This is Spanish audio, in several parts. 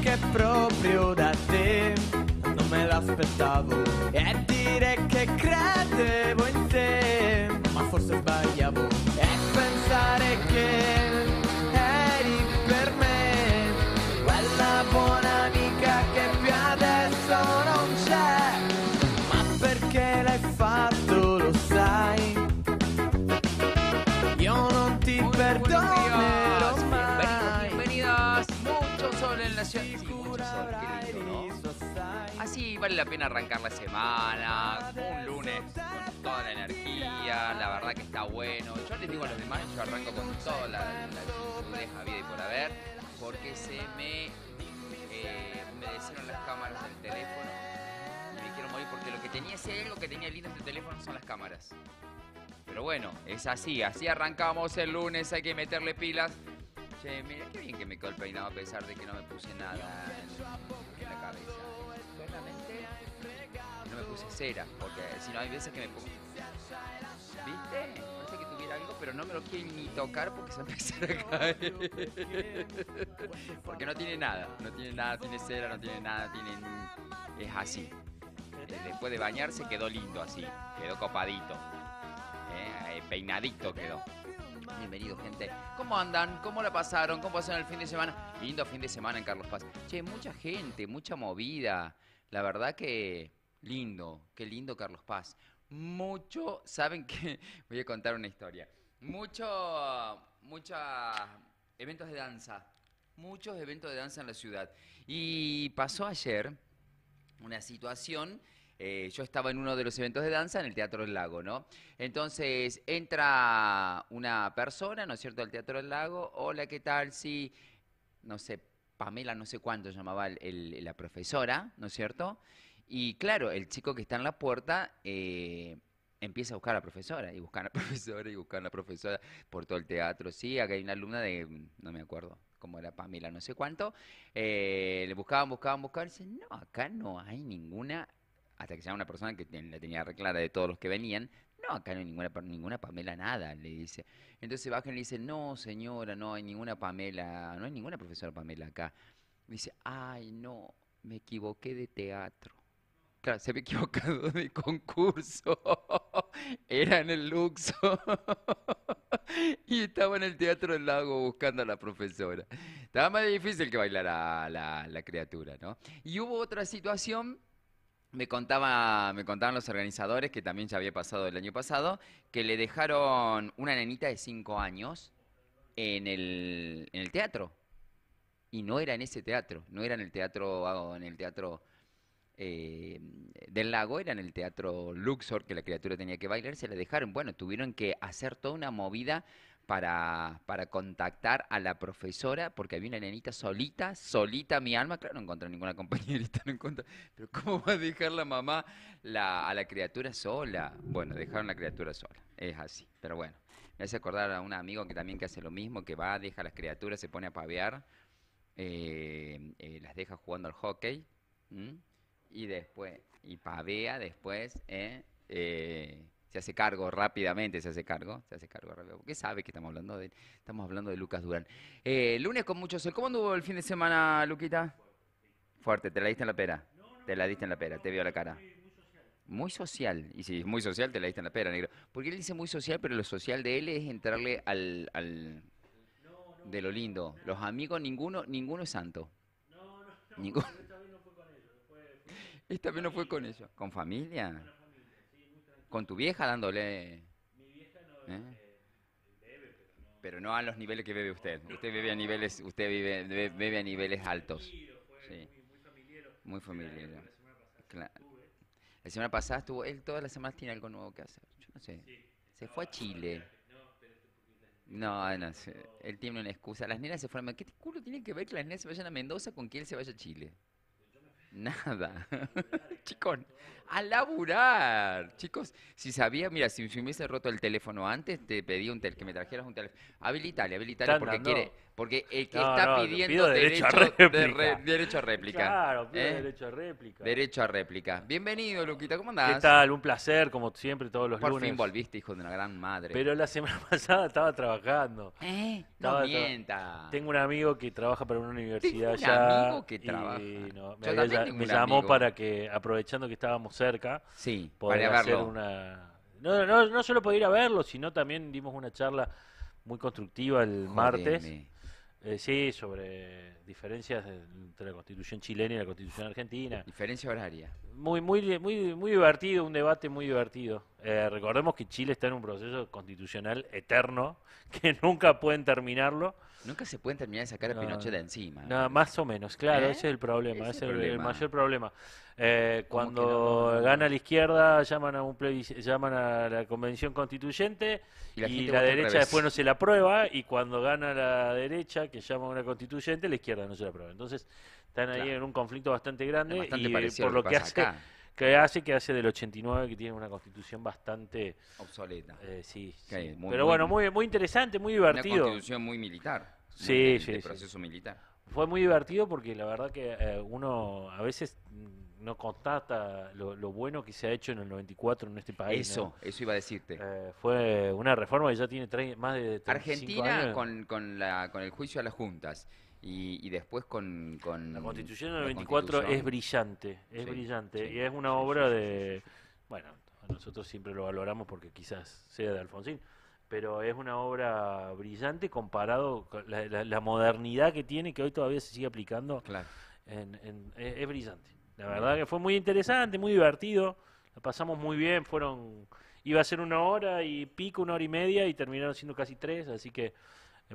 che proprio da te. Non me l'aspettavo. E dire che credevo in te, ma forse sbagliavo. E pensare che la pena arrancar la semana, un lunes con toda la energía, la verdad que está bueno. Yo les digo a los demás, yo arranco con toda la, la actitud de Javier y por haber, porque se me eh, humedecieron las cámaras del teléfono y me quiero morir porque lo que tenía, si hay algo que tenía lindo este teléfono son las cámaras. Pero bueno, es así, así arrancamos el lunes, hay que meterle pilas. Che, mira qué bien que me quedó el peinado a pesar de que no me puse nada en la cabeza. Me puse cera, porque si no hay veces que me pongo... ¿Viste? Parece que tuviera algo, pero no me lo quiero ni tocar porque se empezar a caer. Porque no tiene nada, no tiene nada, tiene cera, no tiene nada, tiene... Es así. Eh, Después de bañarse quedó lindo así, quedó copadito. Eh, eh, peinadito quedó. Bienvenido, gente. ¿Cómo andan? ¿Cómo la pasaron? ¿Cómo pasaron el fin de semana? Lindo fin de semana en Carlos Paz. Che, mucha gente, mucha movida. La verdad que lindo, qué lindo Carlos Paz. Mucho, ¿saben qué? Voy a contar una historia. Mucho, muchos eventos de danza. Muchos eventos de danza en la ciudad. Y pasó ayer una situación. eh, yo estaba en uno de los eventos de danza en el Teatro del Lago, ¿no? Entonces entra una persona, ¿no es cierto?, al Teatro del Lago. Hola, ¿qué tal? Sí, no sé, Pamela, no sé cuánto llamaba la profesora, ¿no es cierto? Y claro, el chico que está en la puerta eh, empieza a buscar a la profesora, y buscar a la profesora, y buscar a la profesora por todo el teatro. Sí, acá hay una alumna de, no me acuerdo cómo era Pamela, no sé cuánto. eh, le buscaban, buscaban, buscaban. y no, acá no hay ninguna. Hasta que llama una persona que la tenía reclara de todos los que venían. No, acá no hay ninguna, ninguna Pamela, nada, le dice. Entonces bajan y le dicen, no, señora, no hay ninguna Pamela, no hay ninguna profesora Pamela acá. Dice, ay, no, me equivoqué de teatro. Claro, se había equivocado de concurso. Era en el Luxo. Y estaba en el Teatro del Lago buscando a la profesora. Estaba más difícil que bailara la, la criatura, ¿no? Y hubo otra situación, me contaba, me contaban los organizadores, que también ya había pasado el año pasado, que le dejaron una nenita de 5 años en el, en el teatro. Y no era en ese teatro, no era en el teatro, en el teatro eh, del lago, era en el teatro Luxor, que la criatura tenía que bailar, se la dejaron. Bueno, tuvieron que hacer toda una movida para, para contactar a la profesora, porque había una nenita solita, solita mi alma, claro, no encontró ninguna compañerita, no encontró, pero ¿cómo va a dejar la mamá a la criatura sola? Bueno, dejaron la criatura sola, es así, pero bueno. Me hace acordar a un amigo que también que hace lo mismo, que va, deja a las criaturas, se pone a pavear, eh, eh, las deja jugando al hockey. Y después, y pavea después, ¿eh? Eh, se hace cargo rápidamente, se hace cargo, se hace cargo rápido, porque sabe que estamos hablando de, estamos hablando de Lucas Durán. Eh, lunes con mucho sol, ¿cómo anduvo el fin de semana, Luquita? Fuerte, te la diste en la pera, te la diste en la pera, te vio la cara. Muy social, y si es muy social, te la diste en la pera, negro. Porque él dice muy social, pero lo social de él es entrarle al, al de lo lindo. Los amigos, ninguno, ninguno es santo. Ninguno. Esta vez no fue con ellos. ¿Con familia? ¿Con tu vieja dándole? ¿Eh? Pero no a los niveles que bebe usted. Usted bebe a niveles, usted vive, bebe, bebe a niveles altos. Sí. Muy familiar. Claro. La semana pasada estuvo, él todas las semanas tiene algo nuevo que hacer. Yo no sé. Se fue a Chile. No, no sé. Él tiene una excusa. Las nenas se fueron. ¿Qué culo tiene que ver que las nenas se vayan a Mendoza con que él se vaya a Chile? Nada. Chicos, a laburar. Chicos, si sabía, mira, si, si hubiese roto el teléfono antes, te pedí un tel que me trajeras un teléfono. Habilitale, habilitale porque quiere. Porque el que No, está no, pidiendo pido derecho a de re- derecho a réplica. Claro, pido ¿eh? derecho a réplica. Derecho a réplica. Bienvenido, Luquita, ¿cómo andás? ¿Qué tal? Un placer, como siempre, todos los Por lunes. fin volviste, hijo de una gran madre. Pero la semana pasada estaba trabajando. ¿Eh? Estaba- No mienta. Tengo un amigo que trabaja para una universidad un allá. amigo que trabaja. me, Yo había tengo me un llamó amigo. para que, aprovechando que estábamos cerca, Sí, poder para hacer verlo. una... No, no, no solo poder ir a verlo, sino también dimos una charla muy constructiva el martes. Eh, sí, sobre diferencias entre la constitución chilena y la constitución argentina. Diferencia horaria. Muy, muy, muy, muy divertido, un debate muy divertido. Eh, recordemos que Chile está en un proceso constitucional eterno, que nunca pueden terminarlo. Nunca se pueden terminar de sacar a No, Pinochet de encima. Nada, más o menos, claro, ¿Eh? ese es el problema, Ese es el, mayor problema. Eh, ¿Cómo que cuando no? No, no, gana no. la izquierda, llaman a un llaman a la convención constituyente Y la y derecha después no se la aprueba y cuando gana la derecha, que llama a una constituyente, la izquierda no se la aprueba. Entonces están ahí Claro. en un conflicto bastante grande y por lo que pasa hace acá. Que hace que hace del 89 que tiene una constitución bastante Obsoleta. eh, sí, muy- pero muy- bueno muy muy interesante muy Una divertido constitución muy militar. muy Sí, de- sí, de sí. proceso militar. fue muy divertido porque la verdad que eh, uno a veces no constata lo, lo bueno que se ha hecho en el 94 en este país ¿no? Eso, eso iba a decirte. Eh, fue una reforma que ya tiene más de 35 Argentina años. con, con, la, con el juicio a las juntas y, y después con, con La constitución del la 94 es brillante, es Sí, brillante. sí, y es una obra de... Bueno, nosotros siempre lo valoramos porque quizás sea de Alfonsín, pero es una obra brillante comparado con la, la- la modernidad que tiene, que hoy todavía se sigue aplicando. Claro. en- en- es, es brillante. La verdad que fue muy interesante, muy divertido. La pasamos muy bien, fueron... Iba a ser una hora y pico, una hora y media, y terminaron siendo casi tres, así que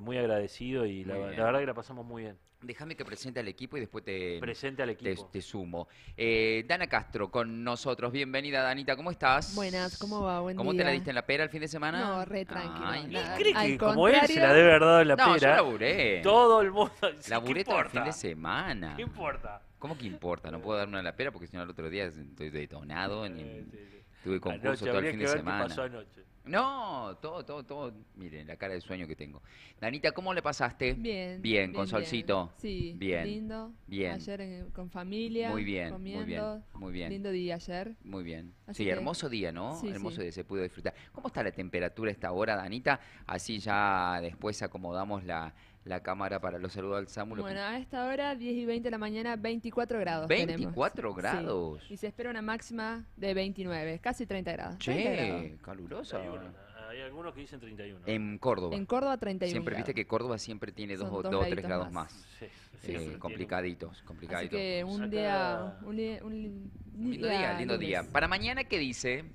muy agradecido y la, la verdad que la pasamos muy bien. Déjame que presente al equipo y después te, Presente al equipo. te sumo. Eh, Dana Castro con nosotros. Bienvenida, Danita. ¿Cómo estás? Buenas, ¿cómo va? Buen ¿Cómo te la diste en la pera el fin de semana? No, re tranquilo, Ay, nada. ¿Cree Al que como él se la debe haber dado en la No, yo pera? laburé. Todo el mundo. sí, Laburé ¿qué todo el fin de semana. ¿Qué importa? ¿Cómo que importa? No puedo darme una en la pera porque si no el otro día estoy detonado. Eh, sí, sí. tuve concurso Anoche, todo el fin que de ver semana. qué pasó anoche. No, todo, todo, todo. Miren, la cara de sueño que tengo. Danita, ¿cómo le pasaste? Bien. Bien, con solcito. Sí, Bien, lindo. bien. Ayer en- con familia. Muy bien, comiendo. muy bien, muy bien. Lindo día ayer. Muy bien. Así sí, que- hermoso día, ¿no? Sí, hermoso sí. día, se pudo disfrutar. ¿Cómo está la temperatura a esta hora, Danita? Así ya después acomodamos la, la cámara para los saludos al Samu. Bueno, a esta hora, 10 y 20 de la mañana, 24 grados. 24 tenemos. Sí. grados. Y se espera una máxima de 29, casi 30 grados. 30 grados. Che, calurosa. 31. Hay algunos que dicen 31. En Córdoba. En Córdoba, 31 Siempre viste grados. que Córdoba siempre tiene dos, Son o- dos dos o tres grados más. más. Sí, Eh, sí, sí, tiene- complicaditos, Así complicaditos. que un Acá- día, un, día- un li- Lindo día, lindo lunes. día. Para mañana, ¿qué dice?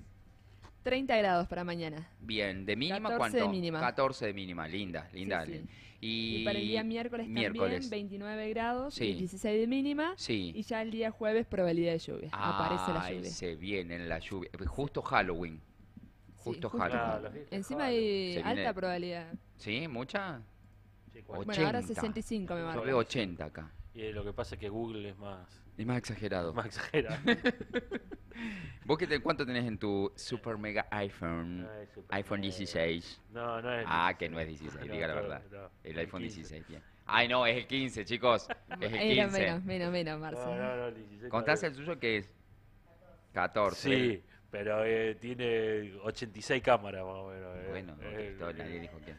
30 grados para mañana. Bien, ¿de mínima 14 de cuánto? mínima. 14 de mínima, linda, linda. Sí, sí. linda. Y, Y para el día miércoles, miércoles. también 29 grados Sí. y 16 de mínima. Sí. Y ya el día jueves probabilidad de lluvia. Aparece la lluvia. se viene la lluvia. Justo Halloween. Sí, Justo justo Halloween. Claro, Encima hay Se viene- alta probabilidad. ¿Sí? ¿Mucha? Sí. Bueno, ahora 80. 65 me Yo marca. veo 80 acá. Y eh, lo que pasa es que Google es más, Es más exagerado. más exagerado. ¿Vos qué te, cuánto tenés en tu super mega iPhone? No, es super iPhone mega. 16. No, no es. Ah, que no es 16, No, diga la verdad. no, El el iPhone 15. 16, bien. Ay, no, es el 15, chicos. Es el Era 15. menos, menos, menos, Marce. No, no, no, el 16 ¿Contás el suyo que es? 14. Sí, pero eh, tiene 86 cámaras más o menos. eh. Bueno, Eh, todo- nadie eh, dijo que.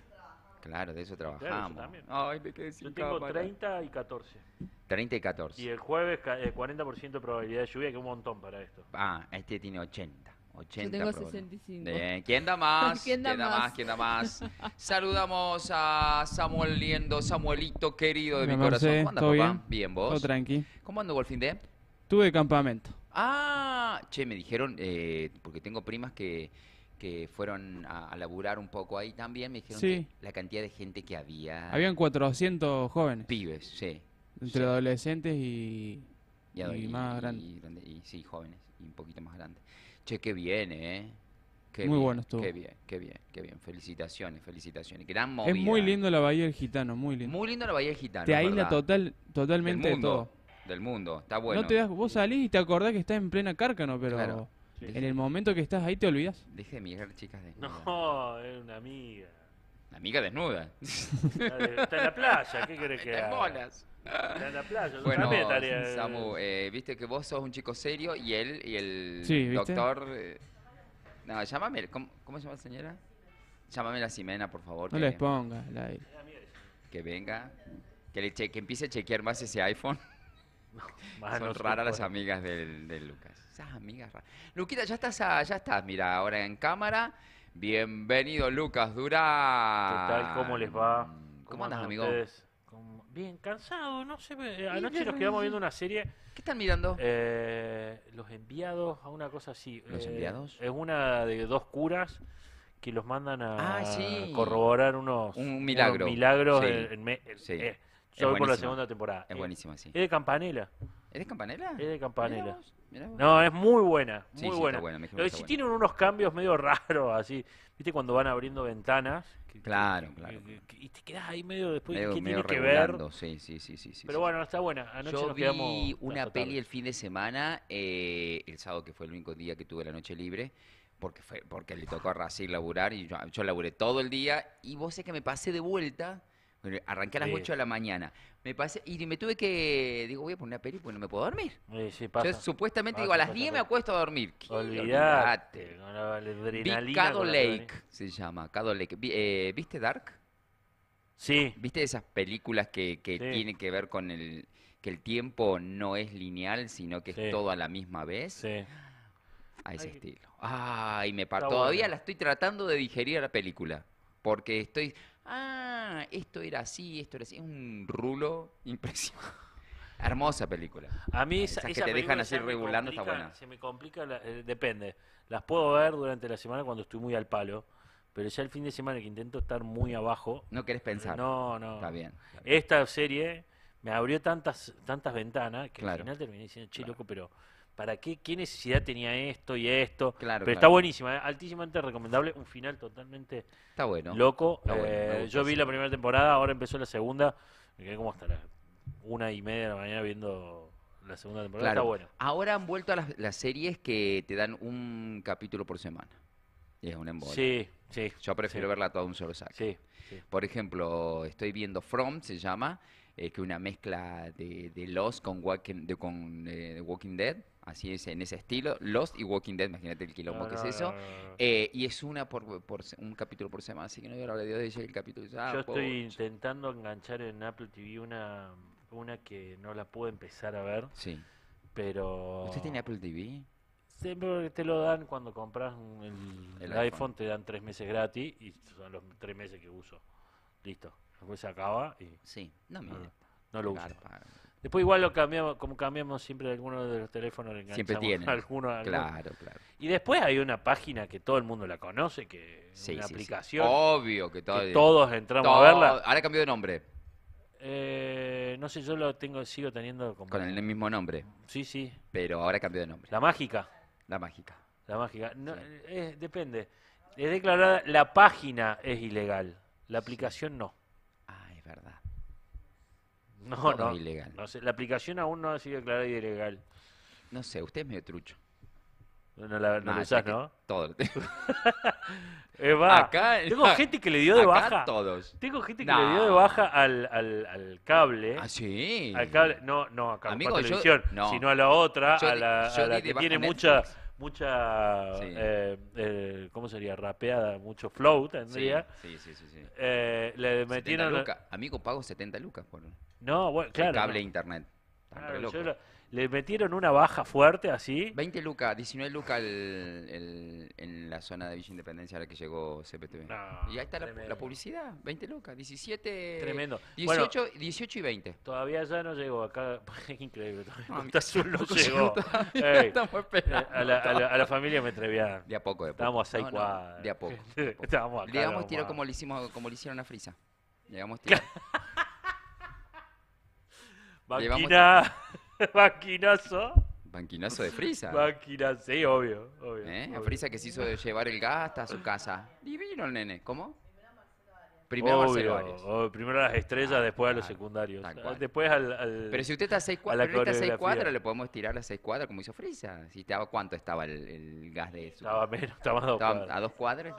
Claro, de eso trabajamos. también. Ay, me quedé sin Yo tengo cámara. 30 y 14. 30 y 14. Y el jueves eh, 40% de probabilidad de lluvia, que es un montón para esto. Ah, este tiene 80. 80 Yo tengo probable. 65. Bien, ¿quién da más? ¿Quién da más? ¿Quién da más? Saludamos a Samuel Liendo, Samuelito querido de mi corazón. ¿Cómo andas, ¿todo papá? bien? Bien, Todo vos. tranqui. ¿Cómo ando, fin de? Tuve campamento. Ah, che, me dijeron, eh, porque tengo primas que, que fueron a, a laburar un poco ahí también, me dijeron Sí. que la cantidad de gente que había. Habían 400 jóvenes, pibes, sí. entre sí. adolescentes y... Y, Y más grandes. y grande- y sí, jóvenes, y un poquito más grandes. Che, qué bien, ¿eh? Qué Muy bien, bueno estuvo. Qué bien, qué bien, qué bien. Felicitaciones, felicitaciones. Gran movida. Es muy lindo la Bahía del Gitano, muy lindo. Muy lindo la Bahía del Gitano. te es aísla verdad. total, totalmente del de mundo, todo. Del mundo, está bueno. No te das, vos salís y te acordás que estás en plena cárcano, pero Claro. Sí. en el momento que estás ahí te olvidás. Deje de mirar, chicas. De... No, es una amiga. La amiga desnuda. Está de- está en la playa, ¿qué querés que haga? bolas. Está en la playa, yo Bueno, también estaría- Samu, eh, viste que vos sos un chico serio y él y el Sí, ¿viste? doctor. eh, no, llámame. ¿Cómo, cómo se llama la señora? Llámame a la Ximena, por favor. No que, les ponga al aire. que venga. Que, le che- que empiece a chequear más ese iPhone. Ah, Son raras las amigas del, del Lucas. Esas amigas raras. Luquita, ya estás, a- ya estás, mira, ahora en cámara. Bienvenido, Lucas Durán. ¿Qué tal? ¿Cómo les va? ¿Cómo, andas, andan amigo? ustedes? ¿Cómo- Bien, cansado, no sé. eh, Anoche nos quedamos viendo una serie, ¿Qué están mirando? eh, Los Enviados, a una cosa así. ¿Los eh, Enviados? Es una de dos curas que los mandan a Ah, sí. corroborar unos, Un unos milagro. milagros. Sí. en- en me- Sí. eh, yo voy por la segunda temporada. es Eh, buenísima, sí. Es de Campanela. ¿Es de Campanela? Es de Mirá Campanela. vos, mirá vos. No, es muy buena, Sí, muy sí, buena. está buena, me dijeron Lo que sí buena. tienen unos cambios medio raros, así. ¿Viste cuando van abriendo ventanas? Que- Claro, que- claro. que- que- y te quedas ahí medio después, medio, ¿qué medio tiene que ver? Sí, sí, sí, sí, sí, Pero sí. bueno, está buena. Anoche Yo nos vi quedamos una peli tarde. el fin de semana, eh, el sábado que fue el único día que tuve la noche libre, porque fue porque le tocó a Racing laburar y yo, yo laburé todo el día y vos sé que me pasé de vuelta, bueno, arranqué a las Sí. 8 de la mañana, me pasé y me tuve que, digo, voy a poner una peli porque no me puedo dormir. Sí, Yo pasa. supuestamente Pasa, digo, a las pasa, 10 me acuesto a dormir. Olvidate. Con la adrenalina. Vi con Cado la Lake, se llama, Cado Lake. Eh, ¿Viste Dark? Sí, ¿Viste esas películas que, que Sí. tienen que ver con el que el tiempo no es lineal, sino que Sí. es todo a la misma vez? sí. A ese Ay, estilo. Ay, me par... está Todavía buena. la estoy tratando de digerir a la película. Porque estoy. Ah, esto era así, esto era así. Es un rulo impresionante. Hermosa película. A mí Esas esa, que esa te dejan así regulando está buena. Se me complica, la- eh, depende. Las puedo ver durante la semana cuando estoy muy al palo, pero ya el fin de semana que intento estar muy abajo. No querés pensar. No, no. Está bien. Esta serie me abrió tantas tantas ventanas que Claro. al final terminé diciendo, che, Claro. loco, pero ¿para qué? ¿Qué necesidad tenía esto y esto? Claro, pero está claro. buenísima, ¿eh? altísimamente recomendable. Un final totalmente Está bueno. loco. Está bueno, me Eh, yo vi la primera temporada, ahora empezó la segunda. Me quedé como hasta las una y media de la mañana viendo la segunda temporada. Claro. Está bueno. Ahora han vuelto a las, las series que te dan un capítulo por semana. Y es un embole. Sí, sí. Yo prefiero sí. verla toda un solo saque. Sí, sí. Por ejemplo, estoy viendo From, se llama, eh, que es una mezcla de, de Lost con Walking, de, con, eh, The Walking Dead. Así es, en ese estilo. Lost y Walking Dead, imagínate el quilombo No, que no, es eso. no, no, no. Eh, y es una por, un capítulo por semana, así que no voy a hablar de Dios de llegue el capítulo. ya, Yo estoy intentando enganchar en Apple TV una, una que no la puedo empezar a ver, Sí. pero... ¿Usted tiene Apple TV? Siempre te lo dan cuando compras un- el, El el iPhone. iPhone, te dan tres meses gratis y son los tres meses que uso. Listo. Después se acaba y Sí. No, no, mire. no lo uso. Después igual lo cambiamos, como cambiamos siempre algunos de los teléfonos, le Siempre tienen. alguno a alguno. Claro, claro. Y después hay una página que todo el mundo la conoce, que es Sí, una sí, sí. aplicación Obvio que, todo, que todos entramos a verla. Ahora cambió de nombre, Eh, no sé, yo lo tengo, sigo teniendo como... con el mismo nombre, Sí, sí. pero ahora cambió de nombre. La mágica. La mágica. La mágica. No, Sí. eh, depende. Es declarada, la página es ilegal. La aplicación no. No, no. ilegal. No sé, la aplicación aún no ha sido declarada ilegal. No sé, usted es medio trucho. No, la, no Nah, lo ya usás, que ¿no? Todo. Es va. Acá, Tengo gente que le dio de acá baja. todos. Tengo gente que le dio de No. baja al, al, al cable. Ah, sí. Al cable, no, no a Carlos Amigo, yo- Televisión, no. sino a la otra, Yo a di- la, yo a la di de que baja tiene Netflix. Mucha, Sí. eh, eh, ¿cómo sería? Rapeada, mucho flow Sí, tendría. sí, sí, sí. sí. Eh, le 70 metieron, lucas. Amigo, pago 70 lucas por el no, bueno, claro, cable no. internet. Claro, re yo lo- le metieron una baja fuerte así. 20 lucas, 19 lucas el- el- en la zona de Villa Independencia a la que llegó CPTV. No, y ahí está la, la publicidad, 20 lucas, 17, Tremendo. Bueno, 18, 18 y 20. todavía ya no llegó acá. Increíble. todavía No, Azul no llegó. Ey, estamos eh, esperando. a, la, a la- a la familia me trevian. De a poco, de a poco. Estábamos a seis No, no, cuadras. De a poco. de a poco. Estábamos acá. Le damos tiro como le, hicimos, como le hicieron a Frisa. Le damos tiro. Banquina. Banquinazo. Banquinazo de Frisa. Banquinazo. Sí, obvio. obvio, ¿Eh? A. Frisa que se hizo de llevar el gas hasta su casa. Divino el nene. ¿Cómo? Primero Marcelo Obvio, Arias. obvio. Primero a las estrellas, después a los secundarios. Después al. al- Pero si usted está a 6 a la cuadras, pero está a seis coreografía. cuadras, le podemos tirar a 6 cuadras como hizo Frisa. Si estaba, ¿Cuánto estaba el, el gas de su Estaba menos, estaba a dos ¿Estaba cuadras. a dos cuadras?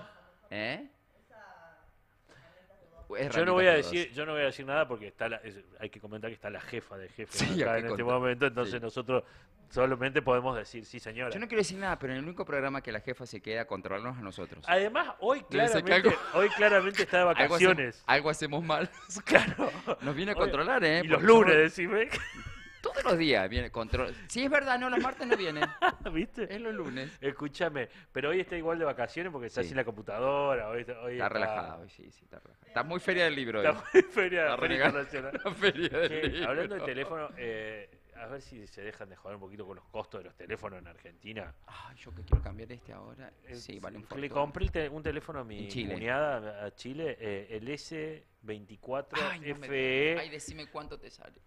¿Eh? Es Yo no voy a decir, yo no voy a decir nada porque está la- es- hay que comentar que está la jefa de jefe Sí, acá en este momento, entonces Sí. nosotros solamente podemos decir sí señora. Yo no quiero decir nada, pero en el único programa que la jefa se queda a controlarnos a nosotros. Además, hoy claramente, hoy claramente está de Algo, vacaciones. algo hacemos mal. Claro. Nos viene a Oye, controlar, ¿eh? Y los lunes, somos- decime. Todos los días viene control. Si es verdad, no, los martes no viene. ¿Viste? Es los lunes. Escúchame, pero hoy está igual de vacaciones porque está Sí. sin la computadora. Hoy, está- hoy Está relajada hoy, sí, sí, está relajada. Está muy feria del libro. Está hoy. muy feria, Está feria internacional. Feria del libro. hablando de teléfono, eh, a ver si se dejan de joder un poquito con los costos de los teléfonos en Argentina. Ay, yo que quiero cambiar este ahora. Eh, Sí, vale un Le compré te- un teléfono a mi Chile. cuñada a Chile, eh, el S24 Ay, no me FE. digas. Ay, decime cuánto te sale.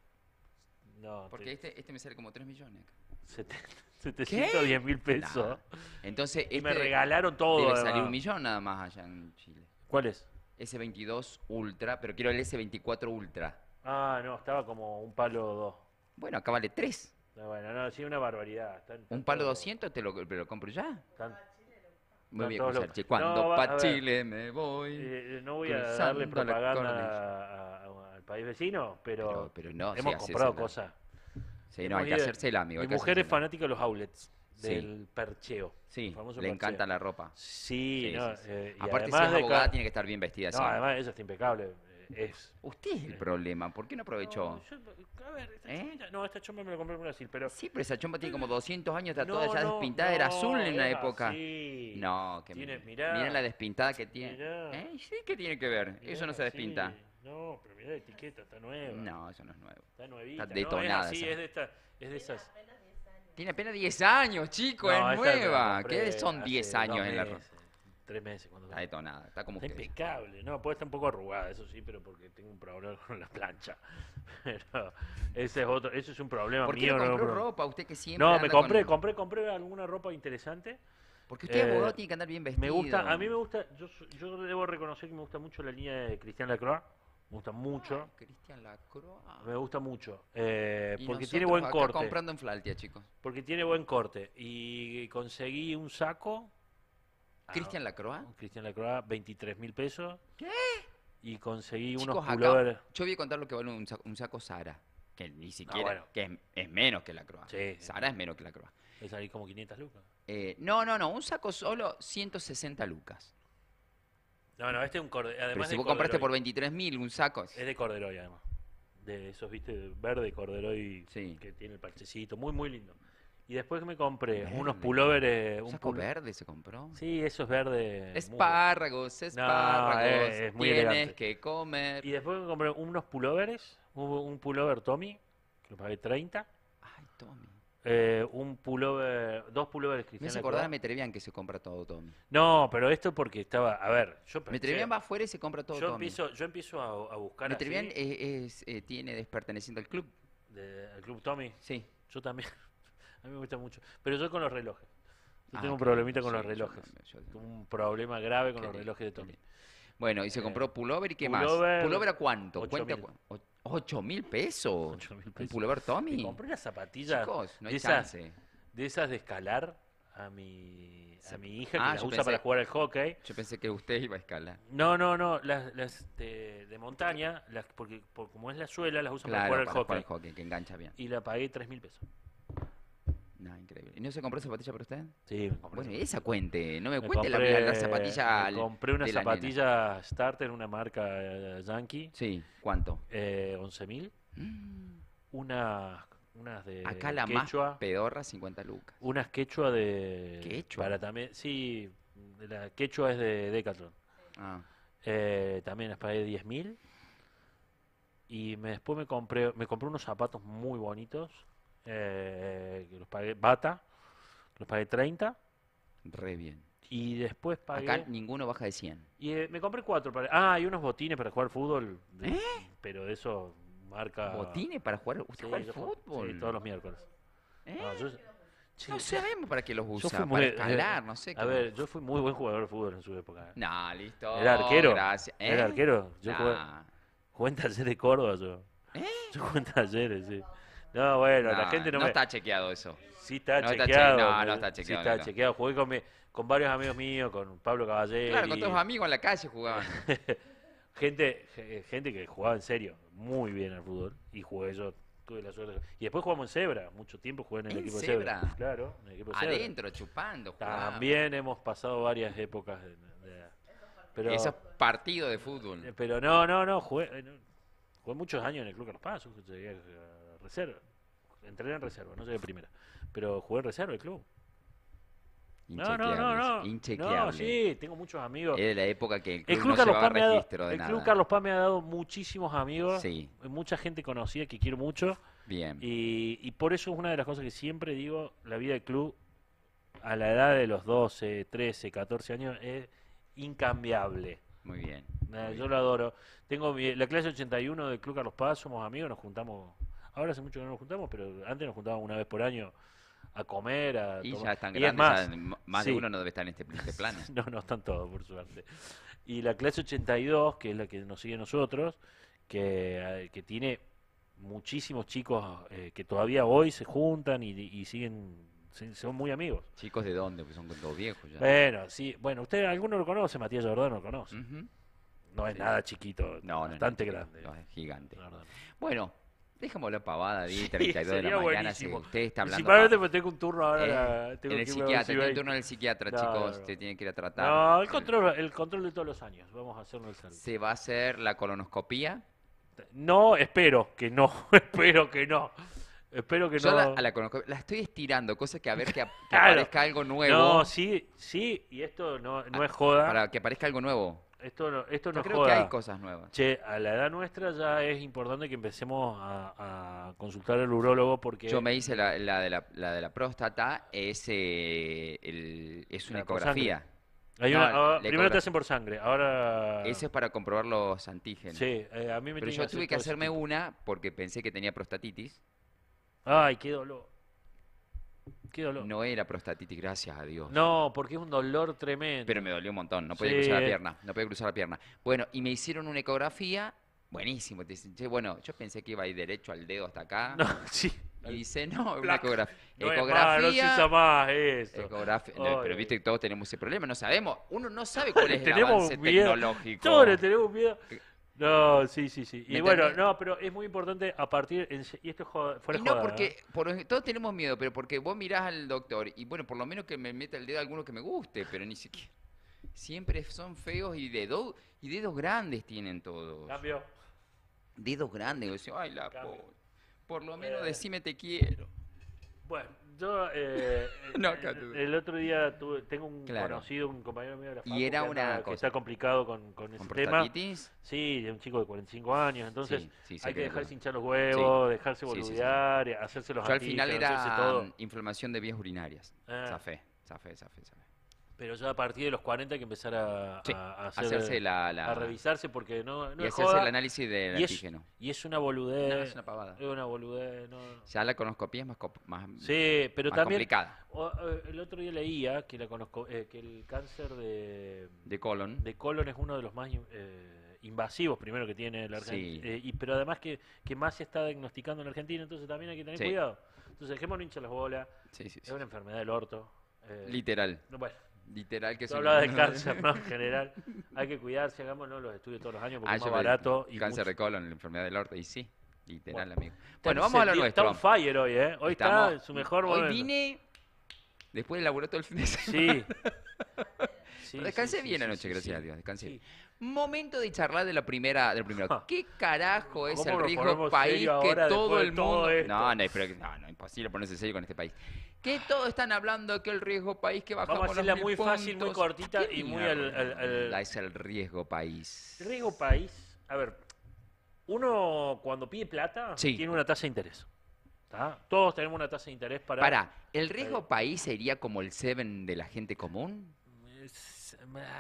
No, Porque te- este, este me sale como 3 millones. acá. sete- 710 mil pesos. Nada. Entonces, Y me este regalaron todo. debe además. salir un millón nada más allá en Chile. ¿Cuál es? S22 Ultra, pero quiero el S24 Ultra. Ah, no, estaba como un palo 2. Bueno, acá vale 3. bueno, no, sí, una barbaridad. Están- están Un palo todos- 200 te lo, te lo compro ya. están- Muy bien. Cuando No, pa'. Chile me voy. eh, no voy a darle propaganda a- país vecino, pero, Pero, pero no, sí, hemos comprado cosas. Sí, no, hay que ido- hacérsela, amigo. Mi mujer es fanática de los outlets, Sí. del percheo. Sí, le percheo. encanta la ropa. Sí, Sí, no, sí, sí. eh, y Aparte, si es de abogada, tiene que estar bien vestida. No, además ella está impecable. eh, Es. Usted es el problema. ¿Por qué no aprovechó? No, yo- a ver, esta ¿Eh? chomita- no, esta chomba me la compré en Brasil, pero. Sí, pero esa chompa tiene como 200 años, está No, toda ya no, despintada, era azul en la es época. así. No, que Tiene- mirá. la despintada que tiene. Mirá. ¿Eh? Sí, ¿qué tiene que ver? Eso no se despinta. sí. No, pero mira la etiqueta, está nueva. No, eso no es nuevo. Está nuevita. Está no, detonada es así, esa. es de, esta, es de esas. Tiene apenas 10 años, chico, No, es nueva. ¿Qué son hace 10 dos años en la ropa? Tres meses cuando Está detonada, está como Está impecable, no, puede estar un poco arrugada, eso sí, pero porque tengo un problema con la plancha. Pero ese es otro, eso es un problema ¿Por qué mío. no no compró pro- ropa? Usted que siempre No, me compré, con- compré, compré alguna ropa interesante. Porque usted, eh, abogado, tiene que andar bien vestido. Me gusta, a mí me gusta, yo, yo debo reconocer que me gusta mucho la línea de Cristian Lacroix, gusta mucho, Cristian Lacroix. me gusta mucho, eh, Y porque tiene nosotros buen acá corte, comprando en Flaltia, chicos. porque tiene buen corte y conseguí un saco. ah, Cristian Lacroix. Cristian Lacroix, 23 mil pesos. ¿Qué? Y conseguí Chicos, unos acá, pullovers. yo voy a contar lo que vale un saco, un saco Sara. Que ni siquiera, bueno. que es, es menos que la. Sí. Sara es menos que la. Me salí como 500 lucas. Eh, no, no, no, un saco solo 160 lucas. No, no, este es un corderoy. Pero Además si de vos compraste por corderoy. 23 mil un saco, Es de corderoy, además. De esos, viste, verde corderoy Sí. que tiene el parchecito. Muy, muy lindo. Y después me compré unos Verde. eh, un saco pulo- verde se compró. Sí, esos verdes. Espárragos, espárragos. es- es muy tienes elegante. que comer. Y después me compré unos pullovers. Hubo un pullover Tommy, que lo pagué 30. Ay, Tommy. Eh, un pullover, dos pullovers Me Cristian hace acordar a. Metrevian que se compra todo Tommy. No, pero esto porque estaba. A ver, yo pensé- Metrevian va afuera y se compra todo yo Tommy. empiezo, yo empiezo a, a buscar Metrevian así, es, es, eh, tiene des- perteneciente al club. de- al Club Tommy. Sí. Yo también. A mí me gusta mucho. Pero yo con los relojes. Yo Ah, tengo un problemita con los sí, relojes. yo Tengo un problema grave con los relojes de Tommy. Bueno, y se Eh, compró pullover y qué pullover, más. ¿Pullover a cuánto? ocho Cuenta mil. cu- o- ¿Ocho mil pesos? Ocho mil ¿Un pesos. pullover Me Tommy? compré unas zapatillas Chicos, no de, hay esas, chance. de esas de escalar a mi, a mi hija que Ah, las yo usa pensé- para jugar al hockey. Yo pensé que usted iba a escalar. No, no, no, las, las de, de montaña, las, porque por- como es la suela, las para Claro, jugar al para hockey. jugar al hockey, que engancha bien. Y la pagué 3 mil pesos. No, increíble. ¿Y no se compró zapatilla para usted? Sí, me compré. Bueno, esa cuente. No me, Me cuente la, compré- la zapatilla me compré una zapatilla starter, una marca eh, yankee, Sí, ¿cuánto? eh, 11 mil. Mm. Unas, unas de Acá la quechua. más pedorra, 50 lucas. Unas quechua de. ¿Quechua? Para también. Sí, la quechua es de Decathlon. Ah, Eh, también las pagué 10 mil. Y me, después me compré, me compré unos zapatos muy bonitos. Eh, que los pagué, bata. Los pagué 30. re bien. Y después pagué. Acá ninguno baja de 100. Y eh, me compré cuatro. Para, ah, y unos botines para jugar fútbol. de- Pero de eso marca. ¿Botines para jugar? ¿Usted Sí, juega fútbol? Sí, todos los miércoles. ¿Eh? No, yo- che, No sabemos para qué los usa. Para muy- escalar, eh, no sé. A cómo- ver, yo fui muy buen jugador de fútbol en su época. ¿eh? No, listo. Era arquero. Gracias. ¿Eh? Era arquero. Yo jugué, Nah. jugué en Talleres de Córdoba yo. ¿Eh? Yo jugué en Talleres, sí. No, bueno, la gente no, no me... está chequeado eso. Sí está no está chequeado. che- no, no está chequeado, Sí está chequeado. Jugué con, mi- con varios amigos míos, con Pablo Caballero. Claro, con todos los amigos en la calle jugaban. gente, ge- gente que jugaba en serio muy bien al fútbol y jugué yo. Tuve la suerte. Y después jugamos en Zebra, mucho tiempo jugué en el ¿En equipo de Zebra? Zebra. Claro, en el equipo de Zebra. Adentro, chupando. jugaba. También hemos pasado varias épocas de, de- pero Esos partidos de fútbol. eh, pero no, no, no, jugué, eh, jugué muchos años en el Club Carlos llegué a reserva. Entrené en reserva, no llegué primera, pero jugué en reserva el club. No, no, no, no. Inchequeable. No, sí, tengo muchos amigos. Es de la época que el club, El Club no Carlos Paz me ha dado, registro de el nada. Club Carlos Paz me ha dado muchísimos amigos, Sí, mucha gente conocida que quiero mucho bien. y, y por eso es una de las cosas que siempre digo, la vida del club a la edad de los 12, 13, 14 años es incambiable. Muy bien. Eh, muy yo bien. lo adoro. Tengo mi- la clase 81 del Club Carlos Paz, somos amigos, nos juntamos. Ahora hace mucho que no nos juntamos, pero antes nos juntábamos una vez por año a comer, a Y tomar- ya están y grandes, es más, más sí. de uno no debe estar en este, en este no, no están todos, por suerte. Y la clase 82, que es la que nos sigue a nosotros, que, eh, que tiene muchísimos chicos eh, que todavía hoy se juntan y, y siguen, son muy amigos. Chicos de dónde, pues son todos viejos ya. Bueno, sí, bueno, usted alguno lo conoce, Matías Jordán lo conoce. No es Sí. nada chiquito, No, no, bastante no, grande. no, es gigante. Bueno, dejemos la pavada, 10 Sí, 32 de la mañana. si usted está hablando. Principalmente porque tengo un turno ahora, Eh, tengo en el que psiquiatra, hay- turno en el psiquiatra, No, chicos. no, no. Usted tiene que ir a tratar. No, el control, el control de todos los años. Vamos a hacerlo el salto. Se va a hacer la colonoscopía. No, espero que no, espero que no. Espero que Yo no. la, a la colonoscopia la estoy estirando, cosa que a ver que, ap- que Claro. aparezca algo nuevo. No, sí, sí, y esto no, no es joda. Para que aparezca algo nuevo. Esto no, esto no creo joda. que hay cosas nuevas. Che, a la edad nuestra ya es importante que empecemos a, a consultar al urólogo porque Yo me hice la, la de, la, la de la próstata, es, eh, el- es una ecografía. hay no, una- ahora- primero te hacen por sangre, ahora Eso es para comprobar los antígenos. sí, eh, a mí me Pero yo tuve que hacerme una porque pensé que tenía prostatitis. Ay, qué dolor. Qué dolor. No era prostatitis, gracias a Dios. No, porque es un dolor tremendo. Pero me dolió un montón, no podía Sí, cruzar la eh. pierna, no podía cruzar la pierna. Bueno, y me hicieron una ecografía, buenísimo. te dicen, "Che, bueno, yo pensé que iba a ir derecho al dedo hasta acá. No, sí. Y dice, no, una ecografía. No es más, no se usa más eso. ecografía. no, pero viste que todos tenemos ese problema, no sabemos. Uno no sabe cuál es el Tenemos avance miedo. tecnológico. Todos le tenemos miedo. No, sí, sí, sí. Y ¿Me bueno, entendés? no, pero es muy importante a partir. en y esto es joda- fuera Y no joda, porque, por- todos tenemos miedo, pero porque vos mirás al doctor y bueno, por lo menos que me meta el dedo a alguno que me guste, pero ni siquiera. Siempre son feos y dedos, y dedos grandes tienen todos. Cambio. Dedos grandes, yo decía, ay la po- Por lo menos Eh. decime te quiero. Bueno, yo eh, No, el- tuve. el, otro día tuve, tengo un Claro. conocido, un compañero mío de la Y facu era que, una que cosa. está complicado con, con ese ¿Con tema. Sí, de un chico de 45 años. Entonces Sí, sí, hay que que- dejarse hinchar los huevos, dejarse Sí, sí. boludear, hacerse los Yo al final era todo. inflamación de vías urinarias. Ah. Zafé, zafé, zafé, zafé. Pero ya a partir de los 40 hay que empezar a, Sí, a- a hacer- Hacerse la, la- a revisarse porque no, no y es hacerse joda, el análisis del y es- antígeno. y es una boludez. No, es una pavada. Es una boludez, no. Ya la colonoscopía es más, más, Sí, pero más también complicada. o- eh, el otro día leía que la conozco, eh, que el cáncer de, De colon. de colon es uno de los más eh, invasivos primero que tiene la Argentina, Sí. eh, y pero además que, que más se está diagnosticando en la Argentina, entonces también hay que tener Sí. cuidado. Entonces dejémonos hinchar las bolas, Sí, sí, es una enfermedad del orto. eh, Literal. no, bueno, Literal que es hablaba de cáncer, ¿no? En general, hay que cuidarse, hagámonos los estudios todos los años porque Ah, es más barato. Y cáncer mucho- de colon, la enfermedad del orto. Y sí, literal, Bueno. amigo. Está Bueno, vamos a lo encendido, Está nuestro. on fire hoy, ¿eh? Hoy está Estamos- en su mejor Hoy momento. vine después del laboratorio el fin de semana. Sí. Sí, Descansé sí, sí, bien sí, anoche, gracias a Dios, descansé. Momento de charlar de la primera, de lo primero. ¿Qué carajo es ¿Cómo el ponemos país que todo el mundo? No, no, pero, no, no, imposible ponerse serio con este país. Que todos están hablando que el riesgo país que bajamos Vamos a hacerla muy fácil, muy cortita ¿Qué y muy al- es el riesgo país? Riesgo país, a ver, uno cuando pide plata tiene una tasa de interés. Todos tenemos una tasa de interés para... Para, ¿el riesgo país sería como el Seven de la gente común? Es-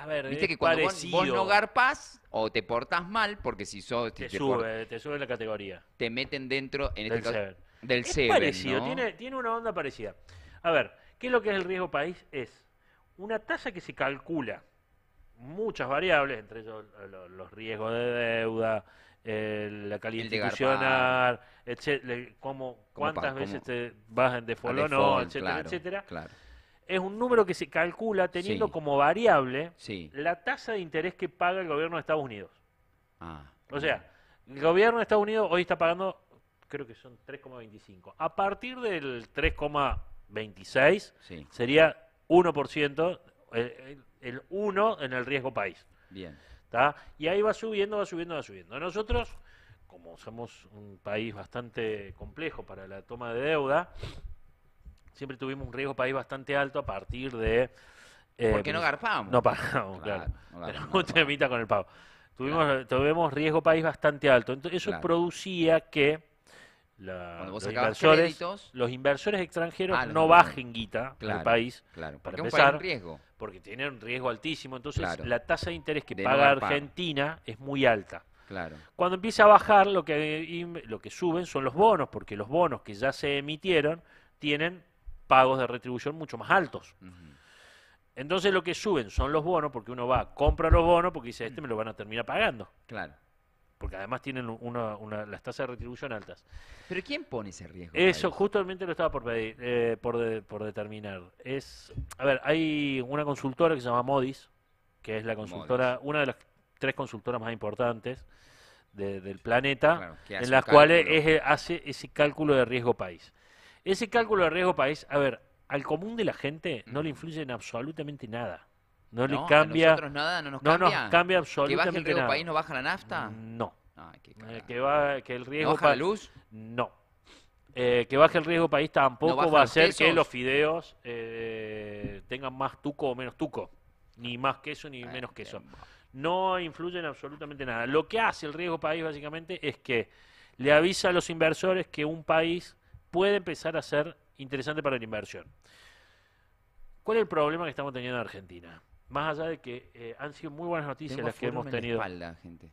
a ver, Viste que cuando vos, vos no garpás o te portás mal, porque si sos, te sube, te sube la categoría te meten dentro, en este del caso, Seven. del Es Seven, parecido, ¿no? tiene, tiene una onda parecida. A ver, ¿qué es lo que es el riesgo país? Es una tasa que se calcula muchas variables, entre ellos lo- los riesgos de deuda, eh, la calidad El institucional, etcétera, cómo, cuántas veces te vas en default o no, etcétera, claro, etcétera. Claro, Es un número que se calcula teniendo Sí. como variable sí. la tasa de interés que paga el gobierno de Estados Unidos. Ah, O sea, el gobierno de Estados Unidos hoy está pagando, creo que son 3,25. A partir del 3,26 sí, sería 1%, el, el 1 en el riesgo país. bien. ¿tá? Y ahí va subiendo, va subiendo, va subiendo. Nosotros, como somos un país bastante complejo para la toma de deuda, siempre tuvimos un riesgo país bastante alto a partir de... eh, ¿Por qué no princi- garpamos? No pagamos, claro. Tenemos no un temita con el pago. Tuvimos, tuvimos riesgo país bastante alto. Entonces, eso Claro. producía que la- los, inversores, créditos- los inversores extranjeros Ah, no bajen guita Claro. al país Claro, para porque un empezar, en riesgo. porque tienen un riesgo altísimo. Entonces, Claro. la tasa de interés que De paga. Argentina es muy alta. Claro. Cuando empieza a bajar, lo que, lo que suben son los bonos, porque los bonos que ya se emitieron tienen pagos de retribución mucho más altos. Entonces lo que suben son los bonos, porque uno va, compra los bonos, porque dice, este me lo van a terminar pagando. Claro. Porque además tienen una, una- las tasas de retribución altas. Pero ¿quién pone ese riesgo? Eso justamente lo estaba por pedir, eh, por, de- por determinar. Es, a ver, hay una consultora que se llama Modis, que es la consultora, una de las tres consultoras más importantes de- del planeta, Claro, en las cuales es, hace ese cálculo de riesgo país. Ese cálculo de riesgo país, a ver, al común de la gente no le Ujú. influye en absolutamente nada. No, le No, a cambia, nosotros nada, no nos no cambia. nos cambia ¿Que baje el absolutamente riesgo nada. país no baja la nafta? No. Ay, qué Eh, que va, que el ¿No riesgo baja la luz? no. Eh, que baje el riesgo país tampoco va a hacer que los fideos eh, tengan más tuco o menos tuco. Ni más queso ni Ay, menos queso. No influye en absolutamente nada. Lo que hace el riesgo país básicamente es que le avisa a los inversores que un país puede empezar a ser interesante para la inversión. ¿Cuál es el problema que estamos teniendo en Argentina? Más allá de que eh, han sido muy buenas noticias Tengo las que hemos en la tenido. espalda, gente.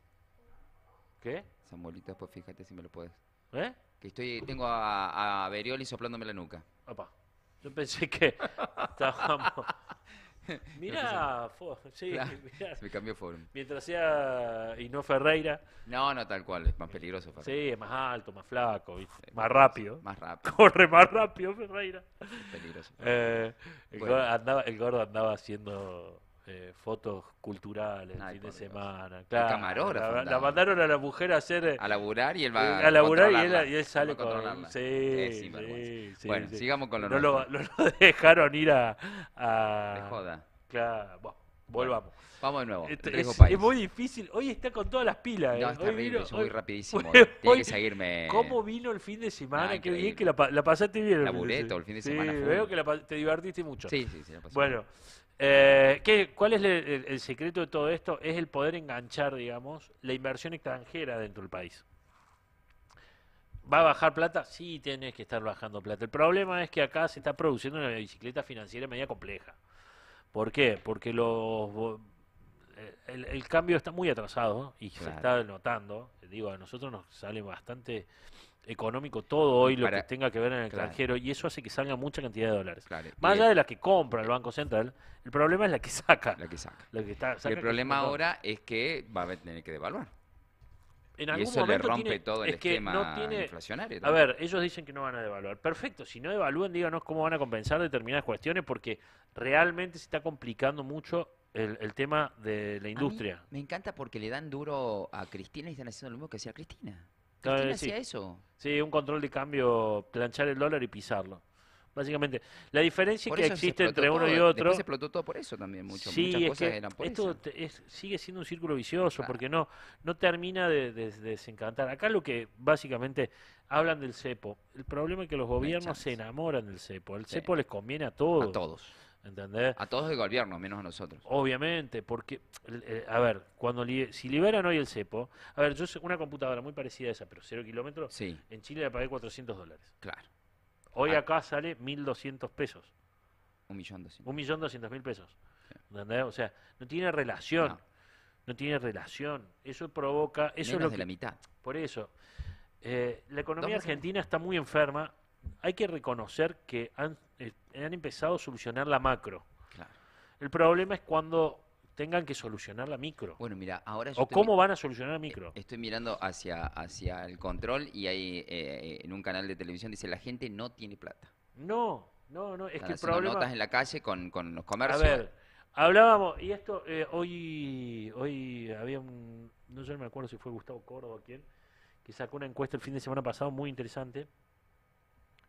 ¿Qué? Samuelito, después fíjate si me lo puedes. ¿Eh? Que estoy, tengo a, a Berioli soplándome la nuca. Opa. Yo pensé que estábamos. Mirá, sí, Claro. mirá. Me cambió forma. Mientras sea y no Ferreira, No, no, tal cual. Es más peligroso. Sí, es más alto, más flaco, más rápido. Más rápido. Corre más rápido Ferreira. peligroso. Eh, el, Bueno. gordo andaba, el gordo andaba haciendo eh, fotos culturales el fin de semana. Claro, camarógrafo la, mandaron a la mujer a hacer. eh, A laburar y él va a laburar y él, y él sale con. Sí, sí, Bueno, sigamos con lo no lo, nuestro. no lo dejaron ir a. a- De joda. Claro, bueno, volvamos. Vamos de nuevo. Este, es, país. es muy difícil. Hoy está con todas las pilas. No, ¿eh? es Hoy terrible, vino- yo voy hoy- rapidísimo. hoy- Tiene que seguirme. ¿Cómo vino el fin de semana? Ah, Qué bien que la, la pasaste bien. el Laburé el fin de semana veo que la te divertiste mucho. Sí, sí, sí. Bueno, eh, ¿qué- ¿cuál es el, el secreto de todo esto? Es el poder enganchar, digamos, la inversión extranjera dentro del país. ¿Va a bajar plata? Sí, tienes que estar bajando plata. El problema es que acá se está produciendo una bicicleta financiera media compleja. ¿Por qué? Porque los, eh, el, el cambio está muy atrasado y se está notando. Digo, a nosotros nos sale bastante económico todo hoy lo que tenga que ver en el claro. extranjero y eso hace que salga mucha cantidad de dólares. Claro. Más y allá de la que compra el Banco Central, el problema es la que saca. la que saca. La que está, Y saca el problema ahora es que va a tener que devaluar. en Y algún eso le momento rompe tiene- todo el es que esquema no tiene, inflacionario. A ver, ellos dicen que no van a devaluar. Perfecto, si no devalúan, díganos cómo van a compensar determinadas cuestiones, porque realmente se está complicando mucho el, el tema de la industria. me encanta porque le dan duro a Cristina y están haciendo lo mismo que hacía Cristina. Cristina sí. hacía eso. Sí, un control de cambio, planchar el dólar y pisarlo. Básicamente, la diferencia Por que existe entre uno y otro. Se explotó todo por eso también. Mucho, sí, muchas es cosas que eran por esto eso. te- es- sigue siendo un círculo vicioso Claro. porque no, no termina de, de- de desencantar. Acá lo que básicamente hablan del cepo. El problema es que los gobiernos se enamoran del cepo. El Sí. cepo les conviene a todos. A todos. ¿Entendés? A todos el gobierno, menos a nosotros. Obviamente, porque, el- a ver, cuando li- si liberan hoy el cepo, a ver, yo sé una computadora muy parecida a esa, pero cero kilómetros, Sí, en Chile la pagué 400 dólares. claro. Hoy Ah. acá sale 1.200 pesos, Un millón doscientos. un millón doscientos mil pesos. Sí. ¿Entendés? O sea, no tiene relación, No. no, tiene relación. Eso provoca, eso es Menos lo de que, la mitad. por eso, eh, la economía argentina está muy enferma. Hay que reconocer que han, eh, han empezado a solucionar la macro. Claro. El problema es cuando tengan que solucionar la micro. Bueno, mira, ahora yo ¿O cómo van a solucionar la micro? Estoy mirando hacia, hacia el control y ahí eh, en un canal de televisión dice la gente no tiene plata. No, no, no, es Están que el problema... notas en la calle con, con los A comercios. ver, hablábamos, y esto, eh, hoy, hoy había un... no sé, no me acuerdo si fue Gustavo Córdoba o quién, que sacó una encuesta el fin de semana pasado muy interesante,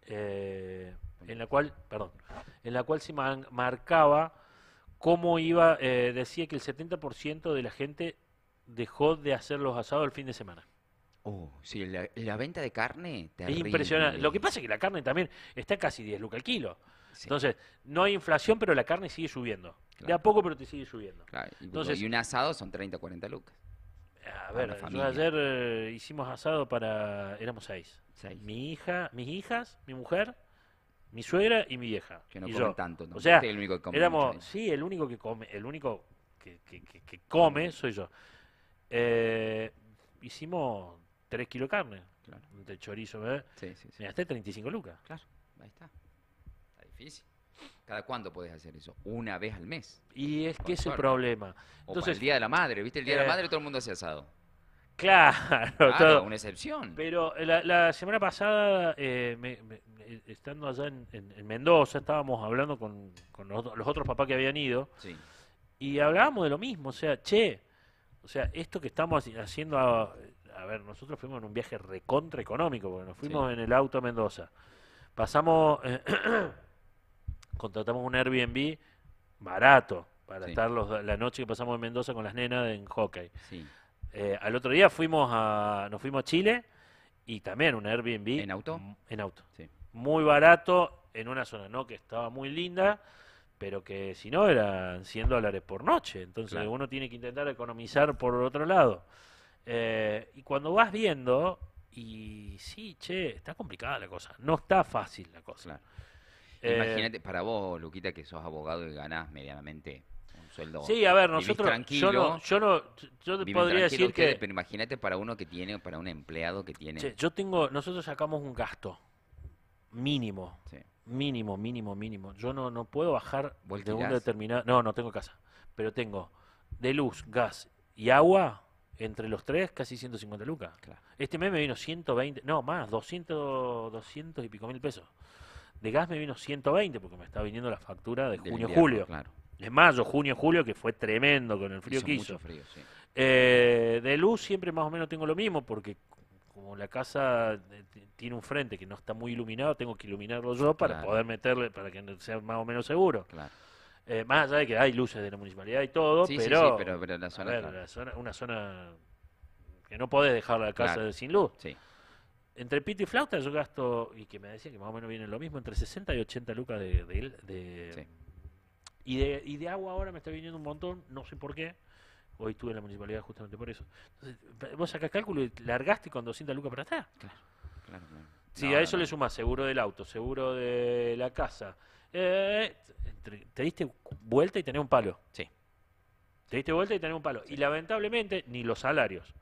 eh, en la cual, perdón, en la cual se man- marcaba cómo iba, eh, decía que el 70% de la gente dejó de hacer los asados el fin de semana. Oh, sí, la, la venta de carne, Es impresionante. Lo que terrible. pasa es que la carne también está casi 10 lucas al kilo. Sí, Entonces, no hay inflación, pero la carne sigue subiendo. De a Claro. poco, pero te sigue subiendo. claro, y, entonces- y un asado son 30, 40 lucas. A ver, yo ayer eh, hicimos asado para... Éramos seis. Seis. Mi hija, mis hijas, mi mujer, mi suegra y mi vieja. Que no y comen yo. tanto. ¿no? O sea, Usted es el único que come Éramos, sí, el único que come, el único que, que- que- que come soy yo. Eh, hicimos 3 kilos de carne, Claro. de chorizo, ¿eh? Sí, sí, sí. Me gasté 35 lucas. Claro, ahí está. Está difícil. ¿Cada cuándo puedes hacer eso? Una vez al mes. Y es que es el problema. O para Entonces, el Día de la Madre, ¿viste? El Día de eh, la Madre todo el mundo hace asado. Claro, Claro, todo. una excepción. Pero la, la semana pasada, eh, me- me- estando allá en, en- en Mendoza, estábamos hablando con, con los, otros- los otros papás que habían ido Sí, y hablábamos de lo mismo. O sea, che, o sea, esto que estamos haci- haciendo, a, a ver, nosotros fuimos en un viaje recontra económico, porque nos fuimos Sí. en el auto a Mendoza. Pasamos, eh, contratamos un Airbnb barato para Sí. estar los- la noche que pasamos en Mendoza con las nenas en hockey. sí. Eh, al otro día fuimos a, nos fuimos a Chile y también un Airbnb. ¿En auto? En auto. Sí. Muy barato, en una zona no que estaba muy linda, pero que si no eran 100 dólares por noche. Entonces Claro. uno tiene que intentar economizar por otro lado. Eh, y cuando vas viendo, y sí, che, está complicada la cosa. No está fácil la cosa. Claro. Eh, Imagínate, para vos, Luquita, que sos abogado y ganás medianamente un sueldo. Sí, a ver, nosotros. Yo no, yo no, yo te podría decir ustedes, que. Pero imagínate para uno que tiene, para un empleado que tiene. Yo tengo, nosotros sacamos un gasto mínimo, Sí. mínimo, mínimo, mínimo. Yo no, no puedo bajar ¿Vos de un determinado. No, no tengo casa, pero tengo de luz, gas y agua entre los tres casi 150 lucas. Claro. Este mes me vino 120, no más, 200, 200 y pico mil pesos. De gas me vino 120 porque me está viniendo la factura de del junio, invierno, julio. Claro. Es mayo, junio, julio, que fue tremendo con el frío Hizo que mucho hizo. frío, sí. Eh, de luz siempre más o menos tengo lo mismo porque como la casa eh, tiene un frente que no está muy iluminado, tengo que iluminarlo yo para Claro. poder meterle, para que sea más o menos seguro. Claro. Eh, más allá de que hay luces de la municipalidad y todo, Sí, sí, sí, pero, pero- pero la a zona, ver, claro. la zona- una zona que no podés dejar la casa Claro. sin luz. Sí. Entre pito y flauta yo gasto, y que me decía que más o menos viene lo mismo, entre 60 y 80 lucas de... de, de- Sí. y, de y de agua ahora me está viniendo un montón, no sé por qué. Hoy estuve en la municipalidad justamente por eso. Entonces, vos sacás cálculo y largaste con 200 lucas para atrás. Claro, claro. Si No, a eso no. le sumás seguro del auto, seguro de la casa, eh, te diste vuelta y tenés un palo. Sí. Te diste vuelta y tenés un palo. Y lamentablemente, ni los salarios,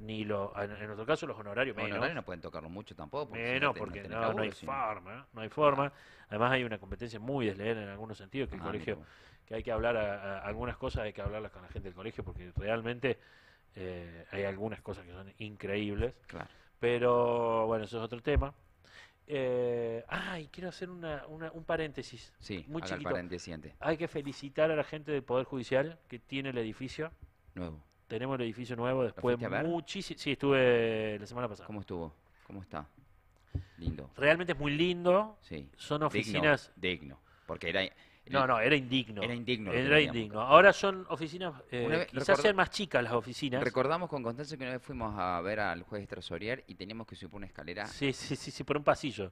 ni los, en en nuestro caso los honorarios menos. no pueden tocarlo mucho tampoco. Porque si no Menos te- porque no, no hay laburo, si no. forma, no hay forma. Además hay una competencia muy desleal en algunos sentidos que el Ah, colegio, mira que hay que hablar a- a- algunas cosas, hay que hablarlas con la gente del colegio porque realmente eh, hay algunas cosas que son increíbles. Claro. Pero bueno, eso es otro tema. Eh, ay, quiero hacer una, una- un paréntesis. Sí, Muy chiquito. paréntesis. Hay que felicitar a la gente del Poder Judicial que tiene el edificio. Nuevo. Tenemos el edificio nuevo después muchísimo. Sí, estuve la semana pasada. ¿Cómo estuvo? ¿Cómo está? Lindo. Realmente es muy lindo. Sí. Son Digno, oficinas. Digno. Porque era. No, no, era indigno. Era indigno Era indigno. Ahora son oficinas, eh, vez- quizás sean más chicas las oficinas. Recordamos con Constanza que una vez fuimos a ver al juez Trasorier y teníamos que subir por una escalera, Sí, sí, sí, sí, por un pasillo.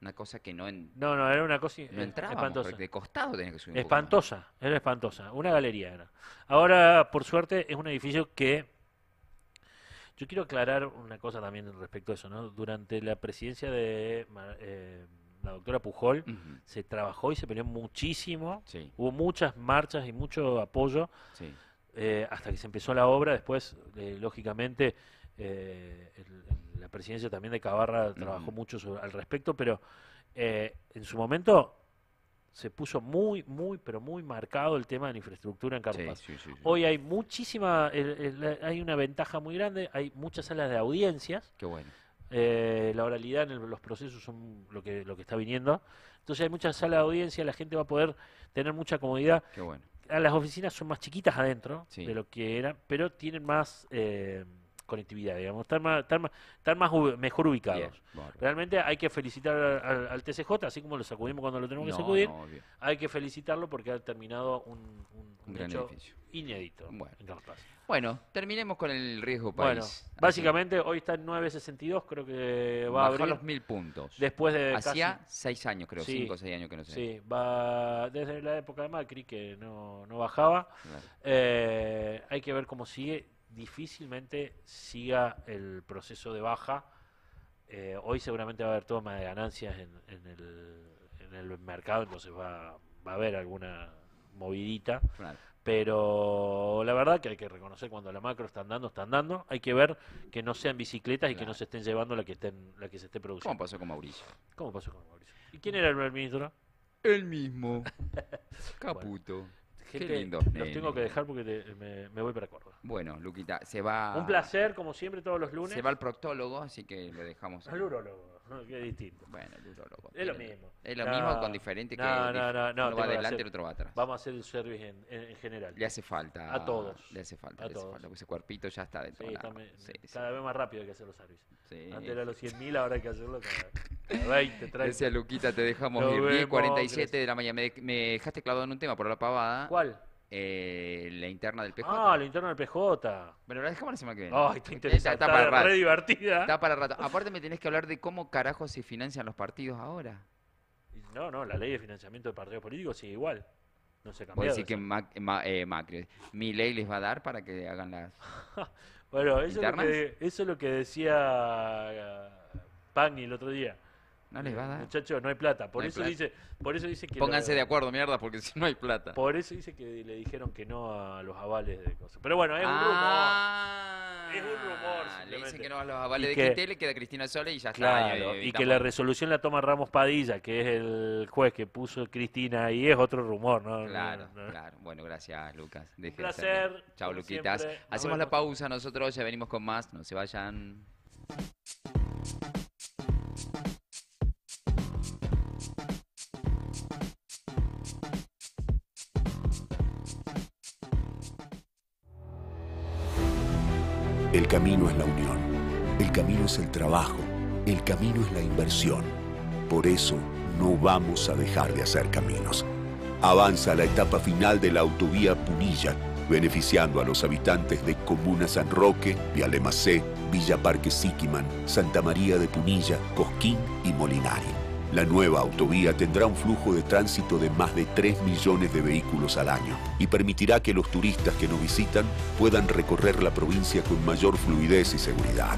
Una cosa que no, en- No, no, era una cosa no espantosa. de costado tenías que subir un poco más. Espantosa, era espantosa. Una galería era. Ahora, por suerte, es un edificio que. Yo quiero aclarar una cosa también respecto a eso, ¿no? Durante la presidencia de eh, la doctora Pujol, se trabajó y se peleó muchísimo. Sí, Hubo muchas marchas y mucho apoyo sí. eh, hasta que se empezó la obra. Después, eh, lógicamente, eh, el- la presidencia también de Cabarra trabajó mucho sobre- al respecto, pero eh, en su momento se puso muy, muy, pero muy marcado el tema de la infraestructura en Carlos Sí, sí, sí. Hoy hay muchísima, el- el- hay una ventaja muy grande, hay muchas salas de audiencias, Qué bueno. eh, la oralidad en el- los procesos son lo que, lo que está viniendo, entonces hay muchas salas de audiencia, la gente va a poder tener mucha comodidad, Qué bueno. a las oficinas son más chiquitas adentro de lo que eran, pero tienen más eh, conectividad, digamos, están más, están más, están más mejor ubicados. Bien. Realmente hay que felicitar al, al- TCJ, así como lo sacudimos cuando lo tenemos que sacudir, no, hay que felicitarlo porque ha terminado un, un- Un gran hecho edificio. inédito. Bueno. en terminemos con el riesgo país. Bueno, Así, básicamente hoy está en 9.62, creo que va a bajó abrir los mil puntos. después de Hacía casi- seis años, creo, Sí. cinco o seis años que no sé. Sí, va desde la época de Macri que no, no bajaba. Claro. Eh, hay que ver cómo sigue. Difícilmente siga el proceso de baja. Eh, hoy seguramente va a haber toma de ganancias en, en el, en el mercado, entonces va, va a haber alguna movidita. Claro. Pero la verdad que hay que reconocer cuando la macro está andando, está andando. Hay que ver que no sean bicicletas y que no se estén llevando la que, estén, la que se esté produciendo. ¿Cómo pasó con Mauricio? ¿Cómo pasó con Mauricio? ¿Y quién era el primer ministro? El mismo. Caputo. Gente, lindo. Los tengo que dejar porque te- me, me voy para Córdoba. Bueno, Luquita, se va. Un placer, como siempre, todos los lunes. Se va al proctólogo, así que lo dejamos. Al urólogo, ¿no? Qué distinto. Bueno, el urólogo. Es lo mismo. Es lo No, mismo con diferente que. no, no, no, no, uno va que adelante y el otro va atrás. Vamos a hacer el service en, en- en general. Le hace falta. A todos. Le hace falta, A le hace todos. falta. porque Ese cuerpito ya está Sí, también, Sí, sí, cada vez más rápido hay que hacer los servicios. Antes era los 100.000, ahora hay que hacerlo cada, cada 20, 30. Decía Luquita, te dejamos Nos ir. vemos, 10.47 gracias. de la mañana. Me, me dejaste clavado en un tema por la pavada. ¿Cuál? Eh, la interna del PJ. Ah, lo interno del PJ. Bueno, la dejamos la semana que viene. Ay, está interesante. Está, Está, para rato. re divertida. Está para rato. Aparte me tenés que hablar de cómo carajo se financian los partidos ahora. No, no, la ley de financiamiento de partidos políticos sigue igual. No se ha Voy a cambiado. decir que. Mac- Ma- eh, Macri, mi ley les va a dar para que hagan las... Bueno, eso es, lo que, eso es lo que decía eh, Pagni el otro día. No les va a dar. Muchachos, no hay plata. Por No hay eso plata. dice, por eso dice que Pónganse lo- de acuerdo, mierda, porque si no hay plata. Por eso dice que le dijeron que no a los avales de cosas. Pero bueno, es un Ah, Es un rumor, Le dicen que no a los avales Y de que- le queda Cristina Sola y ya rumor. está. Claro, eh, y que la resolución la toma Ramos Padilla, que es el juez que puso Cristina ahí, es otro rumor, ¿no? Claro, no. claro. Bueno, gracias, Lucas. Deje de placer. Chao, Luquitas. siempre. Hacemos la pausa nosotros, ya venimos con más. No se vayan. El camino es la unión. El camino es el trabajo. El camino es la inversión. Por eso no vamos a dejar de hacer caminos. Avanza la etapa final de la autovía Punilla, beneficiando a los habitantes de Comuna San Roque, Vialemacé, Villa Parque Siquiman, Santa María de Punilla, Cosquín y Molinari. La nueva autovía tendrá un flujo de tránsito de más de 3 millones de vehículos al año y permitirá que los turistas que nos visitan puedan recorrer la provincia con mayor fluidez y seguridad.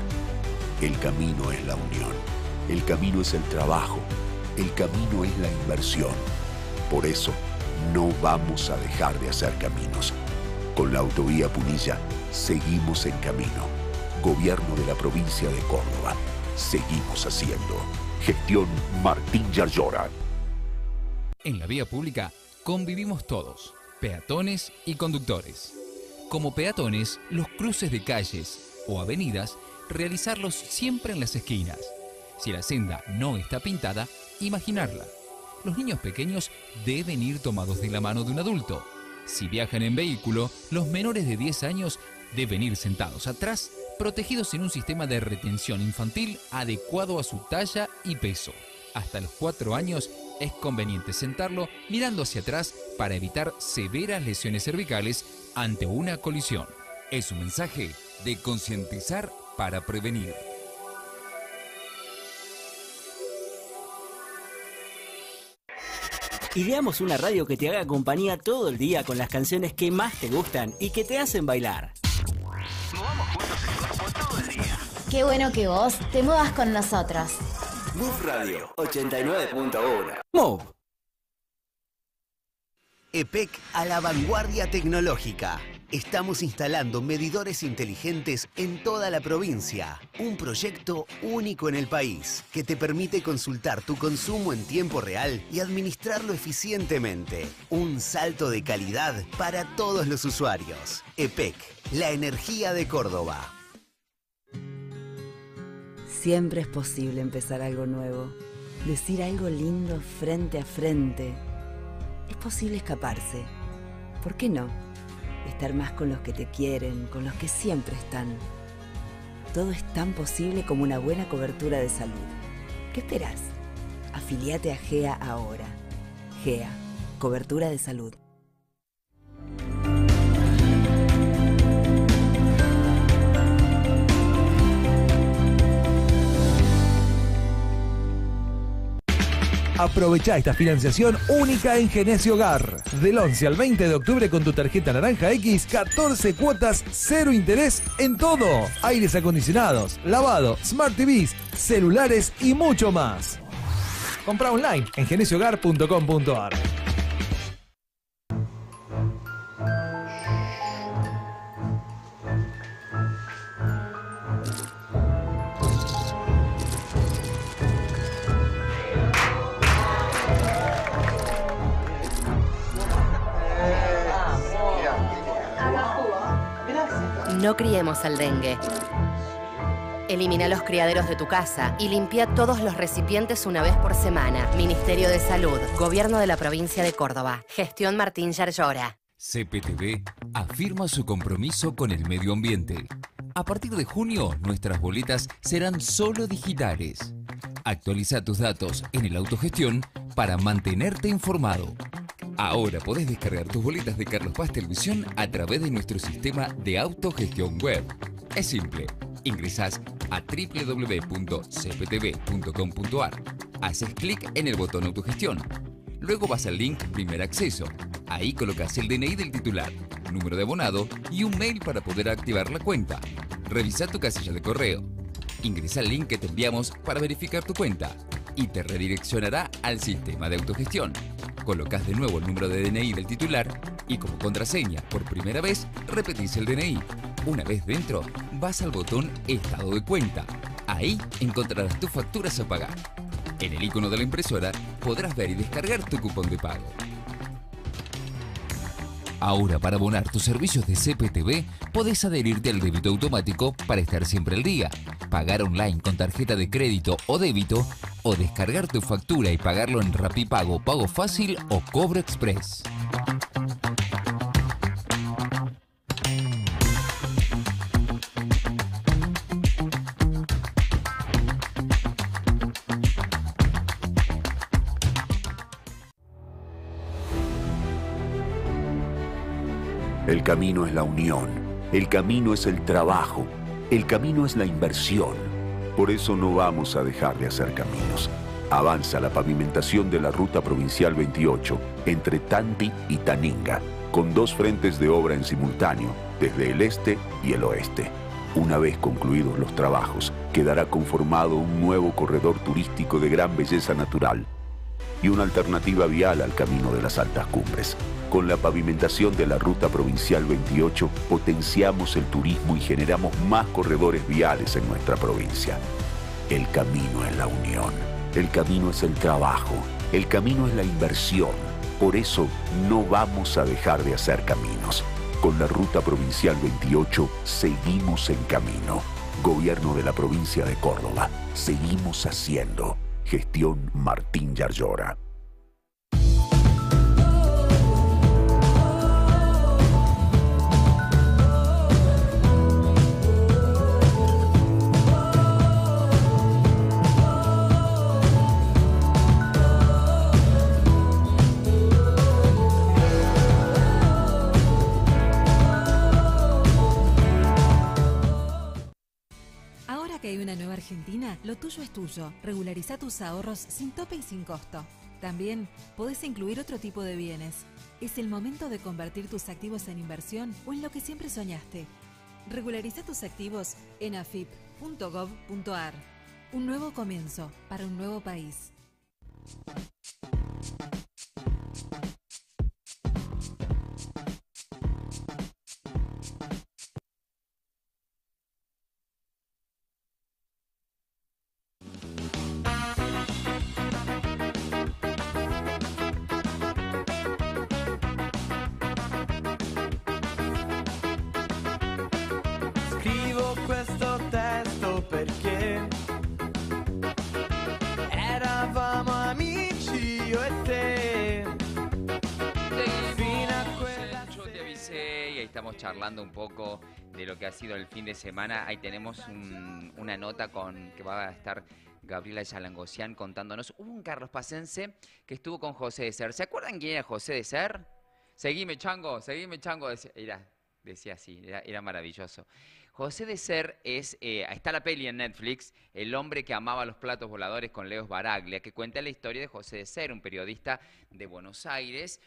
El camino es la unión. El camino es el trabajo. El camino es la inversión. Por eso, no vamos a dejar de hacer caminos. Con la autovía Punilla, seguimos en camino. Gobierno de la provincia de Córdoba. Seguimos haciendo. Gestión Martín Yarlora. En la vía pública convivimos todos, peatones y conductores. Como peatones, los cruces de calles o avenidas, realizarlos siempre en las esquinas. Si la senda no está pintada, imaginarla. Los niños pequeños deben ir tomados de la mano de un adulto. Si viajan en vehículo, los menores de 10 años deben ir sentados atrás, protegidos en un sistema de retención infantil adecuado a su talla y peso. Hasta los 4 años es conveniente sentarlo mirando hacia atrás para evitar severas lesiones cervicales ante una colisión. Es un mensaje de concientizar para prevenir. Ideamos una radio que te haga compañía todo el día con las canciones que más te gustan y que te hacen bailar. Qué bueno que vos te muevas con nosotros. Move Radio 89.1. Move. EPEC a la vanguardia tecnológica. Estamos instalando medidores inteligentes en toda la provincia. Un proyecto único en el país que te permite consultar tu consumo en tiempo real y administrarlo eficientemente. Un salto de calidad para todos los usuarios. EPEC, la energía de Córdoba. Siempre es posible empezar algo nuevo, decir algo lindo frente a frente. Es posible escaparse, ¿Por qué no? Estar más con los que te quieren, con los que siempre están. Todo es tan posible como una buena cobertura de salud. ¿Qué esperas? Afiliate a GEA ahora. GEA, cobertura de salud. Aprovecha esta financiación única en Genesio Hogar. Del 11 al 20 de octubre con tu tarjeta Naranja X, 14 cuotas, cero interés en todo. Aires acondicionados, lavado, smart TVs, celulares y mucho más. Compra online en genesiohogar.com.ar. No criemos al dengue. Elimina los criaderos de tu casa y limpia todos los recipientes una vez por semana. Ministerio de Salud, Gobierno de la Provincia de Córdoba. Gestión Martín Yarlora. CPTV afirma su compromiso con el medio ambiente. A partir de junio, nuestras boletas serán solo digitales. Actualiza tus datos en el autogestión para mantenerte informado. Ahora podés descargar tus boletas de Carlos Paz Televisión a través de nuestro sistema de autogestión web. Es simple. Ingresás a www.cptv.com.ar. Haces clic en el botón autogestión. Luego vas al link Primer Acceso. Ahí colocas el DNI del titular, número de abonado y un mail para poder activar la cuenta. Revisa tu casilla de correo. Ingresa el link que te enviamos para verificar tu cuenta y te redireccionará al sistema de autogestión. Colocas de nuevo el número de DNI del titular y como contraseña por primera vez repetís el DNI. Una vez dentro, vas al botón Estado de cuenta. Ahí encontrarás tus facturas a pagar. En el icono de la impresora podrás ver y descargar tu cupón de pago. Ahora para abonar tus servicios de CPTV podés adherirte al débito automático para estar siempre al día, pagar online con tarjeta de crédito o débito o descargar tu factura y pagarlo en Rapipago, Pago Fácil o Cobro Express. El camino es la unión, el camino es el trabajo, el camino es la inversión. Por eso no vamos a dejar de hacer caminos. Avanza la pavimentación de la Ruta Provincial 28 entre Tanti y Taninga, con dos frentes de obra en simultáneo, desde el este y el oeste. Una vez concluidos los trabajos, quedará conformado un nuevo corredor turístico de gran belleza natural y una alternativa vial al camino de las altas cumbres. Con la pavimentación de la Ruta Provincial 28 potenciamos el turismo y generamos más corredores viales en nuestra provincia. El camino es la unión, el camino es el trabajo, el camino es la inversión. Por eso no vamos a dejar de hacer caminos. Con la Ruta Provincial 28 seguimos en camino. Gobierno de la provincia de Córdoba. Seguimos haciendo. Gestión Martín Yarlora. Una nueva Argentina, lo tuyo es tuyo. Regulariza tus ahorros sin tope y sin costo. También podés incluir otro tipo de bienes. Es el momento de convertir tus activos en inversión o en lo que siempre soñaste. Regulariza tus activos en afip.gov.ar. Un nuevo comienzo para un nuevo país. Que ha sido el fin de semana. Ahí tenemos un- una nota con que va a estar Gabriela Yalangosian contándonos. Hubo un Carlos Pacense que estuvo con José de Ser. ¿Se acuerdan quién era José de Ser? Seguime, chango, seguime, chango. Era, decía así, era, era maravilloso. José de Ser es, eh, está la peli en Netflix, El hombre que amaba los platos voladores con Leos Baraglia, que cuenta la historia de José de Ser, un periodista de Buenos Aires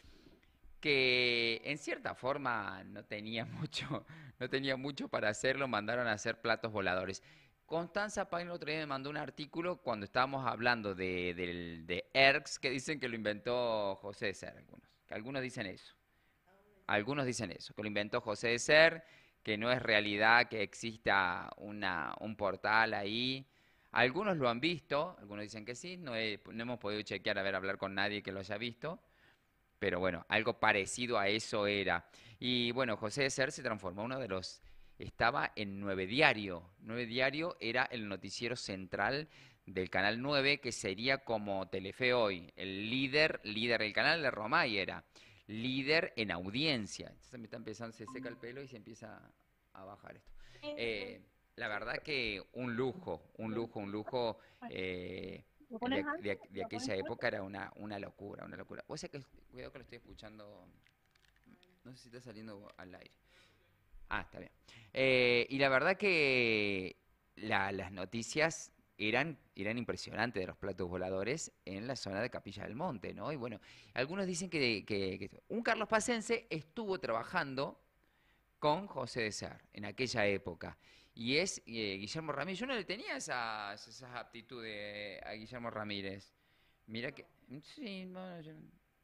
que en cierta forma no tenía mucho, no tenía mucho para hacerlo, mandaron a hacer platos voladores. Constanza Payne el otro día me mandó un artículo cuando estábamos hablando de, de ERX que dicen que lo inventó José de Ser, algunos. Algunos dicen eso. Algunos dicen eso, que lo inventó José de Ser, que no es realidad que exista una, un portal ahí. Algunos lo han visto, algunos dicen que sí, no, no hemos podido chequear a ver, hablar con nadie que lo haya visto. Pero bueno, algo parecido a eso era. Y bueno, José de Ser se transformó en uno de los... Estaba en Nueve Diario. Nueve Diario era el noticiero central del Canal 9, que sería como Telefe hoy. El líder, líder del canal de Romay era. Líder en audiencia. Entonces me está empezando, se seca el pelo y se empieza a bajar esto. Eh, la verdad que un lujo, un lujo, un lujo. eh, ¿Lo pones de, aquella época era una, una locura, una locura. O sea que, cuidado que lo estoy escuchando, no sé si está saliendo al aire. Ah, está bien. Eh, y la verdad que la- las noticias eran, eran impresionantes de los platos voladores en la zona de Capilla del Monte, ¿no? Y bueno, algunos dicen que, que- que un Carlos Pacense estuvo trabajando con José de Ser en aquella época. Y es eh, Guillermo Ramírez. Yo no le tenía esas, esas aptitudes a Guillermo Ramírez. Mira que. Sí, no, yo-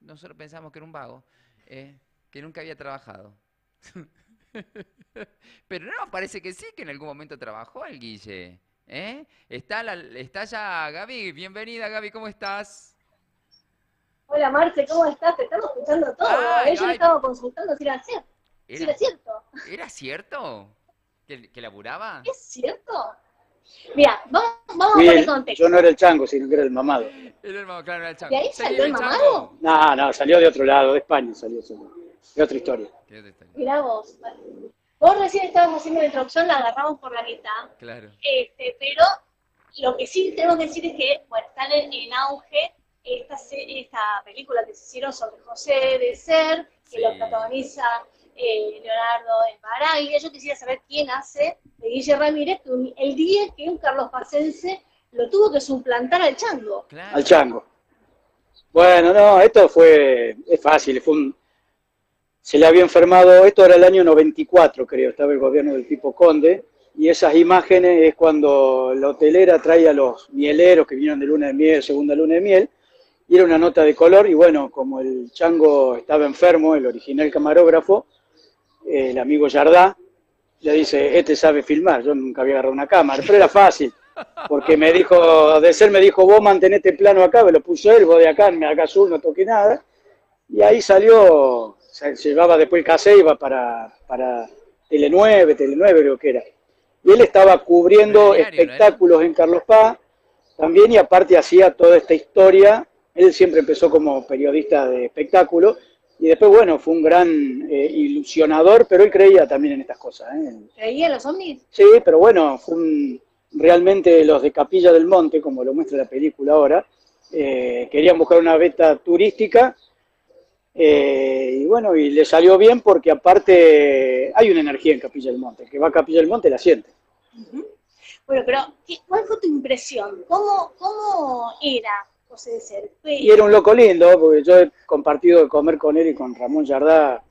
nosotros pensamos que era un vago, eh, que nunca había trabajado. Pero no, parece que sí, que en algún momento trabajó el Guille. ¿eh? Está, la, está ya Gaby. Bienvenida, Gaby, ¿cómo estás? Hola Marce, ¿cómo estás? Te estamos escuchando todo. Ay, Ella ay. estaba consultando si era cierto. Si ¿Era, era cierto. ¿era cierto? ¿Que, que laburaba? ¿Es cierto? Mira, vamos, vamos a poner el- contexto. yo no era el chango, sino que era el mamado. Era el mamado, claro, era el chango. ¿De ahí salió el mamado? chango. No, no, salió de otro lado, de España salió eso, de otra historia. Qué otra historia. Mirá vos. Vos recién estábamos haciendo la introducción, la agarramos por la mitad. Claro. Este, pero lo que sí tenemos que decir es que, bueno, están en, en auge esta, esta película que se hicieron sobre José de Ser, que lo protagoniza eh, Leonardo Baraglia. Yo quisiera saber quién hace de Guille Ramírez, que un- el día que un Carlos Pacense lo tuvo que suplantar al Chango. Al chango. Bueno, no, esto fue, es fácil, fue un, se le había enfermado, esto era el año 94 creo, estaba el gobierno del tipo Conde, y esas imágenes es cuando la hotelera trae a los mieleros que vinieron de luna de miel, segunda luna de miel, y era una nota de color, y bueno, como el chango estaba enfermo, el original camarógrafo, el amigo Yardá, le dice, este sabe filmar, yo nunca había agarrado una cámara, pero era fácil, porque me dijo, de ser me dijo, vos mantenete plano acá, me lo puso él, vos de acá, me acá sur, no toqué nada, y ahí salió, se llevaba después el cassette, iba para, para Tele9, Tele9 creo que era, y él estaba cubriendo espectáculos en Carlos Paz, también, y aparte hacía toda esta historia, él siempre empezó como periodista de espectáculo, y después, bueno, fue un gran eh, ilusionador, pero él creía también en estas cosas, ¿eh? ¿Creía en los ovnis? Sí, pero bueno, fue un- realmente los de Capilla del Monte, como lo muestra la película ahora, eh, querían buscar una beta turística eh, y bueno, y le salió bien porque aparte hay una energía en Capilla del Monte, el que va a Capilla del Monte la siente. Bueno, pero ¿qué- ¿cuál fue tu impresión? ¿Cómo, cómo era José de Y era un loco lindo, porque yo he compartido de comer con él y con Ramón Yardá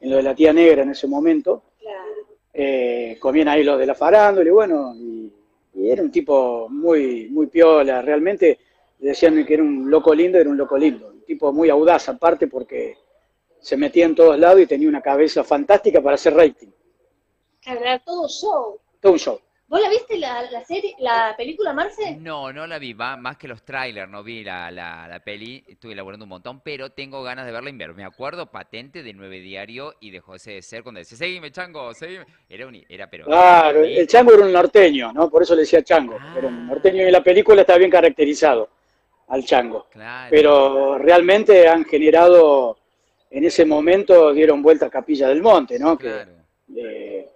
en lo de la tía negra en ese momento. Claro. eh, comían ahí los de la farándula y bueno, y, y era un tipo muy, muy piola, realmente decían que era un loco lindo, era un loco lindo, un tipo muy audaz aparte porque se metía en todos lados y tenía una cabeza fantástica para hacer rating, Claro, era todo show. todo un show. ¿Vos la viste la, la serie, la película Marce? No, no la vi, va, más que los trailers, no vi la, la, la peli, estuve elaborando un montón, pero tengo ganas de verla en ver. Me acuerdo patente de Nueve Diario y de José de Ser cuando decía, seguime, chango, seguime. Era, un, era pero... Claro, el chango era un norteño, ¿no? Por eso le decía chango, era un norteño y en la película está bien caracterizado al chango. Claro. pero realmente han generado, en ese momento dieron vuelta a Capilla del Monte, ¿no? Que eh,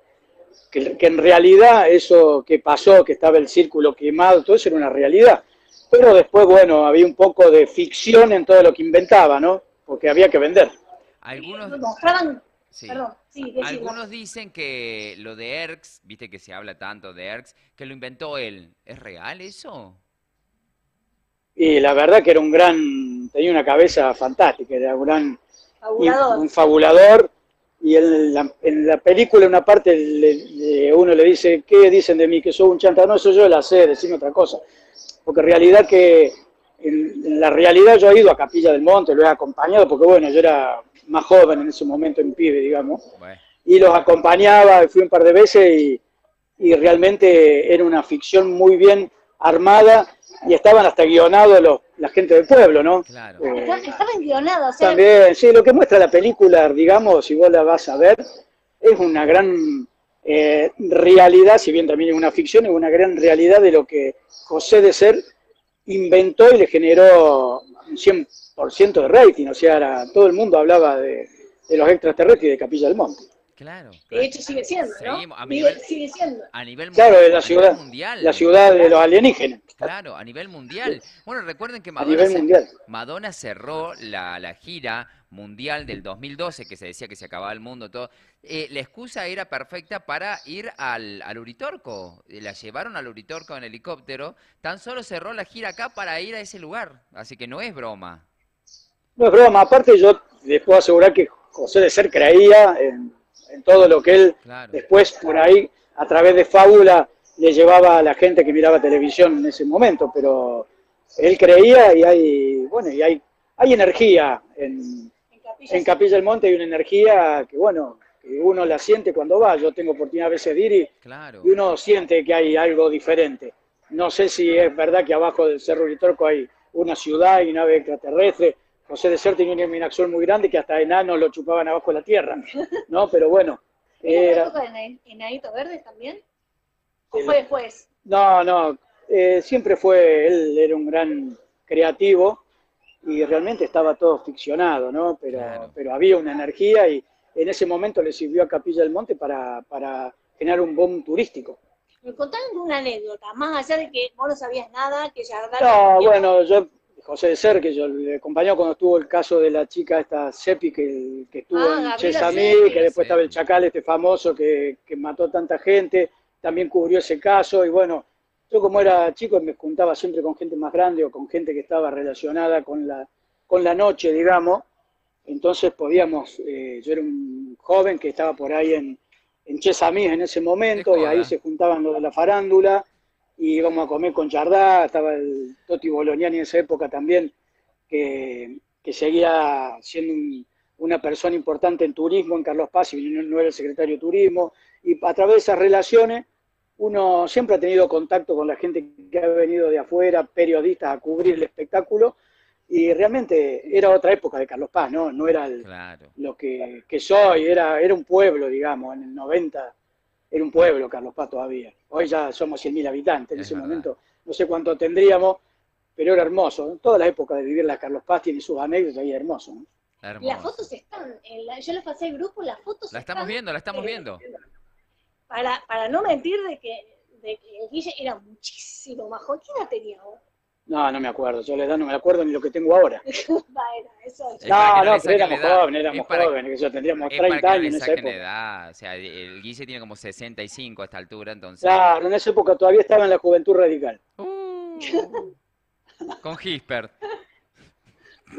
que, que en realidad eso que pasó, que estaba el círculo quemado, todo eso era una realidad. Pero después, bueno, había un poco de ficción en todo lo que inventaba, ¿no? Porque había que vender. Algunos, sí. perdón, sí. Algunos dicen que lo de Erx, viste que se habla tanto de Erx, que lo inventó él. ¿Es real eso? Y la verdad que era un gran, tenía una cabeza fantástica, era un gran Fabulador. un fabulador. Y en la, en la película, una parte, le- le- uno le dice, ¿qué dicen de mí? Que soy un chanta. No, eso yo la sé, decime otra cosa. Porque en realidad que, en, en la realidad yo he ido a Capilla del Monte, lo he acompañado, porque bueno, yo era más joven en ese momento, en pibe, digamos. Y los acompañaba, fui un par de veces y, y realmente era una ficción muy bien armada y estaban hasta guionados los, la gente del pueblo, ¿no? Claro. Eh, Estaban guionados, o sea, también, sí, lo que muestra la película, digamos, si vos la vas a ver, es una gran eh, realidad, si bien también es una ficción, es una gran realidad de lo que José de Ser inventó y le generó un 100% de rating, o sea, era- todo el mundo hablaba de, de los extraterrestres y de Capilla del Monte. Claro. de hecho sigue siendo, ¿no? Seguimos, a Sigue- nivel- sigue siendo. A nivel, Claro, mu- de la ciudad, mundial. la ciudad de los alienígenas. Claro, a nivel mundial. Bueno, recuerden que A Madonna, mundial. Madonna cerró la, la gira mundial del 2012, que se decía que se acababa el mundo, todo. Eh, la excusa era perfecta para ir al, al Uritorco. Eh, La llevaron al Uritorco en helicóptero. Tan solo cerró la gira acá para ir a ese lugar. Así que no es broma. No es broma, aparte yo les puedo asegurar que José de Ser creía en, en todo lo que él después por ahí, a través de fábula, le llevaba a la gente que miraba televisión en ese momento, pero él creía y hay, bueno, y hay, hay energía en, en Capilla del Monte, hay una energía que, bueno, que uno la siente cuando va, yo tengo oportunidad a veces de ir y, Claro. y uno siente que hay algo diferente. No sé si es verdad que abajo del Cerro Uritorco hay una ciudad y nave extraterrestre. José de Ser tenía un iluminación muy grande que hasta enanos lo chupaban abajo de la tierra, ¿no? Pero bueno, ¿Era la era... época de Ena- Enanitos Verdes también? ¿O fue después? No, no, eh, siempre fue, él era un gran creativo y realmente estaba todo ficcionado, ¿no? Pero, pero había una energía y en ese momento le sirvió a Capilla del Monte para, para generar un boom turístico. Me contaron una anécdota, más allá de que vos no sabías nada, que Jardán... No, bueno, yo, José de Ser, que yo le acompañó cuando estuvo el caso de la chica esta Sepi que, que estuvo Ah, en Gabriela Chesamí, que después estaba el chacal este famoso que, que mató tanta gente, también cubrió ese caso y bueno, yo como era chico me juntaba siempre con gente más grande o con gente que estaba relacionada con la, con la noche, digamos, entonces podíamos, eh, yo era un joven que estaba por ahí en, en Chesamí en ese momento y ahí se juntaban los de la farándula y íbamos a comer con Chardá, estaba el Toti Bolognani en esa época también, que, que seguía siendo un- una persona importante en turismo en Carlos Paz, y no, no era el secretario de turismo, y a través de esas relaciones uno siempre ha tenido contacto con la gente que ha venido de afuera, periodistas a cubrir el espectáculo, y realmente era otra época de Carlos Paz, ¿no? No era el- lo que, que soy, era, era un pueblo, digamos, en el 90 era un pueblo Carlos Paz todavía. Hoy ya somos 100.000 habitantes, en ese momento no sé cuánto tendríamos, pero era hermoso. Toda la época de vivir la Carlos Paz tiene sus anécdotas y es hermoso. ¿no? Las fotos están, en la- yo les pasé el grupo, las fotos La estamos están, viendo, la estamos eh, viendo. Para, para no mentir de que, de que Guille era muchísimo más joven. ¿Qué edad tenía vos? No, no me acuerdo, yo la edad no me acuerdo ni lo que tengo ahora. Bueno, eso es. No, no pero éramos jóvenes, éramos Es para- jóvenes, que yo tendríamos Es para 30 que años en esa época. edad. O sea, el Guille tiene como 65 a esta altura, entonces. Claro, en esa época todavía estaba en la juventud radical. Con Gisper.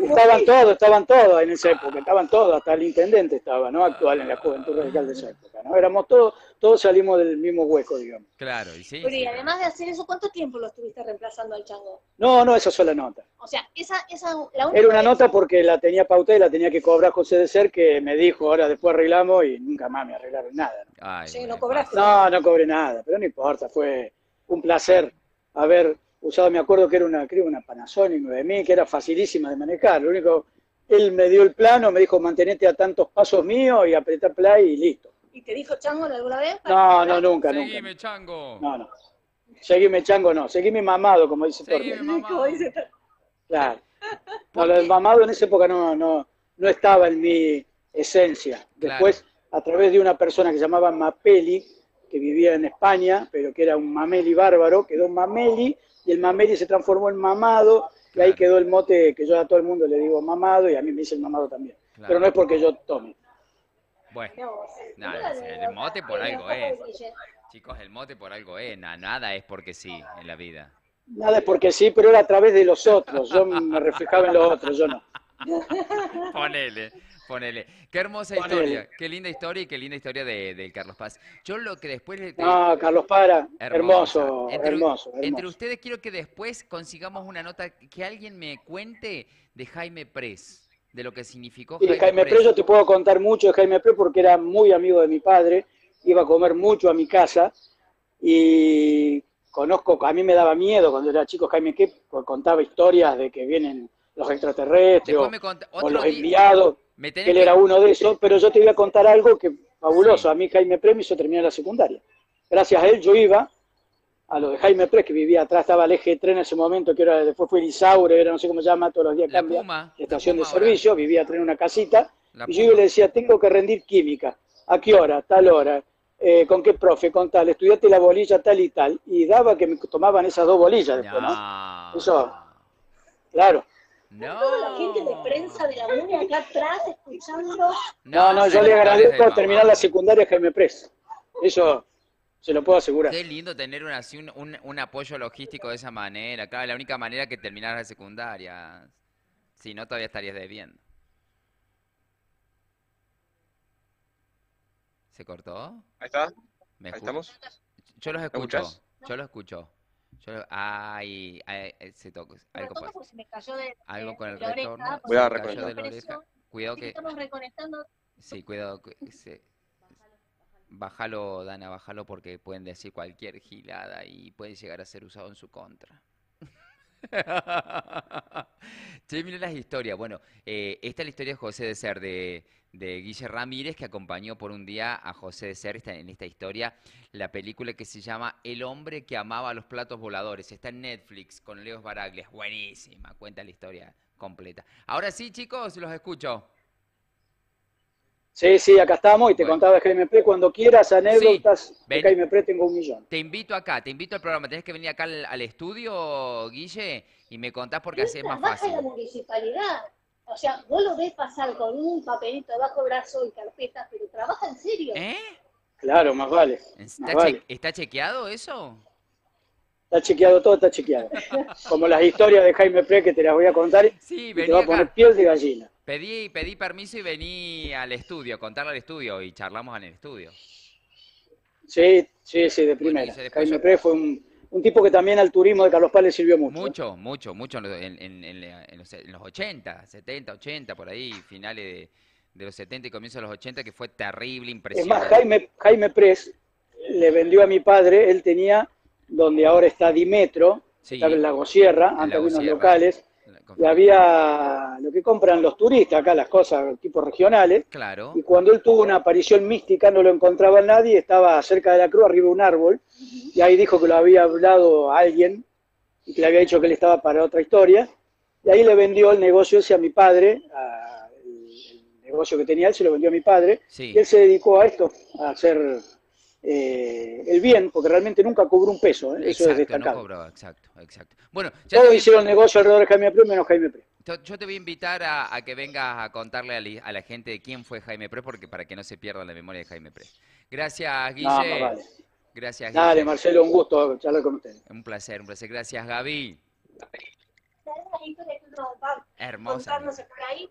Estaban todos, estaban todos en esa época, estaban todos, hasta el intendente estaba, ¿no? Actual en la juventud radical de esa época, ¿no? Éramos todos, todos salimos del mismo hueco, digamos. Claro, y sí. Pero y además de hacer eso, ¿cuánto tiempo lo estuviste reemplazando al chango? No, no, esa sola nota. O sea, esa, esa, la única Era una vez- nota porque la tenía pautada y la tenía que cobrar José de Ser, que me dijo, ahora después arreglamos y nunca más me arreglaron nada. ¿no? Ay, Sí, no cobraste. No, no cobré nada, pero no importa, fue un placer haber usado, me acuerdo que era una, creo una Panasonic 9000, que era facilísima de manejar, lo único, él me dio el plano, me dijo mantenete a tantos pasos míos y apretá play y listo. ¿Y te dijo chango alguna vez? No, no, nunca, nunca. Seguime, chango. No, no. Seguime chango, no, seguime mamado, como dice dice- Claro. No, lo del mamado en esa época no, no, no estaba en mi esencia. Después, a través de una persona que se llamaba Mapeli, que vivía en España, pero que era un mameli bárbaro, quedó mameli, y el mameli se transformó en mamado, y ahí quedó el mote que yo a todo el mundo le digo mamado, y a mí me dicen mamado también. Pero no es porque yo tome. Bueno, nada, el mote por algo es. Chicos, el mote por algo es, na- nada es porque sí en la vida. Nada es porque sí, pero era a través de los otros, yo me reflejaba en los otros, yo no. Ponele, ponele. Qué hermosa Ponele. historia, qué linda historia y qué linda historia de, Carlos Paz. Yo lo que después... le- No, Carlos Para, hermoso, Entre, hermoso, entre ustedes quiero que después consigamos una nota, que alguien me cuente de Jaime Pres, de lo que significó Y de Jaime yo te puedo contar mucho de Jaime Prés porque era muy amigo de mi padre, iba a comer mucho a mi casa y conozco, a mí me daba miedo cuando era chico Jaime que contaba historias de que vienen los extraterrestres o, los enviados, me que tenés él que- era uno de esos, pero yo te voy a contar algo que fabuloso, a mí Jaime Prés me hizo terminar la secundaria. Gracias a él yo iba a lo de Jaime Prés, que vivía atrás, estaba el eje 3 en ese momento, que era, después fue Elisaure, era no sé cómo se llama, todos los días La cambia, Puma, la estación de servicio, vivía atrás en una casita, La y yo iba y le decía, tengo que rendir química, ¿a qué hora? Tal hora, Eh, ¿con qué profe? Con tal, estudiate la bolilla tal y tal, y daba que me tomaban esas dos bolillas después, ¿no? Eso, claro. Toda la gente de prensa de la MUNI acá atrás escuchando. No, no, yo le agradezco terminar la secundaria Jaime Prés, eso se lo puedo asegurar. Qué lindo tener un, así un, un- un apoyo logístico de esa manera. Claro, la única manera que terminar la secundaria. Si no, todavía estarías debiendo. ¿Se cortó? Ahí está. ¿Me Ahí estamos. Yo los ¿Me escucho. Yo los escucho. Yo Ay, ay, ay, se tocó. Algo, Todo pasa. porque se me cayó de, Algo con el la oreja, retorno. porque Voy a reconectar. de oreja. Cuidado que. Estamos reconectando. Sí, cuidado. se- Bájalo, Dana, bájalo porque pueden decir cualquier gilada y puede llegar a ser usado en su contra. Che, miren las historias. Bueno, eh, esta es la historia de José de Ser, de, de Guille Ramírez, que acompañó por un día a José de Ser esta- en esta historia, la película que se llama El hombre que amaba los platos voladores. Está en Netflix con Leos Baraglia. Es buenísima, cuenta la historia completa. Ahora sí, chicos, los escucho. Sí, sí, acá estamos y te contaba de Jaime Prés, cuando quieras anécdotas ven. de Jaime Prés tengo un millón. Te invito acá, te invito al programa. Tenés que venir acá al, al estudio, Guille, y me contás porque así es más en la fácil. municipalidad. O sea, vos lo ves pasar con un papelito debajo del brazo y carpetas, pero trabaja en serio. ¿Eh? Claro, más vale. ¿Está, Más vale. che- está chequeado eso? Está chequeado todo, está chequeado. Como las historias de Jaime Prés que te las voy a contar y Sí, te vení va a poner piel de gallina. Pedí, pedí permiso y vení al estudio, a contarle al estudio y charlamos en el estudio. Sí, sí, sí, de primera. después Jaime yo- Prés fue un, un tipo que también al turismo de Carlos Paz le sirvió mucho. Mucho, mucho, mucho en, en- en- la- los, en los 80, 70, 80, por ahí, finales de, de los 70 y comienzos de los 80, que fue terrible, Es impresionante. más, Jaime, Jaime Prés le vendió a mi padre, él tenía donde ahora está Dimetro, Sí. estaba en Lago Sierra, En antes había unos locales, y había lo que compran los turistas acá, las cosas tipo regionales, Claro. y cuando él tuvo una aparición mística no lo encontraba nadie, estaba cerca de la cruz, arriba de un árbol, y ahí dijo que lo había hablado a alguien, y que le había dicho que él estaba para otra historia, y ahí le vendió el negocio ese a mi padre, a- el, el negocio que tenía él se lo vendió a mi padre, Sí. y él se dedicó a esto, a hacer eh, el bien, porque realmente nunca cobró un peso, ¿eh? eso es Exacto, no destacable. cobraba, exacto, exacto. Bueno, ya Todos hicieron negocio alrededor de Jaime Prés, menos Jaime Prés. Yo, te voy a invitar a, a que vengas a contarle a, li- a la gente de quién fue Jaime Prés, porque para que no se pierda la memoria de Jaime Prés. Gracias, Guille. No, más vale. Gracias, Dale, Guille. Marcelo, un gusto charlar con ustedes. Un placer, un placer. Gracias, Gaby. Hermosa. Contarnos por ahí.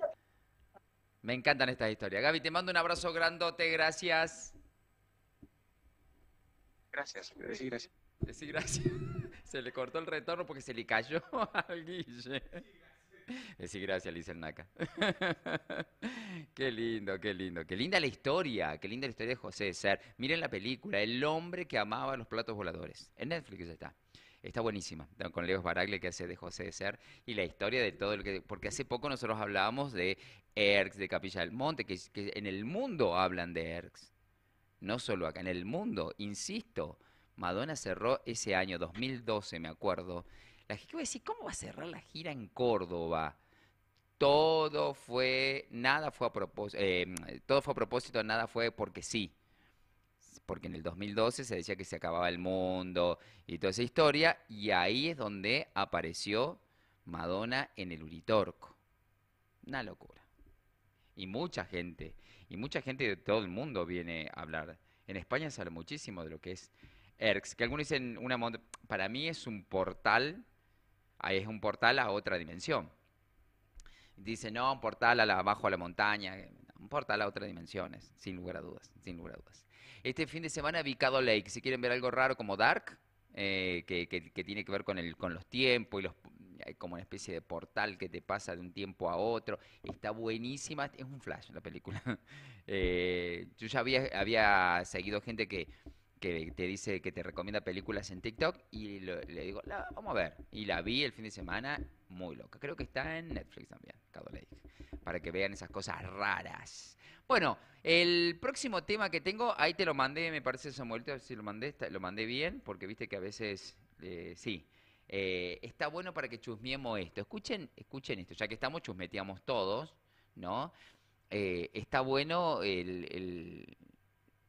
Me encantan estas historias. Gaby, te mando un abrazo grandote, gracias. Gracias. Sí, gracias. Decí gracias. Se le cortó el retorno porque se le cayó al Guille. Decí gracias, le Naka. Qué lindo, qué lindo. Qué linda la historia. Qué linda la historia de José Ser. Miren la película, El hombre que amaba los platos voladores. En Netflix está. Está buenísima, con Leos Baragle que hace de José de Ser y la historia de todo lo que... Porque hace poco nosotros hablábamos de Erx, de Capilla del Monte, que, que en el mundo hablan de Erx. No solo acá, en el mundo, insisto. Madonna cerró ese año, 2012, me acuerdo. La gente va a decir, ¿cómo va a cerrar la gira en Córdoba? todo fue, nada fue a propósito, todo fue a propósito, nada fue porque sí. Porque en el 2012 se decía que se acababa el mundo y toda esa historia, y ahí es donde apareció Madonna en el Uritorco. Una locura. Y mucha gente, y mucha gente de todo el mundo viene a hablar. En España se habla muchísimo de lo que es ERX, que algunos dicen una para mí es un portal, es un portal a otra dimensión. Dice, no, un portal a la, abajo a la montaña, un portal a otras dimensiones, sin lugar a dudas, sin lugar a dudas. Este fin de semana Vicado Lake, si quieren ver algo raro como Dark, eh, que, que, tiene que ver con, el, con los tiempos y los como una especie de portal que te pasa de un tiempo a otro. Está buenísima, es un flash la película. Eh, yo ya había, había seguido gente que, que te dice que te recomienda películas en TikTok y le digo, vamos a ver. Y la vi el fin de semana, muy loca. Creo que está en Netflix también, Lake, para que vean esas cosas raras. Bueno, el próximo tema que tengo, ahí te lo mandé, me parece Samuel, si lo mandé, lo mandé bien, porque viste que a veces, eh, sí, eh, está bueno para que chusmeemos esto. Escuchen, escuchen esto, ya que estamos, chusmeteamos todos, ¿no? Eh, está bueno el,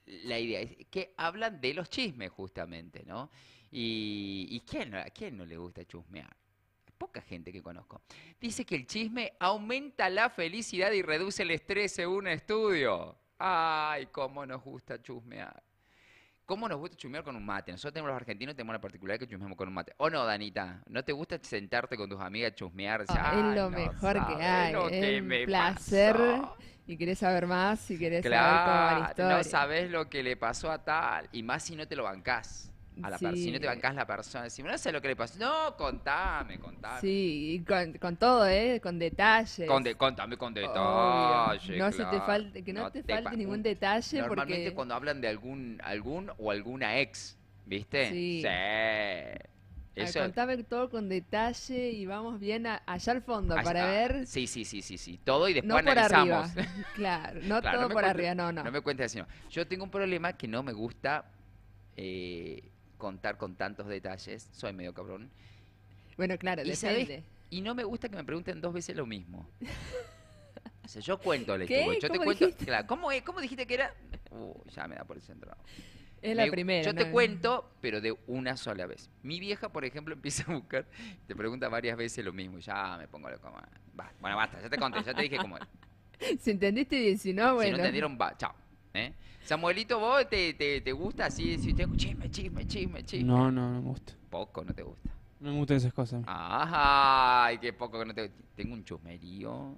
la idea, es que hablan de los chismes justamente, ¿no? Y, y ¿quién, ¿a quién no le gusta chusmear? Poca gente que conozco. Dice que el chisme aumenta la felicidad y reduce el estrés según un estudio. Ay, cómo nos gusta chusmear. ¿Cómo nos gusta chumear con un mate? Nosotros tenemos los argentinos tenemos la particularidad que chusmeamos con un mate. ¿O no, Danita? ¿No te gusta sentarte con tus amigas a chusmear? Ah, es lo mejor que hay. Es un placer. Y querés saber más, si querés saber cómo va la historia. No sabes lo que le pasó a tal. Y más si no te lo bancás a la Si no te bancás la persona, si no sé lo que le pasó, no, contame, contame. Sí, con, con todo, ¿eh? Con detalles. Con contame con detalles. No se te falte, que no, te, falte ningún detalle. Normalmente cuando hablan de algún, algún o alguna ex, ¿viste? Sí. Eso... contame todo con detalle y vamos bien allá al fondo para ver. Sí, sí, sí, sí, sí. Todo y después no analizamos. Por arriba. claro, no todo por arriba, no, no. No me cuentes así. Yo tengo un problema que no me gusta eh, contar con tantos detalles. Soy medio cabrón. Bueno, claro, y depende. y no me gusta que me pregunten dos veces lo mismo. o sea, yo cuento la historia. Yo te cuento. Claro, ¿cómo, ¿Cómo dijiste que era? Uh, ya me da por el centro. Es la primera. Yo te cuento, pero de una sola vez. Mi vieja, por ejemplo, empieza a buscar, te pregunta varias veces lo mismo. Ya me pongo loco. Bueno, basta, ya te conté, ya te dije cómo era. Si entendiste bien, si no, bueno. Si no entendieron, va, chao. ¿Eh? Samuelito, ¿vos te, te, te gusta así? Si te chisme, chisme, chisme, chisme. No, no, no me gusta. Poco no te gusta. No me gustan esas cosas. Ajá, ay, qué poco que no te gusta. Tengo un chusmerío,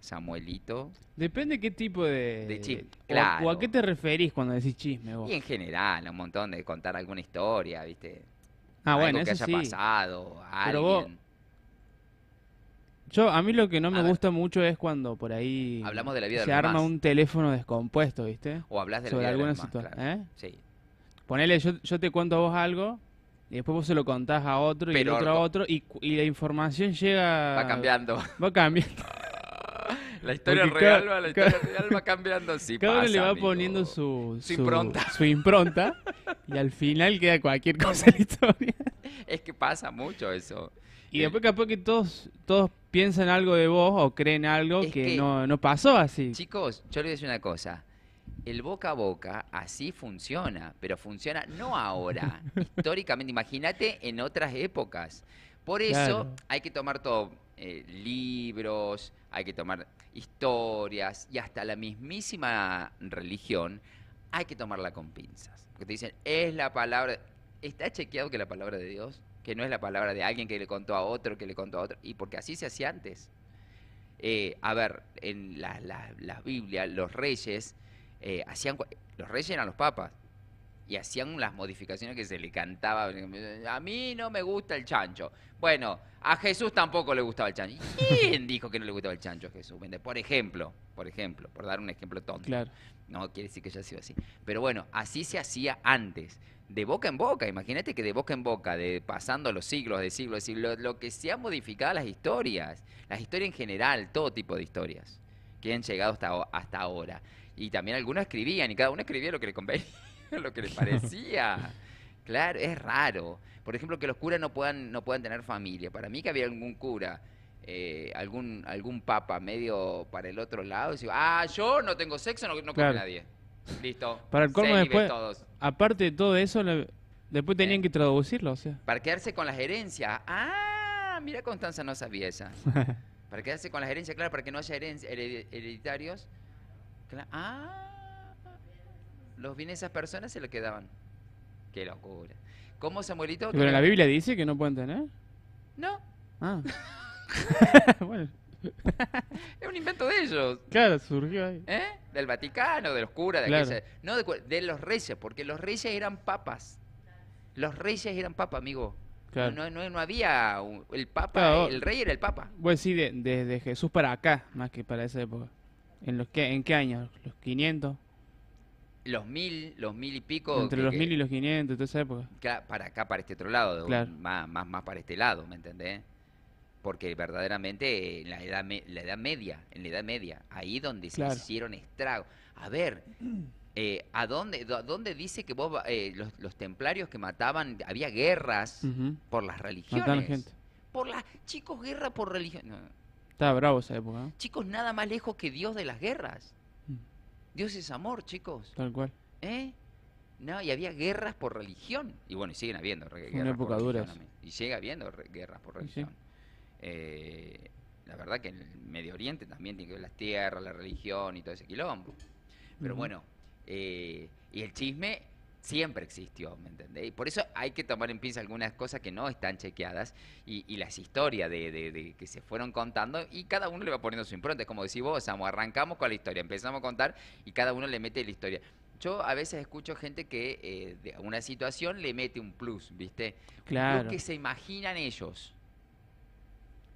Samuelito. Depende qué tipo de... De chisme, claro. O, a qué te referís cuando decís chisme vos. Y en general, un montón de contar alguna historia, ¿viste? Ah, Algo bueno, que haya sí. pasado, Pero vos, yo, a mí lo que no me gusta mucho es cuando por ahí Hablamos de la vida se de arma demás. un teléfono descompuesto, ¿viste? O hablas de la Sobre vida alguna situación. claro. ¿eh? Sí. Ponele, yo, yo te cuento a vos algo y después vos se lo contás a otro y Pero el otro a otro y, cu- y la información llega... Va cambiando. Va cambiando. La historia Porque real, cada- va, la historia real va cambiando. Sí, Cada uno pasa, le va amigo. poniendo su, Su impronta. su impronta y al final queda cualquier cosa en la historia. Es que pasa mucho eso. Y después capaz que todos, todos piensan algo de vos o creen algo que, que- no, no pasó así. Chicos, yo les voy a decir una cosa. El boca a boca así funciona, pero funciona no ahora, históricamente. Imagínate en otras épocas. Por eso Claro. hay que tomar todo, eh, libros, hay que tomar historias y hasta la mismísima religión hay que tomarla con pinzas. Porque te dicen, es la palabra, está chequeado que la palabra de Dios, que no es la palabra de alguien que le contó a otro, que le contó a otro, y porque así se hacía antes. Eh, a ver, en la- la- las Biblias, los reyes eh, hacían, los reyes eran los papas y hacían las modificaciones que se le cantaba. A mí no me gusta el chancho. Bueno, a Jesús tampoco le gustaba el chancho. ¿Quién dijo que no le gustaba el chancho a Jesús? Por ejemplo, por ejemplo, por dar un ejemplo tonto. Claro. No quiere decir que haya sido así. Pero bueno, así se hacía antes. De boca en boca, imagínate que de boca en boca, de pasando los siglos, de siglos, de siglos, lo que se ha modificado las historias, las historias en general, todo tipo de historias que han llegado hasta, hasta ahora. Y también algunos escribían y cada uno escribía lo que le convenía, lo que le parecía. Claro, es raro. Por ejemplo, que los curas no puedan, no puedan tener familia. Para mí que había algún cura eh, algún algún papa medio para el otro lado y digo, ah, yo no tengo sexo, no, no come nadie. Listo. Para el colmo después, aparte de todo eso, después tenían que traducirlo, o sea. Para quedarse con las herencias. Ah, mira Constanza no sabía esa. para quedarse con las herencias, claro, para que no haya hereditarios. ah, los bienes de esas personas se lo quedaban. Qué locura. ¿Cómo Samuelito? Pero la Biblia dice que no pueden tener. No. Ah. bueno. es un invento de ellos. Claro, surgió ahí. ¿Eh? Del Vaticano, de los curas, de, no de, los reyes, porque los reyes eran papas. Los reyes eran papas, amigo. No, no, no, había el papa, el rey era el papa. Pues sí, desde de, Jesús para acá, más que para esa época. ¿En los que, en qué años? ¿Los 500? Los mil, los mil y pico. Entre los mil y los 500, toda esa época. Para acá, para este otro lado, más, más, más para este lado, ¿me entendés? porque verdaderamente en la edad, la edad media, en la edad media, ahí donde se hicieron estragos. A ver, eh, ¿a, dónde, dónde dice que vos, eh, los, templarios que mataban, había guerras por las religiones? Por las, chicos, guerra por religión. Estaba bravo esa época. Chicos, nada más lejos que Dios de las guerras. Dios es amor, chicos. Tal cual. ¿Eh? No, y había guerras por religión. Y bueno, y siguen habiendo guerras Una época dura. Y sigue habiendo guerras por religión. Eh, la verdad que en el Medio Oriente también tiene que ver las tierras, la religión y todo ese quilombo. Pero bueno, eh, y el chisme siempre existió, ¿me entendés? Y por eso hay que tomar en pinza algunas cosas que no están chequeadas y, las historias de, que se fueron contando y cada uno le va poniendo su impronta. Es como decís vos, arrancamos con la historia, empezamos a contar y cada uno le mete la historia. Yo a veces escucho gente que eh, de una situación le mete un plus, ¿viste? Claro. Lo que se imaginan ellos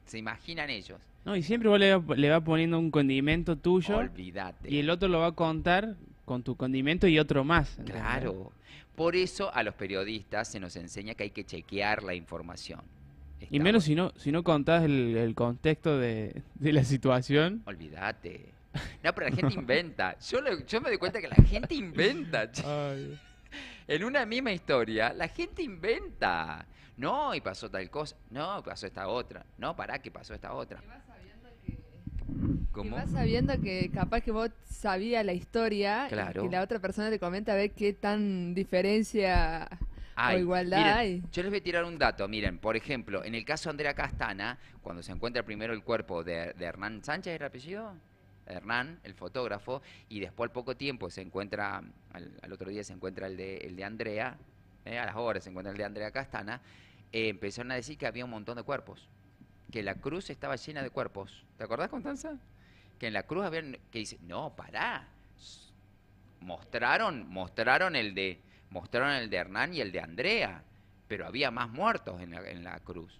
se imaginan ellos. No, y siempre vos le, va poniendo un condimento tuyo. Olvídate. Y el otro lo va a contar con tu condimento y otro más. Claro. Por eso a los periodistas se nos enseña que hay que chequear la información. y menos si no, si no contás el, contexto de, la situación. Olvídate. No, pero la gente inventa. Yo, yo me doy cuenta que la gente inventa. En una misma historia, la gente inventa. No, y pasó tal cosa. No, pasó esta otra. No, pará, que pasó esta otra. ¿Cómo? vas sabiendo que capaz que vos sabías la historia claro. y la otra persona te comenta a ver qué tan diferencia o igualdad hay. Yo les voy a tirar un dato. Miren, por ejemplo, en el caso de Andrea Castana, cuando se encuentra primero el cuerpo de, Hernán Sánchez, ¿era el apellido? Hernán, el fotógrafo, y después al poco tiempo se encuentra, al, otro día se encuentra el de, el de Andrea, eh, a las horas se encuentra el de Andrea Castana, eh, empezaron a decir que había un montón de cuerpos, que la cruz estaba llena de cuerpos. ¿Te acordás, Constanza? Que en la cruz había, que dice, no, pará. Mostraron, mostraron el de, mostraron el de Hernán y el de Andrea, pero había más muertos en la, en la cruz.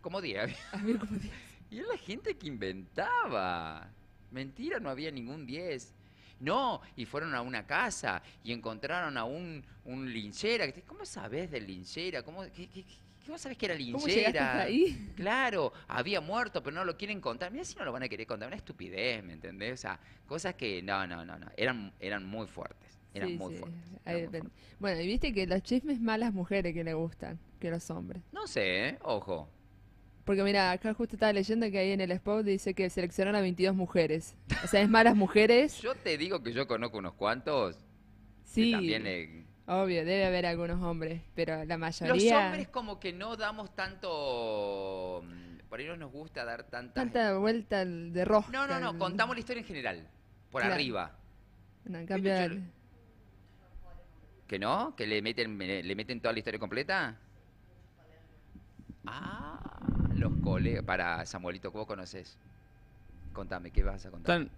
Como 10. Y es la gente que inventaba. Mentira, no había ningún 10. No, y fueron a una casa y encontraron a un, un linchera. ¿Cómo sabes del linchera? ¿Cómo, qué, qué, ¿Cómo sabes que era linchera? ahí? Claro, había muerto, pero no lo quieren contar. Mira si no lo van a querer contar, una estupidez, ¿me entendés? O sea, cosas que no, no, no, no, eran, eran muy fuertes. Eran muy fuertes. Bueno, y viste que los chismes más las mujeres que le gustan que los hombres. No sé, ¿eh? ojo. Porque mira, acá justo estaba leyendo que ahí en el spot dice que seleccionaron a 22 mujeres. O sea, es más las mujeres. yo te digo que yo conozco unos cuantos. Sí. Obvio, debe haber algunos hombres, pero la mayoría... Los hombres como que no damos tanto... Mm, por ahí no nos gusta dar tanta... Tanta vuelta de rojo. No, no, no, contamos la historia en general, por arriba. No, en cambio... ¿Que no? ¿Que le meten, le meten toda la historia completa? Ah, los colegas. Para Samuelito, ¿cómo conoces? Contame, ¿qué vas a contar?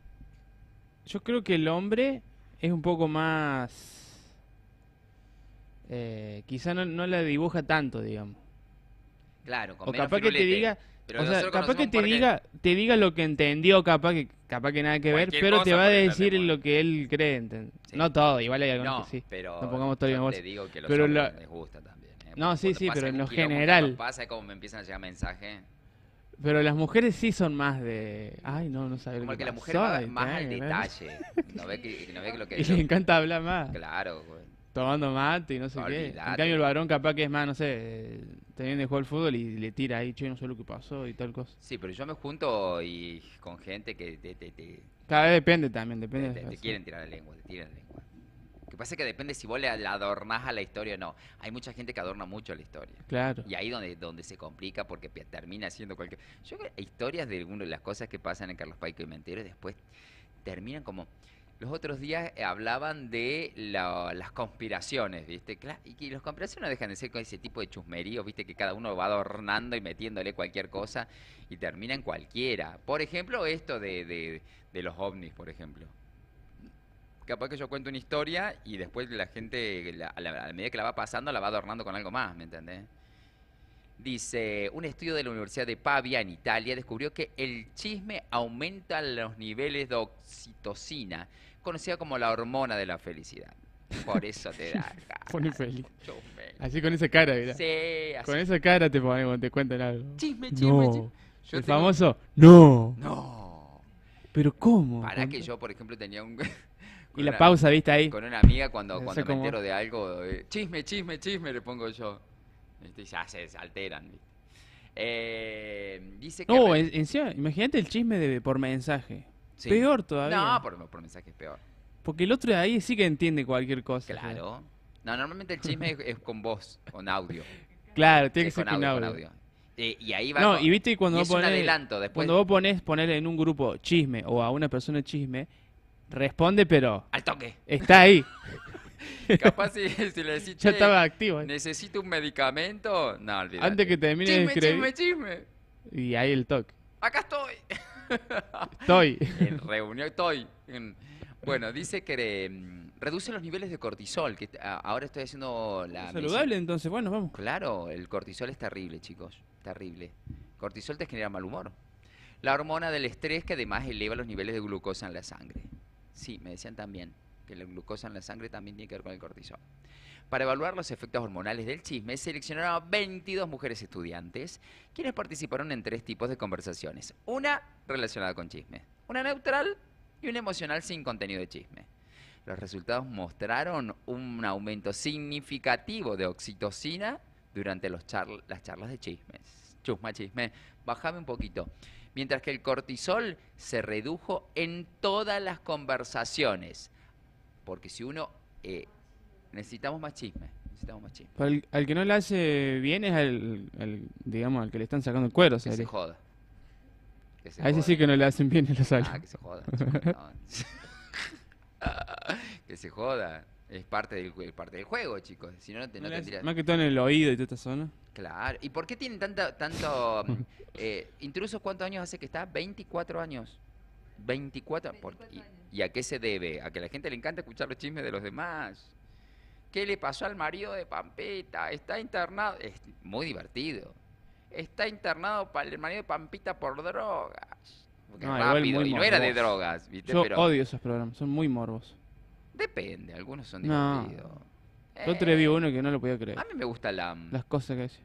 yo creo que el hombre es un poco más. Eh, quizá no, la dibuja tanto, digamos. Claro, con o capaz que te diga. o sea, capaz que te diga, te diga lo que entendió, capaz que, capaz que nada que ver, pero te va a decir lo que él cree. No todo, igual hay algunos que sí. Pero no pongamos todo en te digo que los pero les gusta también. No, sí, sí, pero en lo general. Pasa como me empiezan a llegar mensajes. Pero las mujeres sí son más de. Ay, no, no sabes Como que, que la mujer va más al detalle. No ve, que, no ve que lo que. Y le encanta hablar más. Claro, güey. Tomando mate y no sé qué. En cambio, el varón capaz que es más, no sé, también dejó el fútbol y le tira ahí, che, no sé lo que pasó y tal cosa. Sí, pero yo me junto y con gente que te... te, Cada vez depende también, depende. Te, quieren tirar la lengua, te tiran la lengua. Lo que pasa es que depende si vos le adornás a la historia o no. Hay mucha gente que adorna mucho la historia. Claro. Y ahí donde, donde se complica porque termina siendo cualquier... Yo creo que historias de algunas de las cosas que pasan en Carlos Paico y Mentero después terminan como los otros días eh, hablaban de las conspiraciones, ¿viste? Y que las conspiraciones no dejan de ser con ese tipo de chusmerío, ¿viste? Que cada uno va adornando y metiéndole cualquier cosa y termina en cualquiera. Por ejemplo, esto de, los ovnis, por ejemplo. Capaz que yo cuento una historia y después la gente, a, la, medida que la va pasando, la va adornando con algo más, ¿me entendés? Dice, un estudio de la Universidad de Pavia en Italia descubrió que el chisme aumenta los niveles de oxitocina, conocida como la hormona de la felicidad. Por eso te da. Pone feliz. Así con esa cara, ¿verdad? Sí, así. Con esa cara te ponen cuando te cuentan algo. Chisme, chisme, chisme. el famoso, no. No. Pero ¿cómo? Para que yo, por ejemplo, tenía un... y la pausa, ¿viste ahí? Con una amiga cuando, cuando me entero de algo, eh, chisme, chisme, chisme, le pongo yo. Y ya se alteran. Eh, dice que. No, encima, imagínate el chisme de por mensaje. Peor todavía. No, por, por, mensaje es peor. Porque el otro de ahí sí que entiende cualquier cosa. Claro. No, normalmente el chisme es, con voz, con audio. Claro, tiene que ser con audio. Eh, y ahí va. No, y viste cuando vos pones. Después... Cuando vos pones ponerle en un grupo chisme o a una persona chisme, responde, pero. Al toque. Está ahí. Capaz si, le decís, ya estaba activo. ¿eh? ¿Necesito un medicamento? No, olvídate. Antes que termine chisme, de escribir. Chisme, chisme. Y ahí el toque. Acá estoy. Estoy. En reunión estoy. Bueno, dice que mm, reduce los niveles de cortisol, que ahora estoy haciendo la... Saludable entonces, bueno, vamos. Claro, el cortisol es terrible, chicos, terrible. Cortisol te genera mal humor. La hormona del estrés que además eleva los niveles de glucosa en la sangre. Sí, me decían también que la glucosa en la sangre también tiene que ver con el cortisol. Para evaluar los efectos hormonales del chisme, seleccionaron a 22 mujeres estudiantes, quienes participaron en tres tipos de conversaciones. Una relacionada con chisme, una neutral y una emocional sin contenido de chisme. Los resultados mostraron un aumento significativo de oxitocina durante las charlas de chismes. Chusma chisme, bajame un poquito. Mientras que el cortisol se redujo en todas las conversaciones porque si uno... Eh, necesitamos más chisme. Necesitamos más chisme. al que no le hace bien es al, digamos, al que le están sacando el cuero. Que se joda. a ese sí que no le hacen bien en la sala. Ah, que se joda. que se joda. Es parte del, parte del juego, chicos. Si no, no te, Más que todo en el oído y toda esta zona. Claro. ¿Y por qué tienen tanta, tanto... eh, intrusos cuántos años hace que está? 24 años. 24. y, a qué se debe? A que a la gente le encanta escuchar los chismes de los demás. ¿Qué le pasó al marido de Pampita? Está internado. Es muy divertido. Está internado para el marido de Pampita por drogas. no, rápido, y no era de drogas, ¿viste? Yo odio esos programas, son muy morbos. Depende, algunos son divertidos. Yo te vi uno que no lo podía creer. A mí me gusta la... Las cosas que hace.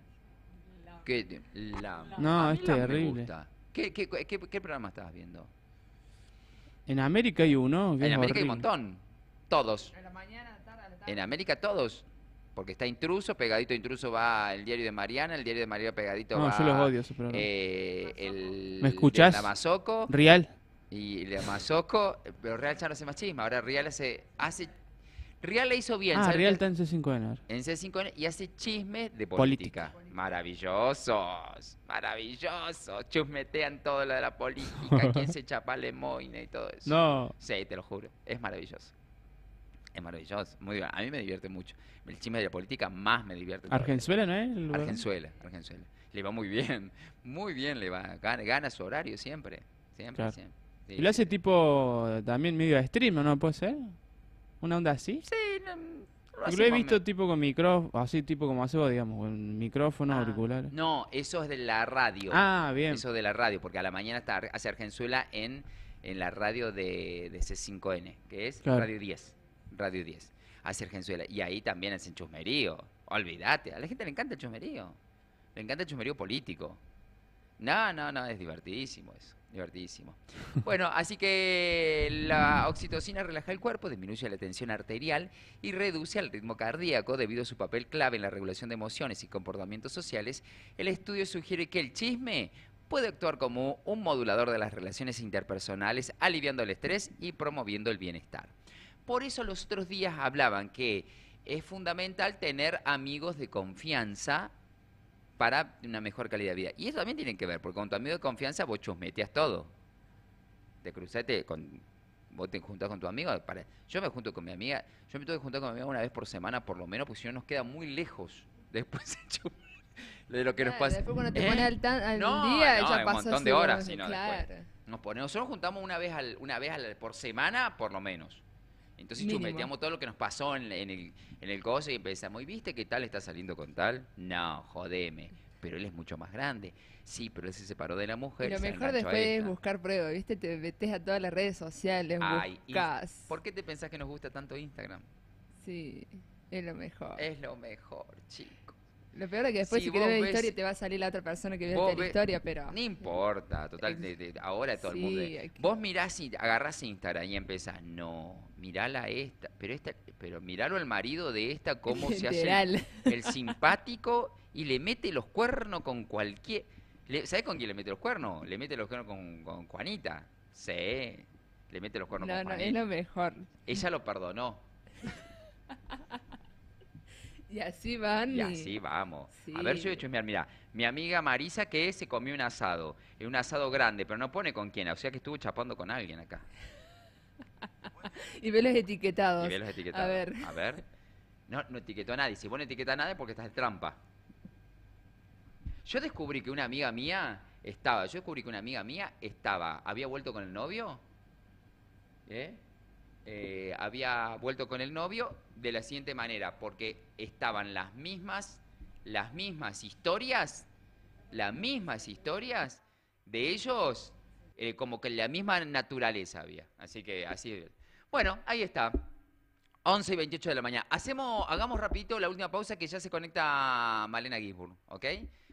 ¿Qué? La... No, es terrible. ¿Qué, qué, qué, qué programa estabas viendo? En América hay uno. en América hay un montón. Todos. En América todos. Porque está intruso, pegadito intruso va el diario de Mariana, el diario de Mariana pegadito no, va. yo los odio, eh, el, ¿Me escuchás? El Real. Y el Amazoco, pero Real ya no hace más chisme. Ahora Real hace, hace Real le hizo bien. Ah, Real está en C5N. En C5N y hace chisme de política. Maravillosos, maravillosos. Chusmetean todo lo de la política, quién se chapa lemoina y todo eso. No. Sí, te lo juro. Es maravilloso. Es maravilloso, muy bien. A mí me divierte mucho. El chisme de la política más me divierte. Argenzuela, ¿no es? Argenzuela, Argenzuela. Le va muy bien, muy bien le va. Gana, su horario siempre, siempre, siempre. y lo hace tipo también medio de stream, ¿no? ¿Puede ser? ¿Una onda así? Sí, lo, lo he visto tipo con micrófono, así tipo como hace vos, digamos, con micrófono, ah, auriculares. No, eso es de la radio. Ah, bien. Eso de la radio, porque a la mañana está hace Argenzuela en, en la radio de, de C5N, que es Radio 10. Radio 10. Hace Argenzuela. Y ahí también hacen chusmerío. Olvídate, a la gente le encanta el chusmerío. Le encanta el chusmerío político. No, no, no, es divertidísimo eso. Divertidísimo. Bueno, así que la oxitocina relaja el cuerpo, disminuye la tensión arterial y reduce el ritmo cardíaco debido a su papel clave en la regulación de emociones y comportamientos sociales. El estudio sugiere que el chisme puede actuar como un modulador de las relaciones interpersonales, aliviando el estrés y promoviendo el bienestar. Por eso los otros días hablaban que es fundamental tener amigos de confianza para una mejor calidad de vida. Y eso también tiene que ver, porque con tu amigo de confianza vos chusmeteas todo. Te cruzaste con... Vos te juntás con tu amigo. Para, yo me junto con mi amiga. Yo me tengo que juntar con mi amiga una vez por semana, por lo menos, porque si no nos queda muy lejos. Después de lo que nos pasa. Después cuando te pones al, día, ya un montón de horas. Sino Nos ponemos, nosotros juntamos una vez, al, una vez al, por semana, por lo menos. Entonces chumeteamos todo lo que nos pasó en, el, en el coso y empezamos, ¿y viste qué tal está saliendo con tal? No, jodeme. Pero él es mucho más grande. Sí, pero él se separó de la mujer. Y lo mejor después es buscar pruebas, ¿viste? Te metes a todas las redes sociales, Ay, buscas. ¿Por qué te pensás que nos gusta tanto Instagram? Sí, es lo mejor. Es lo mejor, chico. Lo peor es que después si, quieres ver la historia te va a salir la otra persona que vio la historia, pero... No importa, total, de, ahora todo el mundo... Vos mirás y agarrás Instagram y empezás, no, mirala esta, pero esta, pero miralo al marido de esta cómo se hace el, simpático y le mete los cuernos con cualquier... ¿Sabes con quién le mete los cuernos? Le mete los cuernos con, Juanita. Sí, le mete los cuernos con Juanita. No, es lo mejor. Ella lo perdonó. Y así van. Y, así vamos. A ver, yo he hecho, mira, mi amiga Marisa que se comió un asado, un asado grande, pero no pone con quién, o sea que estuvo chapando con alguien acá. y ve los etiquetados. Y ve los etiquetados. A ver. A ver. No, no etiquetó a nadie. Si vos no etiquetás a nadie porque estás de trampa. Yo descubrí que una amiga mía estaba, yo descubrí que una amiga mía estaba, había vuelto con el novio, ¿eh? Eh, había vuelto con el novio de la siguiente manera, porque estaban las mismas, las mismas historias, las mismas historias de ellos, eh, como que la misma naturaleza había. Así que así. Bueno, ahí está. 11 y 28 de la mañana. Hacemos, hagamos rapidito la última pausa que ya se conecta Malena Gisburg, ¿ok?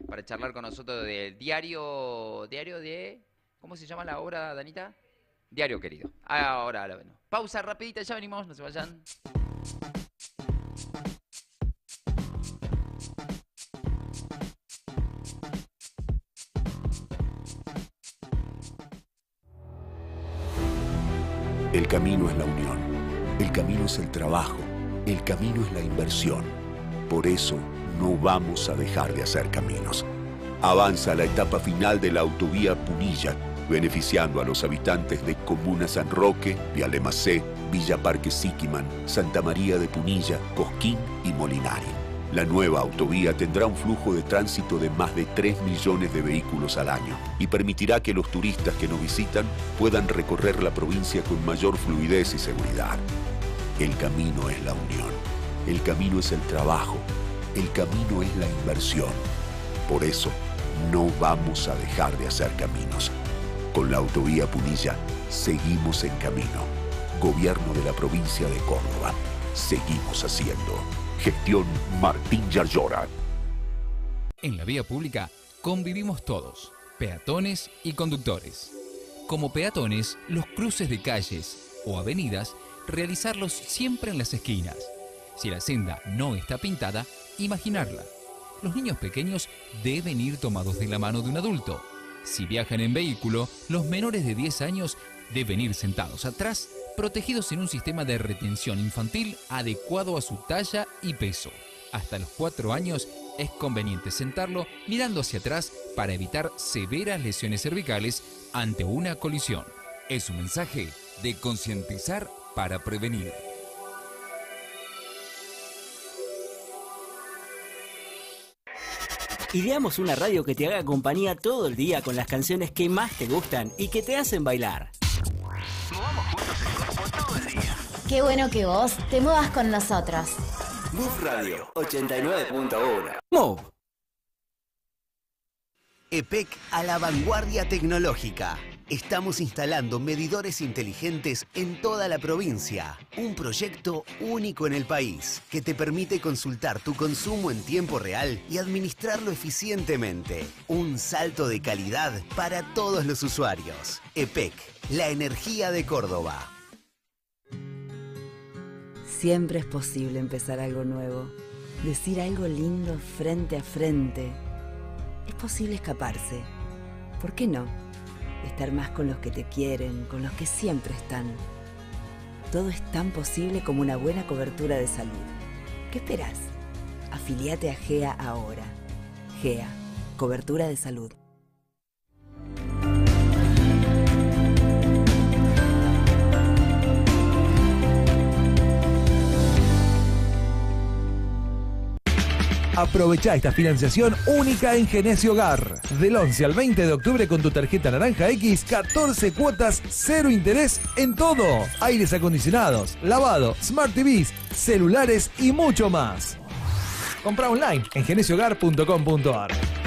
Para charlar con nosotros del diario, diario de, ¿cómo se llama la obra, Danita? Diario querido. Ahora lo vemos. Pausa rapidita, ya venimos, no se vayan. El camino es la unión. El camino es el trabajo. El camino es la inversión. Por eso no vamos a dejar de hacer caminos. Avanza la etapa final de la autovía Punilla beneficiando a los habitantes de Comuna San Roque, Vialemacé, Villa Parque Siquiman, Santa María de Punilla, Cosquín y Molinari. La nueva autovía tendrá un flujo de tránsito de más de 3 millones de vehículos al año y permitirá que los turistas que nos visitan puedan recorrer la provincia con mayor fluidez y seguridad. El camino es la unión, el camino es el trabajo, el camino es la inversión. Por eso, no vamos a dejar de hacer caminos con la autovía Punilla, seguimos en camino. Gobierno de la provincia de Córdoba. Seguimos haciendo. Gestión Martín Yarlora. En la vía pública convivimos todos, peatones y conductores. Como peatones, los cruces de calles o avenidas, realizarlos siempre en las esquinas. Si la senda no está pintada, imaginarla. Los niños pequeños deben ir tomados de la mano de un adulto si viajan en vehículo, los menores de 10 años deben ir sentados atrás, protegidos en un sistema de retención infantil adecuado a su talla y peso. Hasta los 4 años es conveniente sentarlo mirando hacia atrás para evitar severas lesiones cervicales ante una colisión. Es un mensaje de concientizar para prevenir. Ideamos una radio que te haga compañía todo el día con las canciones que más te gustan y que te hacen bailar. Movamos juntos el cuerpo todo el día. Qué bueno que vos te muevas con nosotros. Move Radio 89.1. Move. EPEC a la vanguardia tecnológica. Estamos instalando medidores inteligentes en toda la provincia. Un proyecto único en el país que te permite consultar tu consumo en tiempo real y administrarlo eficientemente. Un salto de calidad para todos los usuarios. EPEC, la energía de Córdoba. Siempre es posible empezar algo nuevo. Decir algo lindo frente a frente. Es posible escaparse. ¿Por qué no? Estar más con los que te quieren, con los que siempre están. Todo es tan posible como una buena cobertura de salud. ¿Qué esperas? Afiliate a GEA ahora. GEA, cobertura de salud. Aprovecha esta financiación única en Genesio Hogar. Del 11 al 20 de octubre con tu tarjeta Naranja X, 14 cuotas, cero interés en todo. Aires acondicionados, lavado, smart TVs, celulares y mucho más. Compra online en genesiogar.com.ar.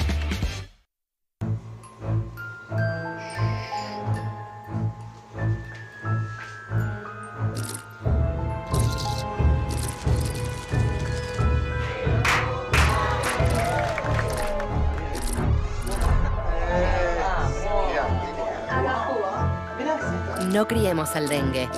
No criemos al dengue.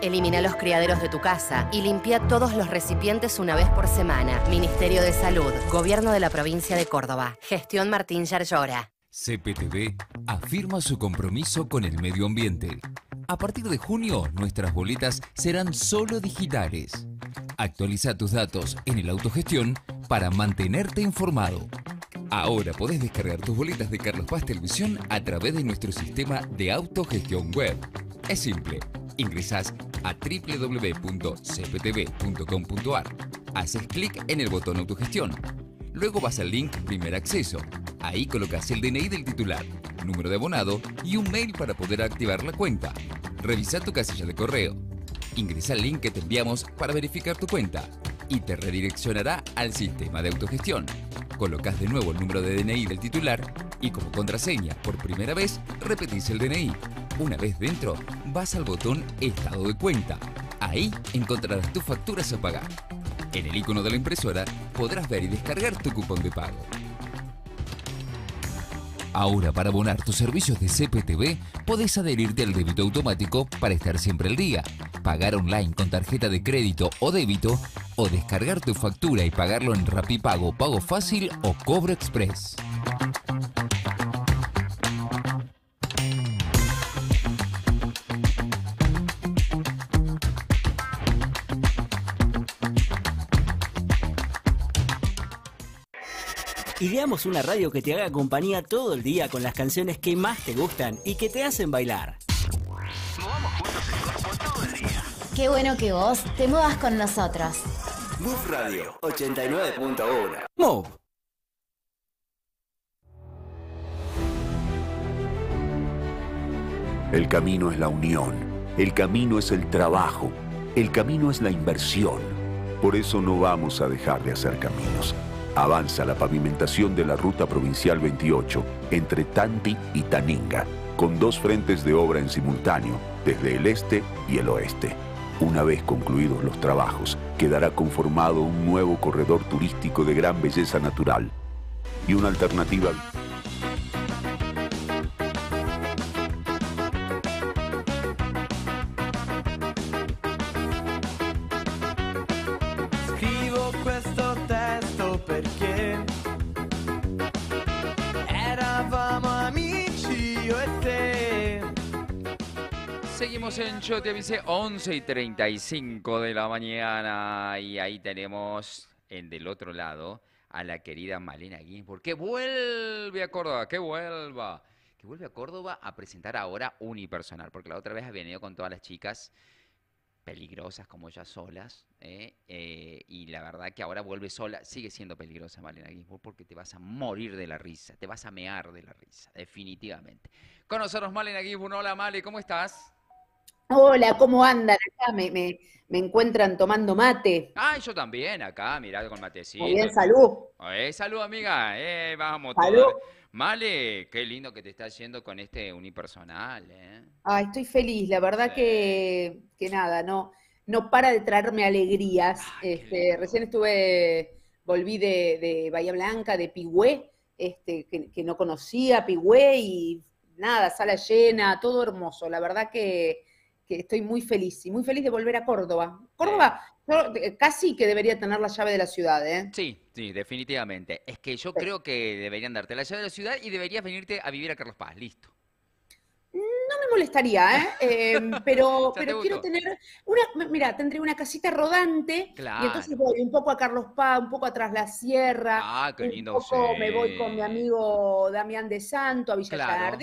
Elimina los criaderos de tu casa y limpia todos los recipientes una vez por semana. Ministerio de Salud, Gobierno de la Provincia de Córdoba. Gestión Martín Yarlora. CPTV afirma su compromiso con el medio ambiente. A partir de junio, nuestras boletas serán solo digitales. Actualiza tus datos en el autogestión para mantenerte informado. Ahora podés descargar tus boletas de Carlos Paz Televisión a través de nuestro sistema de autogestión web. Es simple. Ingresás a www.cptv.com.ar. Haces clic en el botón autogestión. Luego vas al link Primer Acceso. Ahí colocas el DNI del titular, número de abonado y un mail para poder activar la cuenta. Revisa tu casilla de correo. Ingresa el link que te enviamos para verificar tu cuenta y te redireccionará al sistema de autogestión. Colocas de nuevo el número de DNI del titular y como contraseña por primera vez repetís el DNI. Una vez dentro, vas al botón Estado de cuenta. Ahí encontrarás tus facturas a pagar. En el icono de la impresora podrás ver y descargar tu cupón de pago. Ahora para abonar tus servicios de CPTV podés adherirte al débito automático para estar siempre al día, pagar online con tarjeta de crédito o débito o descargar tu factura y pagarlo en Rapipago, Pago Fácil o Cobro Express. Ideamos una radio que te haga compañía todo el día con las canciones que más te gustan y que te hacen bailar. Movamos juntos el cuerpo todo el día. Qué bueno que vos te muevas con nosotros. Move Radio 89.1. Move. El camino es la unión. El camino es el trabajo. El camino es la inversión. Por eso no vamos a dejar de hacer caminos avanza la pavimentación de la Ruta Provincial 28 entre Tanti y Taninga, con dos frentes de obra en simultáneo, desde el este y el oeste. Una vez concluidos los trabajos, quedará conformado un nuevo corredor turístico de gran belleza natural y una alternativa Te Avisé, 11 y 35 de la mañana. Y ahí tenemos en del otro lado a la querida Malena Ginsburg, que vuelve a Córdoba, que vuelva. Que vuelve a Córdoba a presentar ahora unipersonal, porque la otra vez había venido con todas las chicas peligrosas como ellas solas, ¿eh? Eh, y la verdad que ahora vuelve sola, sigue siendo peligrosa Malena Ginsburg porque te vas a morir de la risa, te vas a mear de la risa, definitivamente. Con nosotros Malena Ginsburg, hola Male, ¿cómo estás? Hola, ¿cómo andan acá? Me, me, me encuentran tomando mate. Ah, yo también, acá, mirá, con matecito. Muy bien, salud. Eh, salud, amiga. Eh, vamos. Salud. Male, qué lindo que te estás yendo con este unipersonal, ¿eh? Ah, estoy feliz, la verdad que, que nada, no, no para de traerme alegrías. Ah, este, recién estuve, volví de, de Bahía Blanca, de Pigüé, este, que, que no conocía Pigüé y nada, sala llena, todo hermoso. La verdad que que estoy muy feliz y muy feliz de volver a Córdoba. Córdoba eh, casi que debería tener la llave de la ciudad, ¿eh? Sí, sí, definitivamente. Es que yo creo que deberían darte la llave de la ciudad y deberías venirte a vivir a Carlos Paz, listo me molestaría, ¿eh? Em, pero pero quiero tener una, mira, tendré una casita rodante y entonces voy un poco a Carlos Paz, un poco atrás la sierra, ah, qué lindo, un poco me voy con mi amigo Damián de Santo a Villa claro,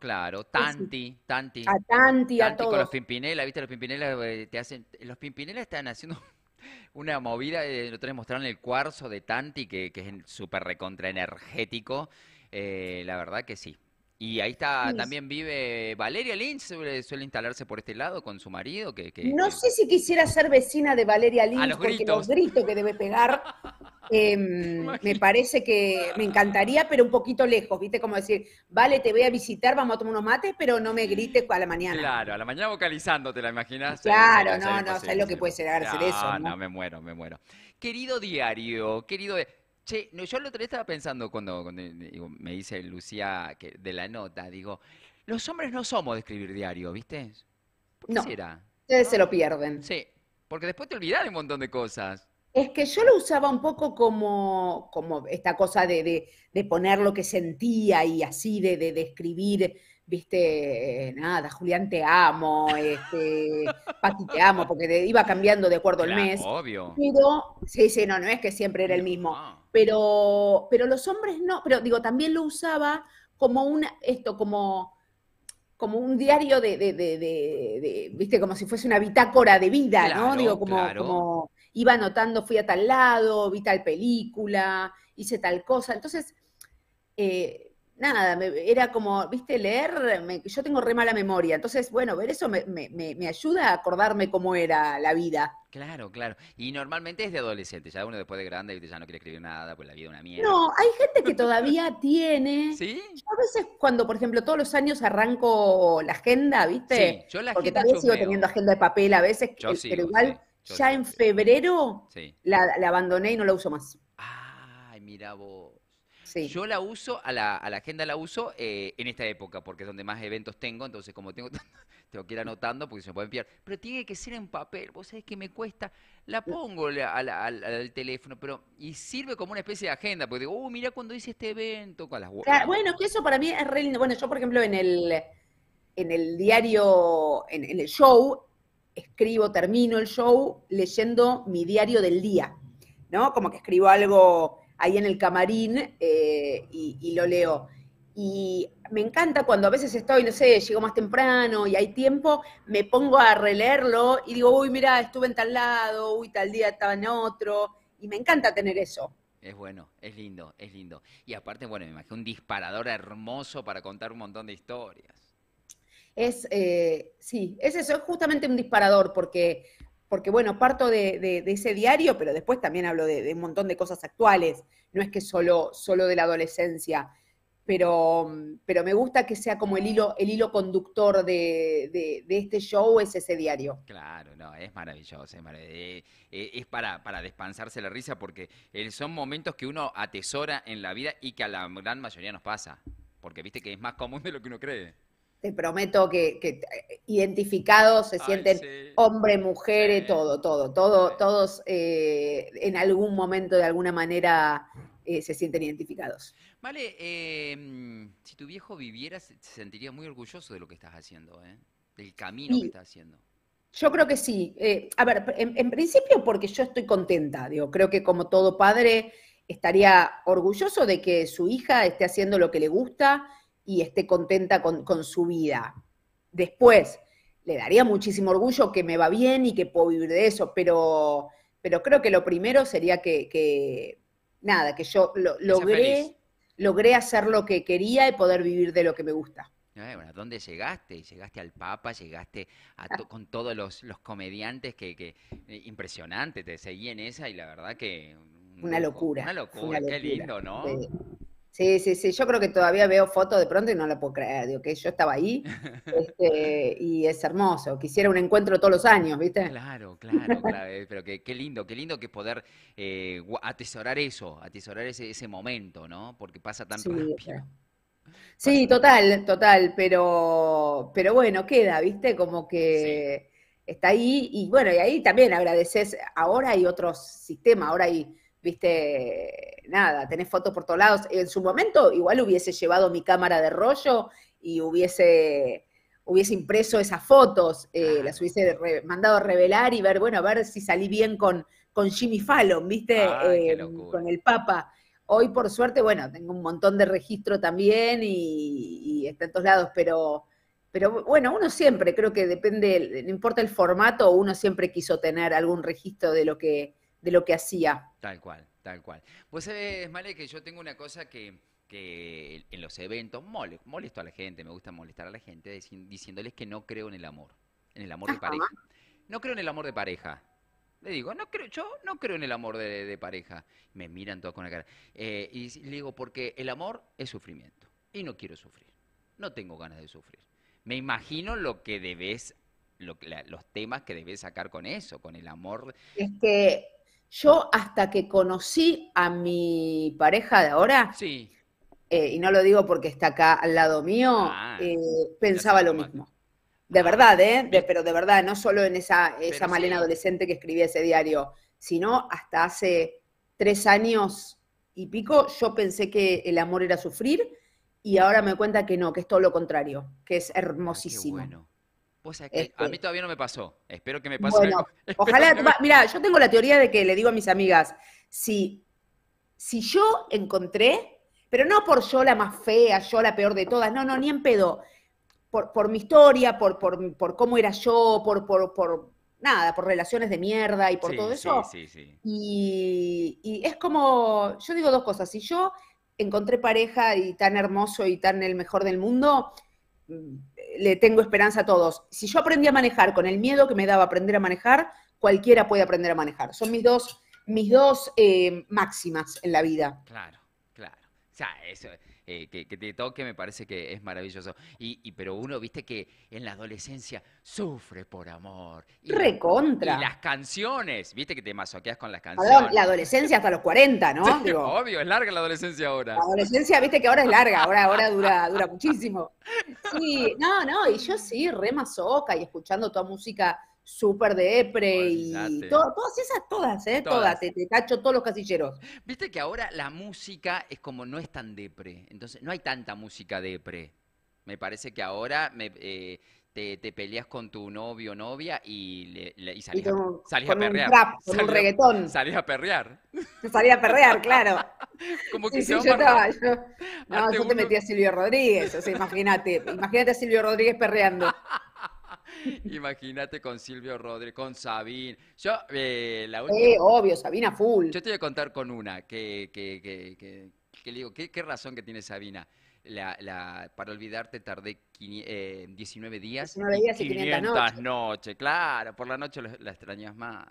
Claro, Tanti, Tanti. A Tanti, a todos. con los Pimpinela, ¿viste? Los Pimpinela eh, te hacen, los Pimpinela están haciendo una movida, eh, nosotros mostraron el cuarzo de Tanti, que, que es súper recontraenergético, eh, la verdad que sí, y ahí está, también vive Valeria Lynch, suele, instalarse por este lado con su marido. Que, no sé si quisiera ser vecina de Valeria Lynch, porque los gritos que debe pegar, em, me parece que me encantaría, pero un poquito lejos, ¿viste? Como decir, vale, te voy a visitar, vamos a tomar unos mates, pero no me grites a la mañana. Claro, a la mañana vocalizándote, ¿la imaginas? Claro, no, no, sabes lo que puede ser hacer eso. No, no, me muero, me muero. Querido diario, querido... Che, no, yo el otro día estaba pensando cuando, me dice Lucía que, de la nota, digo, los hombres no somos de escribir diario, ¿viste? ¿Por qué no, será? Ustedes se lo pierden. Sí, porque después te olvidas de un montón de cosas. Es que yo lo usaba un poco como, como esta cosa de, de, poner lo que sentía y así de, de, escribir viste, nada, Julián te amo, este, Pati te amo, porque iba cambiando de acuerdo al mes. Obvio. Pero, sí, sí, no, no es que siempre era el mismo. Pero, pero los hombres no, pero digo, también lo usaba como una, esto, como, como un diario de, de, de, viste, como si fuese una bitácora de vida, ¿no? Digo, como, como iba anotando, fui a tal lado, vi tal película, hice tal cosa. Entonces, eh, nada, era como, viste, leer, yo tengo re mala memoria, entonces, bueno, ver eso me, ayuda a acordarme cómo era la vida. Claro, claro. Y normalmente es de adolescente, ya uno después de grande ya no quiere escribir nada, pues la vida es una mierda. No, hay gente que todavía tiene. ¿Sí? Yo a veces cuando, por ejemplo, todos los años arranco la agenda, ¿viste? Sí, yo la Porque también sigo teniendo agenda de papel a veces, pero igual ya en febrero la, la abandoné y no la uso más. Ay, mira vos. Yo la uso, a la, agenda la uso eh, en esta época, porque es donde más eventos tengo, entonces como tengo, tengo que ir anotando porque se me pueden pillar. Pero tiene que ser en papel, vos sabés que me cuesta, la pongo al, teléfono, pero y sirve como una especie de agenda, porque digo, uh, mira cuando hice este evento con las Bueno, que eso para mí es re lindo. Bueno, yo por ejemplo en el, en el diario, en, en el show, escribo, termino el show leyendo mi diario del día, ¿no? Como que escribo algo ahí en el camarín eh, y, lo leo. Y me encanta cuando a veces estoy, no sé, llego más temprano y hay tiempo, me pongo a releerlo y digo, uy, mira, estuve en tal lado, uy, tal día estaba en otro. Y me encanta tener eso. Es bueno, es lindo, es lindo. Y aparte, bueno, me imagino un disparador hermoso para contar un montón de historias. Es, eh, sí, es eso, es justamente un disparador, porque porque bueno, parto de, ese diario, pero después también hablo de, un montón de cosas actuales, no es que solo, solo de la adolescencia, pero, pero me gusta que sea como el hilo, el hilo conductor de, este show, es ese diario. Claro, no, es maravilloso, es, eh, eh, es para, para despansarse la risa porque eh, son momentos que uno atesora en la vida y que a la gran mayoría nos pasa, porque viste que es más común de lo que uno cree te prometo que, eh, identificados se sienten hombre, mujer, todo, todo, todo, todos eh, en algún momento, de alguna manera, eh, se sienten identificados. Vale, em, si tu viejo viviera, se sentiría muy orgulloso de lo que estás haciendo, del camino que estás haciendo. Yo creo que sí. a ver, en, principio porque yo estoy contenta, digo, creo que como todo padre estaría orgulloso de que su hija esté haciendo lo que le gusta y esté contenta con, su vida. Después, le daría muchísimo orgullo que me va bien y que puedo vivir de eso, pero, pero creo que lo primero sería que, nada, que yo lo, logré, logré hacer lo que quería y poder vivir de lo que me gusta. bueno, ¿dónde llegaste? Llegaste al Papa, llegaste a con todos los, los comediantes que, que eh, impresionante, te seguí en esa y la verdad que... una locura. Una locura, qué lindo, ¿no? Sí, sí, sí. Yo creo que todavía veo fotos de pronto y no la puedo creer. Digo que yo estaba ahí este, y es hermoso. Quisiera un encuentro todos los años, ¿viste? Claro, claro, claro. Pero qué lindo, qué lindo que poder eh, atesorar eso, atesorar ese, ese momento, ¿no? Porque pasa tan rápido. Sí, total, total. Pero, pero bueno, queda, ¿viste? Como que está ahí. Y bueno, y ahí también agradeces. Ahora hay otros sistemas, ahora hay viste, nada, tenés fotos por todos lados. En su momento igual hubiese llevado mi cámara de rollo y hubiese, hubiese impreso esas fotos, eh, las hubiese mandado a revelar y ver, bueno, a ver si salí bien con, con Jimmy Fallon, viste, eh, con el Papa. Hoy, por suerte, bueno, tengo un montón de registro también y, y está en todos lados, pero, pero bueno, uno siempre, creo que depende, no importa el formato, uno siempre quiso tener algún registro de lo que de lo que hacía. Tal cual, tal cual. Pues sabes, Male, que yo tengo una cosa que, que en los eventos molesto a la gente, me gusta molestar a la gente diciéndoles que no creo en el amor, en el amor de pareja. No creo en el amor de pareja. Le digo, no creo, yo no creo en el amor de, pareja. Me miran todos con la cara. Eh, y le digo, porque el amor es sufrimiento. Y no quiero sufrir. No tengo ganas de sufrir. Me imagino lo que debes, lo, los temas que debes sacar con eso, con el amor. Es que yo hasta que conocí a mi pareja de ahora, sí. Eh, y no lo digo porque está acá al lado mío, ah, eh, pensaba lo mismo. De verdad, ¿eh? pero de verdad, no solo en esa, esa Malena adolescente que escribía ese diario, sino hasta hace tres años y pico, yo pensé que el amor era sufrir y ahora me cuenta que no, que es todo lo contrario, que es hermosísimo. bueno a mí este todavía no me pasó. Espero que me pase. Bueno, ojalá. Mira, yo tengo la teoría de que le digo a mis amigas, si, si yo encontré, pero no por yo la más fea, yo la peor de todas, no, no, ni en pedo. Por, por mi historia, por, por, por, cómo era yo, por, por, por nada, por relaciones de mierda y por todo eso. Sí, sí, y, y es como, yo digo dos cosas, si yo encontré pareja y tan hermoso y tan el mejor del mundo, le tengo esperanza a todos. Si yo aprendí a manejar con el miedo que me daba aprender a manejar, cualquiera puede aprender a manejar. Son mis dos, mis dos eh, máximas en la vida. Claro, claro. O sea, eso, eh, que, te toque me parece que es maravilloso. Y, pero uno, viste que en la adolescencia sufre por amor. Y Recontra. y las canciones, viste que te masoqueas con las canciones. la adolescencia hasta los 40, ¿no? obvio, es larga la adolescencia ahora. La adolescencia, viste que ahora es larga, ahora, ahora dura, dura muchísimo. Sí, no, no, y yo sí, re masoca y escuchando toda música súper depre y todas esas, todas, ¿eh? Todas, te, te, tacho todos los casilleros. Viste que ahora la música es como no es tan depre, entonces no hay tanta música depre. Me parece que ahora me, eh, te, te, peleas con tu novio o novia y, le, y salís, a, perrear. Un con un reggaetón. Salís a perrear. Salís a perrear, claro. Como que sí, yo estaba, yo, no, yo te metí a Silvio Rodríguez, o sea, imagínate, imagínate a Silvio Rodríguez perreando. Imagínate con Silvio Rodríguez, con Sabina. Yo, eh, la eh, obvio, Sabina full. Yo te voy a contar con una que, que, que, que, que le digo, ¿qué, ¿qué, razón que tiene Sabina? La, la, para olvidarte tardé eh, 19 días. 19 días y 500, 500 noches. Claro, por la noche la, extrañas más.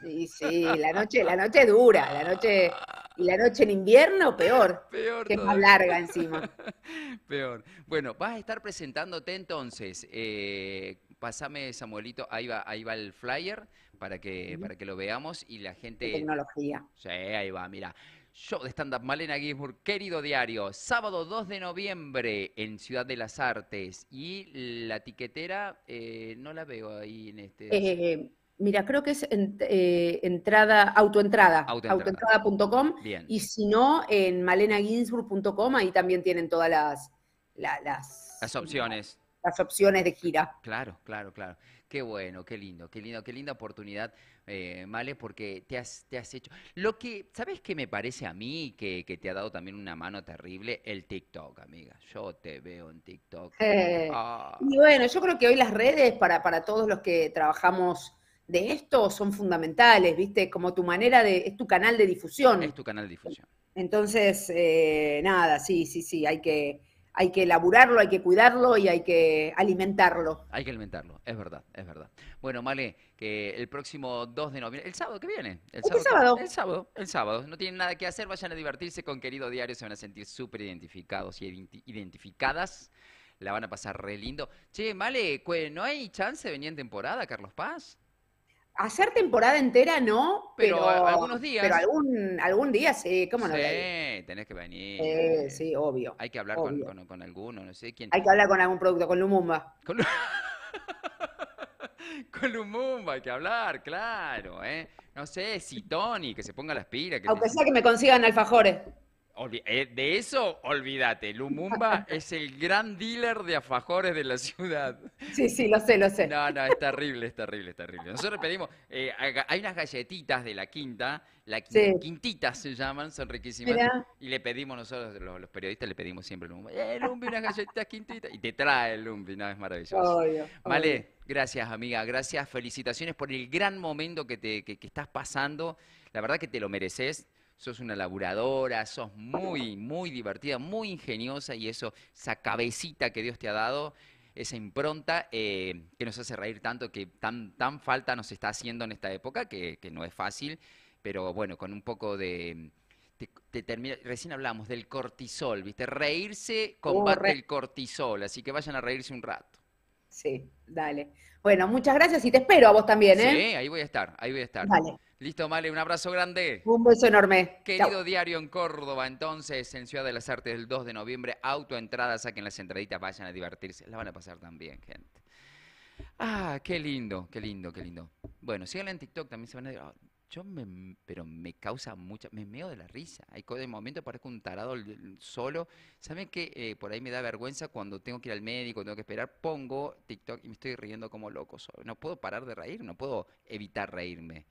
Sí, sí, la noche, la noche dura, la noche y la noche en invierno peor, peor que es más larga encima. peor. Bueno, vas a estar presentándote entonces eh, Pásame, Samuelito, ahí va, ahí va el flyer para que, para que lo veamos y la gente... tecnología. Sí, ahí va, mira. Show de stand-up Malena Ginsburg, querido diario, sábado 2 de noviembre en Ciudad de las Artes. Y la tiquetera, eh, no la veo ahí en este... Eh, mira, creo que es eh, entrada, autoentrada, autoentrada.com. y si no, en malenaginsburg.com, ahí también tienen todas las... las, las opciones las opciones de gira. Claro, claro, claro. Qué bueno, qué lindo, qué lindo, qué linda oportunidad, eh, Male, porque te has, te has hecho. Lo que, ¿sabes qué me parece a mí que, te ha dado también una mano terrible? El TikTok, amiga. Yo te veo en TikTok. Eh, ah. Y bueno, yo creo que hoy las redes para, para todos los que trabajamos de esto son fundamentales, ¿viste? Como tu manera de, es tu canal de difusión. Es tu canal de difusión. Entonces, eh, nada, sí, sí, sí, hay que hay que elaborarlo, hay que cuidarlo y hay que alimentarlo. Hay que alimentarlo, es verdad, es verdad. Bueno, Male, que el próximo 2 de noviembre, el sábado que viene, el sábado, el sábado, el sábado, no tienen nada que hacer, vayan a divertirse con Querido Diario, se van a sentir súper identificados y identificadas. La van a pasar re lindo. Che, Male, ¿no hay chance de venir en temporada, Carlos Paz? Hacer temporada entera no, pero, algunos días. Pero algún, algún día sí, ¿cómo no? Sí, tenés que venir. Eh, sí, obvio. Hay que hablar con, con, alguno, no sé quién. Hay que hablar con algún producto, con Lumumba. Con, con Lumumba hay que hablar, claro, ¿eh? No sé, si Tony, que se ponga las pilas. Que Aunque sea que me consigan alfajores. Eh, de eso, olvídate. Lumumba es el gran dealer de alfajores de la ciudad. Sí, sí, lo sé, lo sé. No, no, es terrible, es terrible, es terrible. Nosotros pedimos, eh, hay unas galletitas de la quinta, la quintitas se llaman, son riquísimas. Y le pedimos nosotros, los, periodistas le pedimos siempre Lumumba, eh, Lumbi, unas galletitas quintitas. Y te trae el Lumbi, no, es maravilloso. vale, gracias amiga, gracias, felicitaciones por el gran momento que, te, que estás pasando. La verdad que te lo mereces sos una laburadora, sos muy, muy divertida, muy ingeniosa y eso, esa cabecita que Dios te ha dado, esa impronta eh, que nos hace reír tanto, que tan, tan falta nos está haciendo en esta época, que, no es fácil, pero bueno, con un poco de... recién hablamos del cortisol, ¿viste? Reírse combate el cortisol, así que vayan a reírse un rato. Sí, dale. Bueno, muchas gracias y te espero a vos también, ¿eh? Sí, ahí voy a estar, ahí voy a estar. Dale. Listo, Male, un abrazo grande. Un beso enorme. Querido diario en Córdoba, entonces, en Ciudad de las Artes, el 2 de noviembre, autoentrada, saquen las entraditas, vayan a divertirse. La van a pasar también, gente. Ah, qué lindo, qué lindo, qué lindo. Bueno, síganla en TikTok, también se van a... Ah, yo me, pero me causa mucha, me meo de la risa. Hay de momento parezco un tarado solo. ¿Saben qué? Eh, por ahí me da vergüenza cuando tengo que ir al médico, tengo que esperar, pongo TikTok y me estoy riendo como loco solo. No puedo parar de reír, no puedo evitar reírme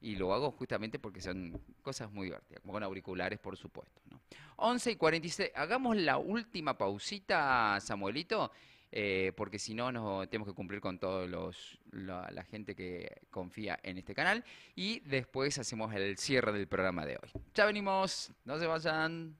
y lo hago justamente porque son cosas muy divertidas, como con auriculares, por supuesto. ¿no? 11 y 46, hagamos la última pausita, Samuelito, eh, porque si no, no tenemos que cumplir con toda la, la, gente que confía en este canal y después hacemos el cierre del programa de hoy. Ya venimos, no se vayan.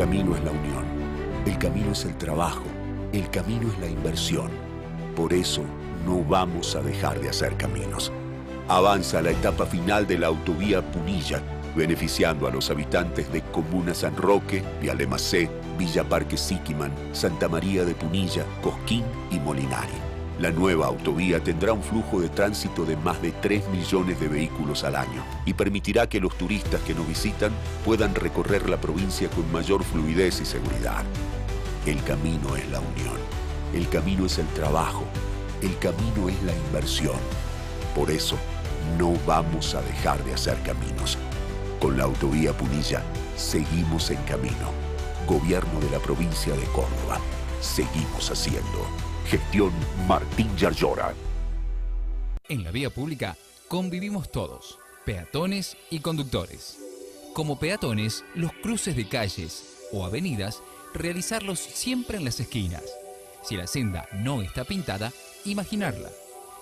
Camino es la unión, el camino es el trabajo, el camino es la inversión. Por eso no vamos a dejar de hacer caminos. Avanza la etapa final de la autovía Punilla, beneficiando a los habitantes de Comuna San Roque, Vialemacé, Villa Parque Siquiman, Santa María de Punilla, Cosquín y Molinari. La nueva autovía tendrá un flujo de tránsito de más de 3 millones de vehículos al año y permitirá que los turistas que nos visitan puedan recorrer la provincia con mayor fluidez y seguridad. El camino es la unión, el camino es el trabajo, el camino es la inversión. Por eso, no vamos a dejar de hacer caminos. Con la autovía Punilla, seguimos en camino. Gobierno de la provincia de Córdoba. Seguimos haciendo. Gestión Martín Yarlora. En la vía pública convivimos todos, peatones y conductores. Como peatones, los cruces de calles o avenidas, realizarlos siempre en las esquinas. Si la senda no está pintada, imaginarla.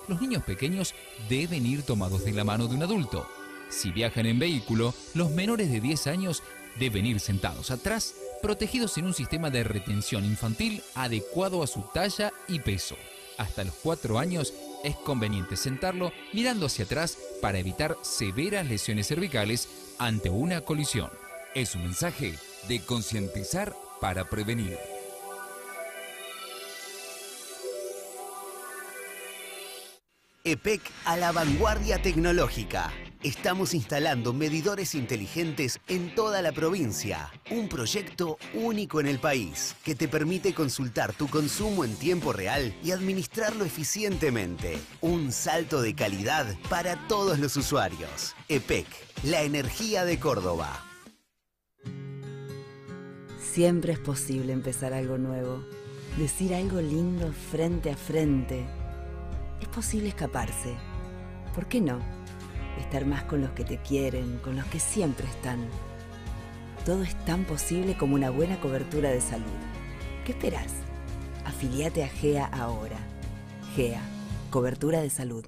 Los niños pequeños deben ir tomados de la mano de un adulto. Si viajan en vehículo, los menores de 10 años deben ir sentados atrás protegidos en un sistema de retención infantil adecuado a su talla y peso. Hasta los 4 años es conveniente sentarlo mirando hacia atrás para evitar severas lesiones cervicales ante una colisión. Es un mensaje de concientizar para prevenir. EPEC a la vanguardia tecnológica. Estamos instalando medidores inteligentes en toda la provincia. Un proyecto único en el país que te permite consultar tu consumo en tiempo real y administrarlo eficientemente. Un salto de calidad para todos los usuarios. EPEC, la energía de Córdoba. Siempre es posible empezar algo nuevo, decir algo lindo frente a frente. Es posible escaparse. ¿Por qué no? Estar más con los que te quieren, con los que siempre están. Todo es tan posible como una buena cobertura de salud. ¿Qué esperas? Afiliate a GEA ahora. GEA, cobertura de salud.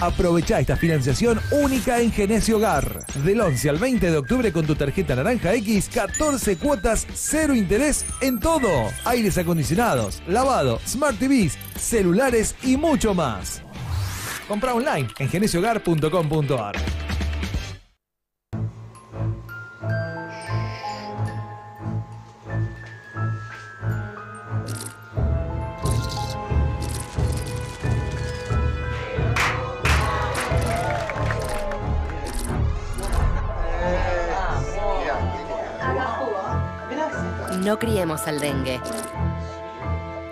Aprovecha esta financiación única en Genesio Hogar. Del 11 al 20 de octubre con tu tarjeta Naranja X, 14 cuotas, cero interés en todo. Aires acondicionados, lavado, smart TVs, celulares y mucho más. Compra online en genesiohogar.com.ar. No criemos al dengue.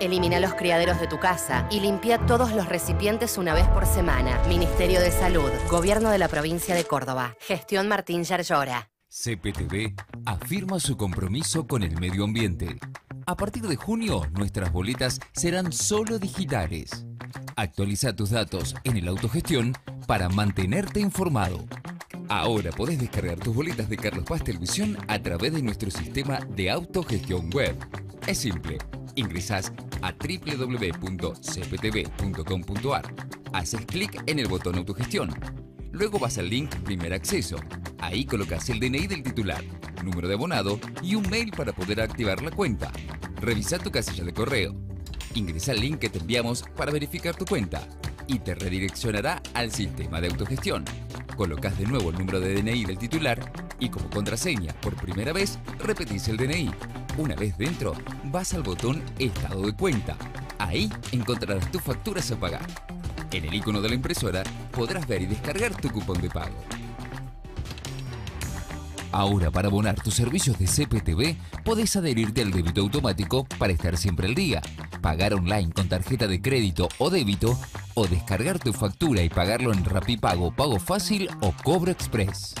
Elimina los criaderos de tu casa y limpia todos los recipientes una vez por semana. Ministerio de Salud, Gobierno de la Provincia de Córdoba. Gestión Martín Yarlora. CPTV afirma su compromiso con el medio ambiente. A partir de junio, nuestras boletas serán solo digitales. Actualiza tus datos en el autogestión para mantenerte informado. Ahora podés descargar tus boletas de Carlos Paz Televisión a través de nuestro sistema de autogestión web. Es simple. Ingresás a www.cptv.com.ar. Haces clic en el botón autogestión. Luego vas al link Primer Acceso. Ahí colocas el DNI del titular, número de abonado y un mail para poder activar la cuenta. Revisa tu casilla de correo. Ingresa el link que te enviamos para verificar tu cuenta y te redireccionará al sistema de autogestión. Colocas de nuevo el número de DNI del titular y como contraseña por primera vez repetís el DNI. Una vez dentro, vas al botón Estado de cuenta. Ahí encontrarás tus facturas a pagar. En el icono de la impresora podrás ver y descargar tu cupón de pago. Ahora para abonar tus servicios de CPTV podés adherirte al débito automático para estar siempre al día, pagar online con tarjeta de crédito o débito o descargar tu factura y pagarlo en Rapipago, Pago Fácil o Cobro Express.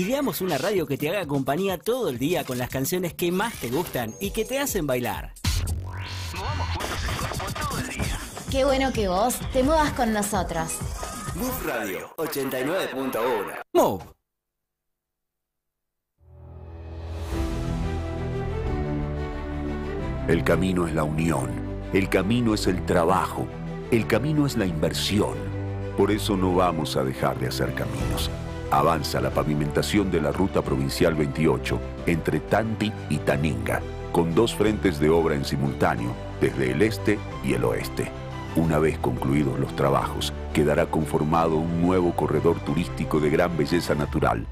Ideamos una radio que te haga compañía todo el día con las canciones que más te gustan y que te hacen bailar. Qué bueno que vos te muevas con nosotros. Move Radio 89.1. Move. El camino es la unión, el camino es el trabajo, el camino es la inversión. Por eso no vamos a dejar de hacer caminos. Avanza la pavimentación de la ruta provincial 28 entre Tanti y Taninga, con dos frentes de obra en simultáneo, desde el este y el oeste. Una vez concluidos los trabajos, quedará conformado un nuevo corredor turístico de gran belleza natural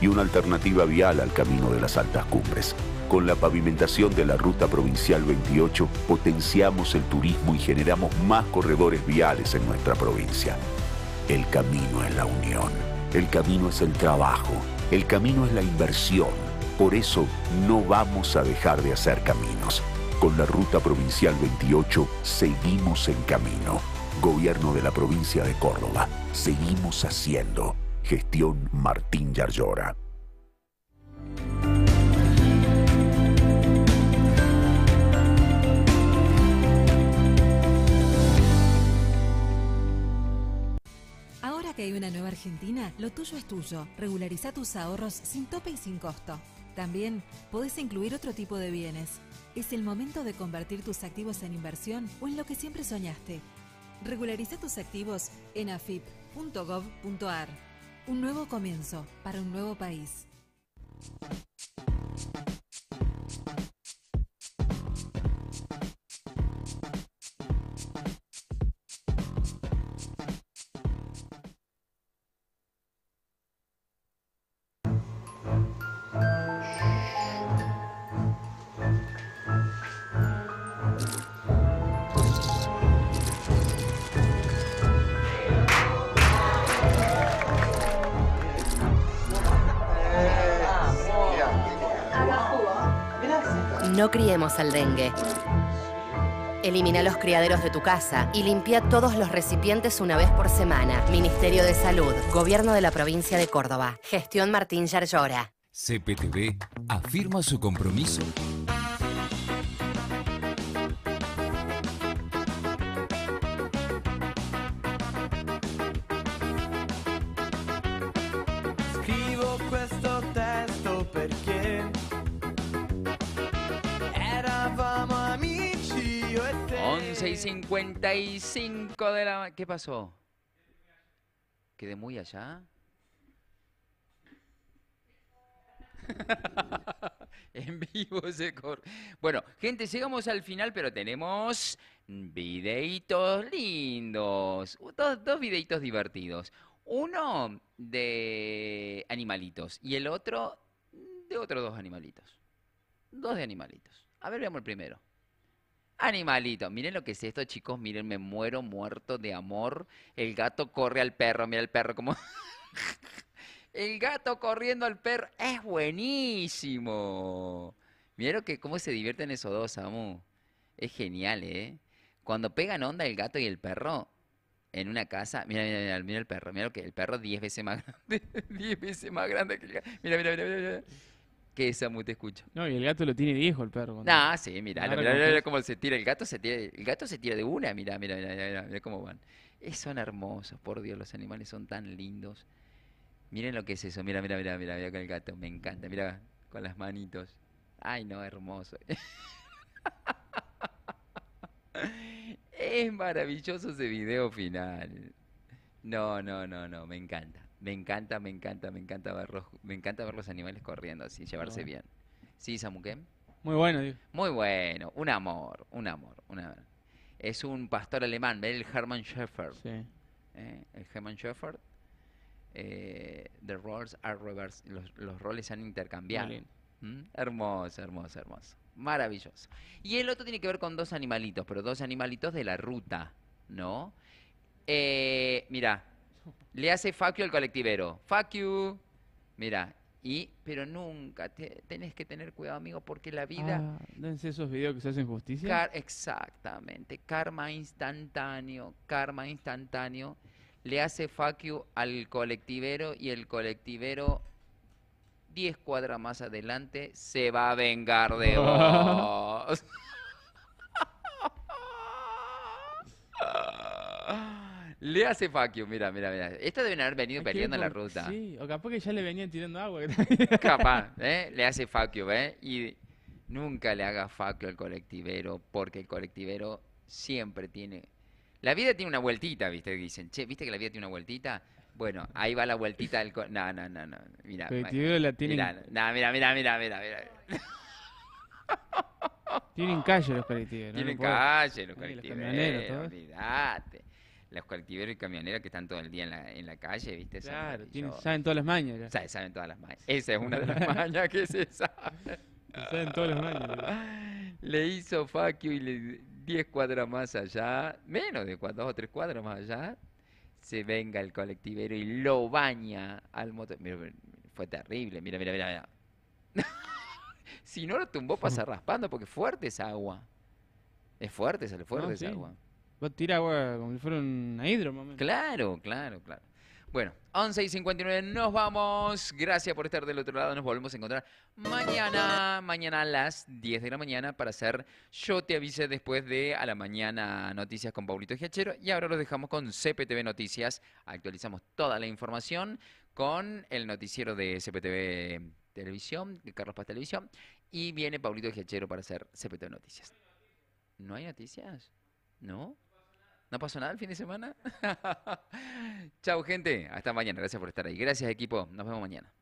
y una alternativa vial al camino de las altas cumbres. Con la pavimentación de la ruta provincial 28 potenciamos el turismo y generamos más corredores viales en nuestra provincia. El camino es la unión. El camino es el trabajo, el camino es la inversión. Por eso no vamos a dejar de hacer caminos. Con la Ruta Provincial 28 seguimos en camino. Gobierno de la provincia de Córdoba. Seguimos haciendo. Gestión Martín Yarlora. Que hay una nueva Argentina, lo tuyo es tuyo. Regulariza tus ahorros sin tope y sin costo. También podés incluir otro tipo de bienes. Es el momento de convertir tus activos en inversión o en lo que siempre soñaste. Regulariza tus activos en afip.gov.ar. Un nuevo comienzo para un nuevo país. No criemos al dengue. Elimina los criaderos de tu casa y limpia todos los recipientes una vez por semana. Ministerio de Salud, Gobierno de la Provincia de Córdoba. Gestión Martín Yarlora. CPTV afirma su compromiso 55 de la... ¿Qué pasó? ¿Quedé muy allá? en vivo se corre. Bueno, gente, llegamos al final, pero tenemos videitos lindos. Dos, dos videitos divertidos. Uno de animalitos y el otro de otros dos animalitos. Dos de animalitos. A ver, veamos el primero. Animalito. Miren lo que es esto, chicos. Miren, me muero muerto de amor. El gato corre al perro. Mira el perro como... el gato corriendo al perro. Es buenísimo. Miren que cómo se divierten esos dos, Samu. Es genial, ¿eh? Cuando pegan onda el gato y el perro en una casa, mira, mira, mira, el perro, mira que el perro 10 veces más grande, 10 veces más grande que el gato. Mira, mira, mira, mira. Que Samu te escucho. No, y el gato lo tiene viejo el perro. Ah, sí, mira, mira, cómo se tira el gato, se tira, el gato se tira de una, mira, mira, mira, mira, mira cómo van. son hermosos, por Dios, los animales son tan lindos. Miren lo que es eso, mira, mira, mira, mira, mira con el gato, me encanta, mira con las manitos. Ay, no, hermoso. Es maravilloso ese video final. No, no, no, no, me encanta. Me encanta, me encanta, me encanta verlos, me encanta ver los animales corriendo así, llevarse bien. ¿Sí, Samuquem? Muy bueno, digo. Muy bueno, un amor, un amor, Es un pastor alemán, el Hermann Shepherd. Sí. ¿Eh? El Hermann Shepherd. Eh, the roles are reversed. Los, roles se han intercambiado. ¿Mm? Hermoso, hermoso, hermoso maravilloso. Y el otro tiene que ver con dos animalitos, pero dos animalitos de la ruta, ¿no? Eh, mira, le hace fuck al colectivero. Fuck you. Mira, y, pero nunca tenés que tener cuidado, amigo, porque la vida. Ah, esos videos que se hacen justicia? exactamente. Karma instantáneo, karma instantáneo. Le hace fuck you al colectivero y el colectivero 10 cuadras más adelante, se va a vengar de vos. Le hace faquio, mira, mira, mira. Estos deben haber venido peleando en la ruta. Sí, o capaz que ya le venían tirando agua. capaz, ¿eh? Le hace faquio, ¿eh? Y nunca le haga faquio al colectivero, porque el colectivero siempre tiene... La vida tiene una vueltita, ¿viste? Dicen, che, ¿viste que la vida tiene una vueltita? Bueno, ahí va la vueltita del... no, no, no, no. Mira, la tienen... mira, no, mira, mira, mira, mira, mira. Tienen calle los colectiveros. Tienen calle los colectiveros. Los camioneros, olvidate. Los colectiveros y camioneros que están todo el día en la, en la calle, ¿viste? Claro, saben todas las mañas. Ya. Saben, todas las mañas. Esa es una de las mañas que se sabe. saben todas las mañas. Le hizo Faquio y le 10 cuadras más allá, menos de dos o tres cuadras más allá, se venga el colectivero y lo baña al motor. fue terrible, mira, mira, mira. si no lo tumbó pasa raspando porque fuerte esa agua. Es fuerte, sale fuerte esa agua. Va a tirar agua como si fuera un hidro, Claro, claro, claro. Bueno, 11 y 59, nos vamos. Gracias por estar del otro lado. Nos volvemos a encontrar mañana, mañana a las 10 de la mañana para hacer Yo te avise después de a la mañana noticias con Paulito Giachero. Y ahora los dejamos con CPTV Noticias. Actualizamos toda la información con el noticiero de CPTV Televisión, de Carlos Paz Televisión. Y viene Paulito Giachero para hacer CPTV Noticias. ¿No hay noticias? ¿No? ¿No pasó nada el fin de semana? Chau, gente. Hasta mañana. Gracias por estar ahí. Gracias, equipo. Nos vemos mañana.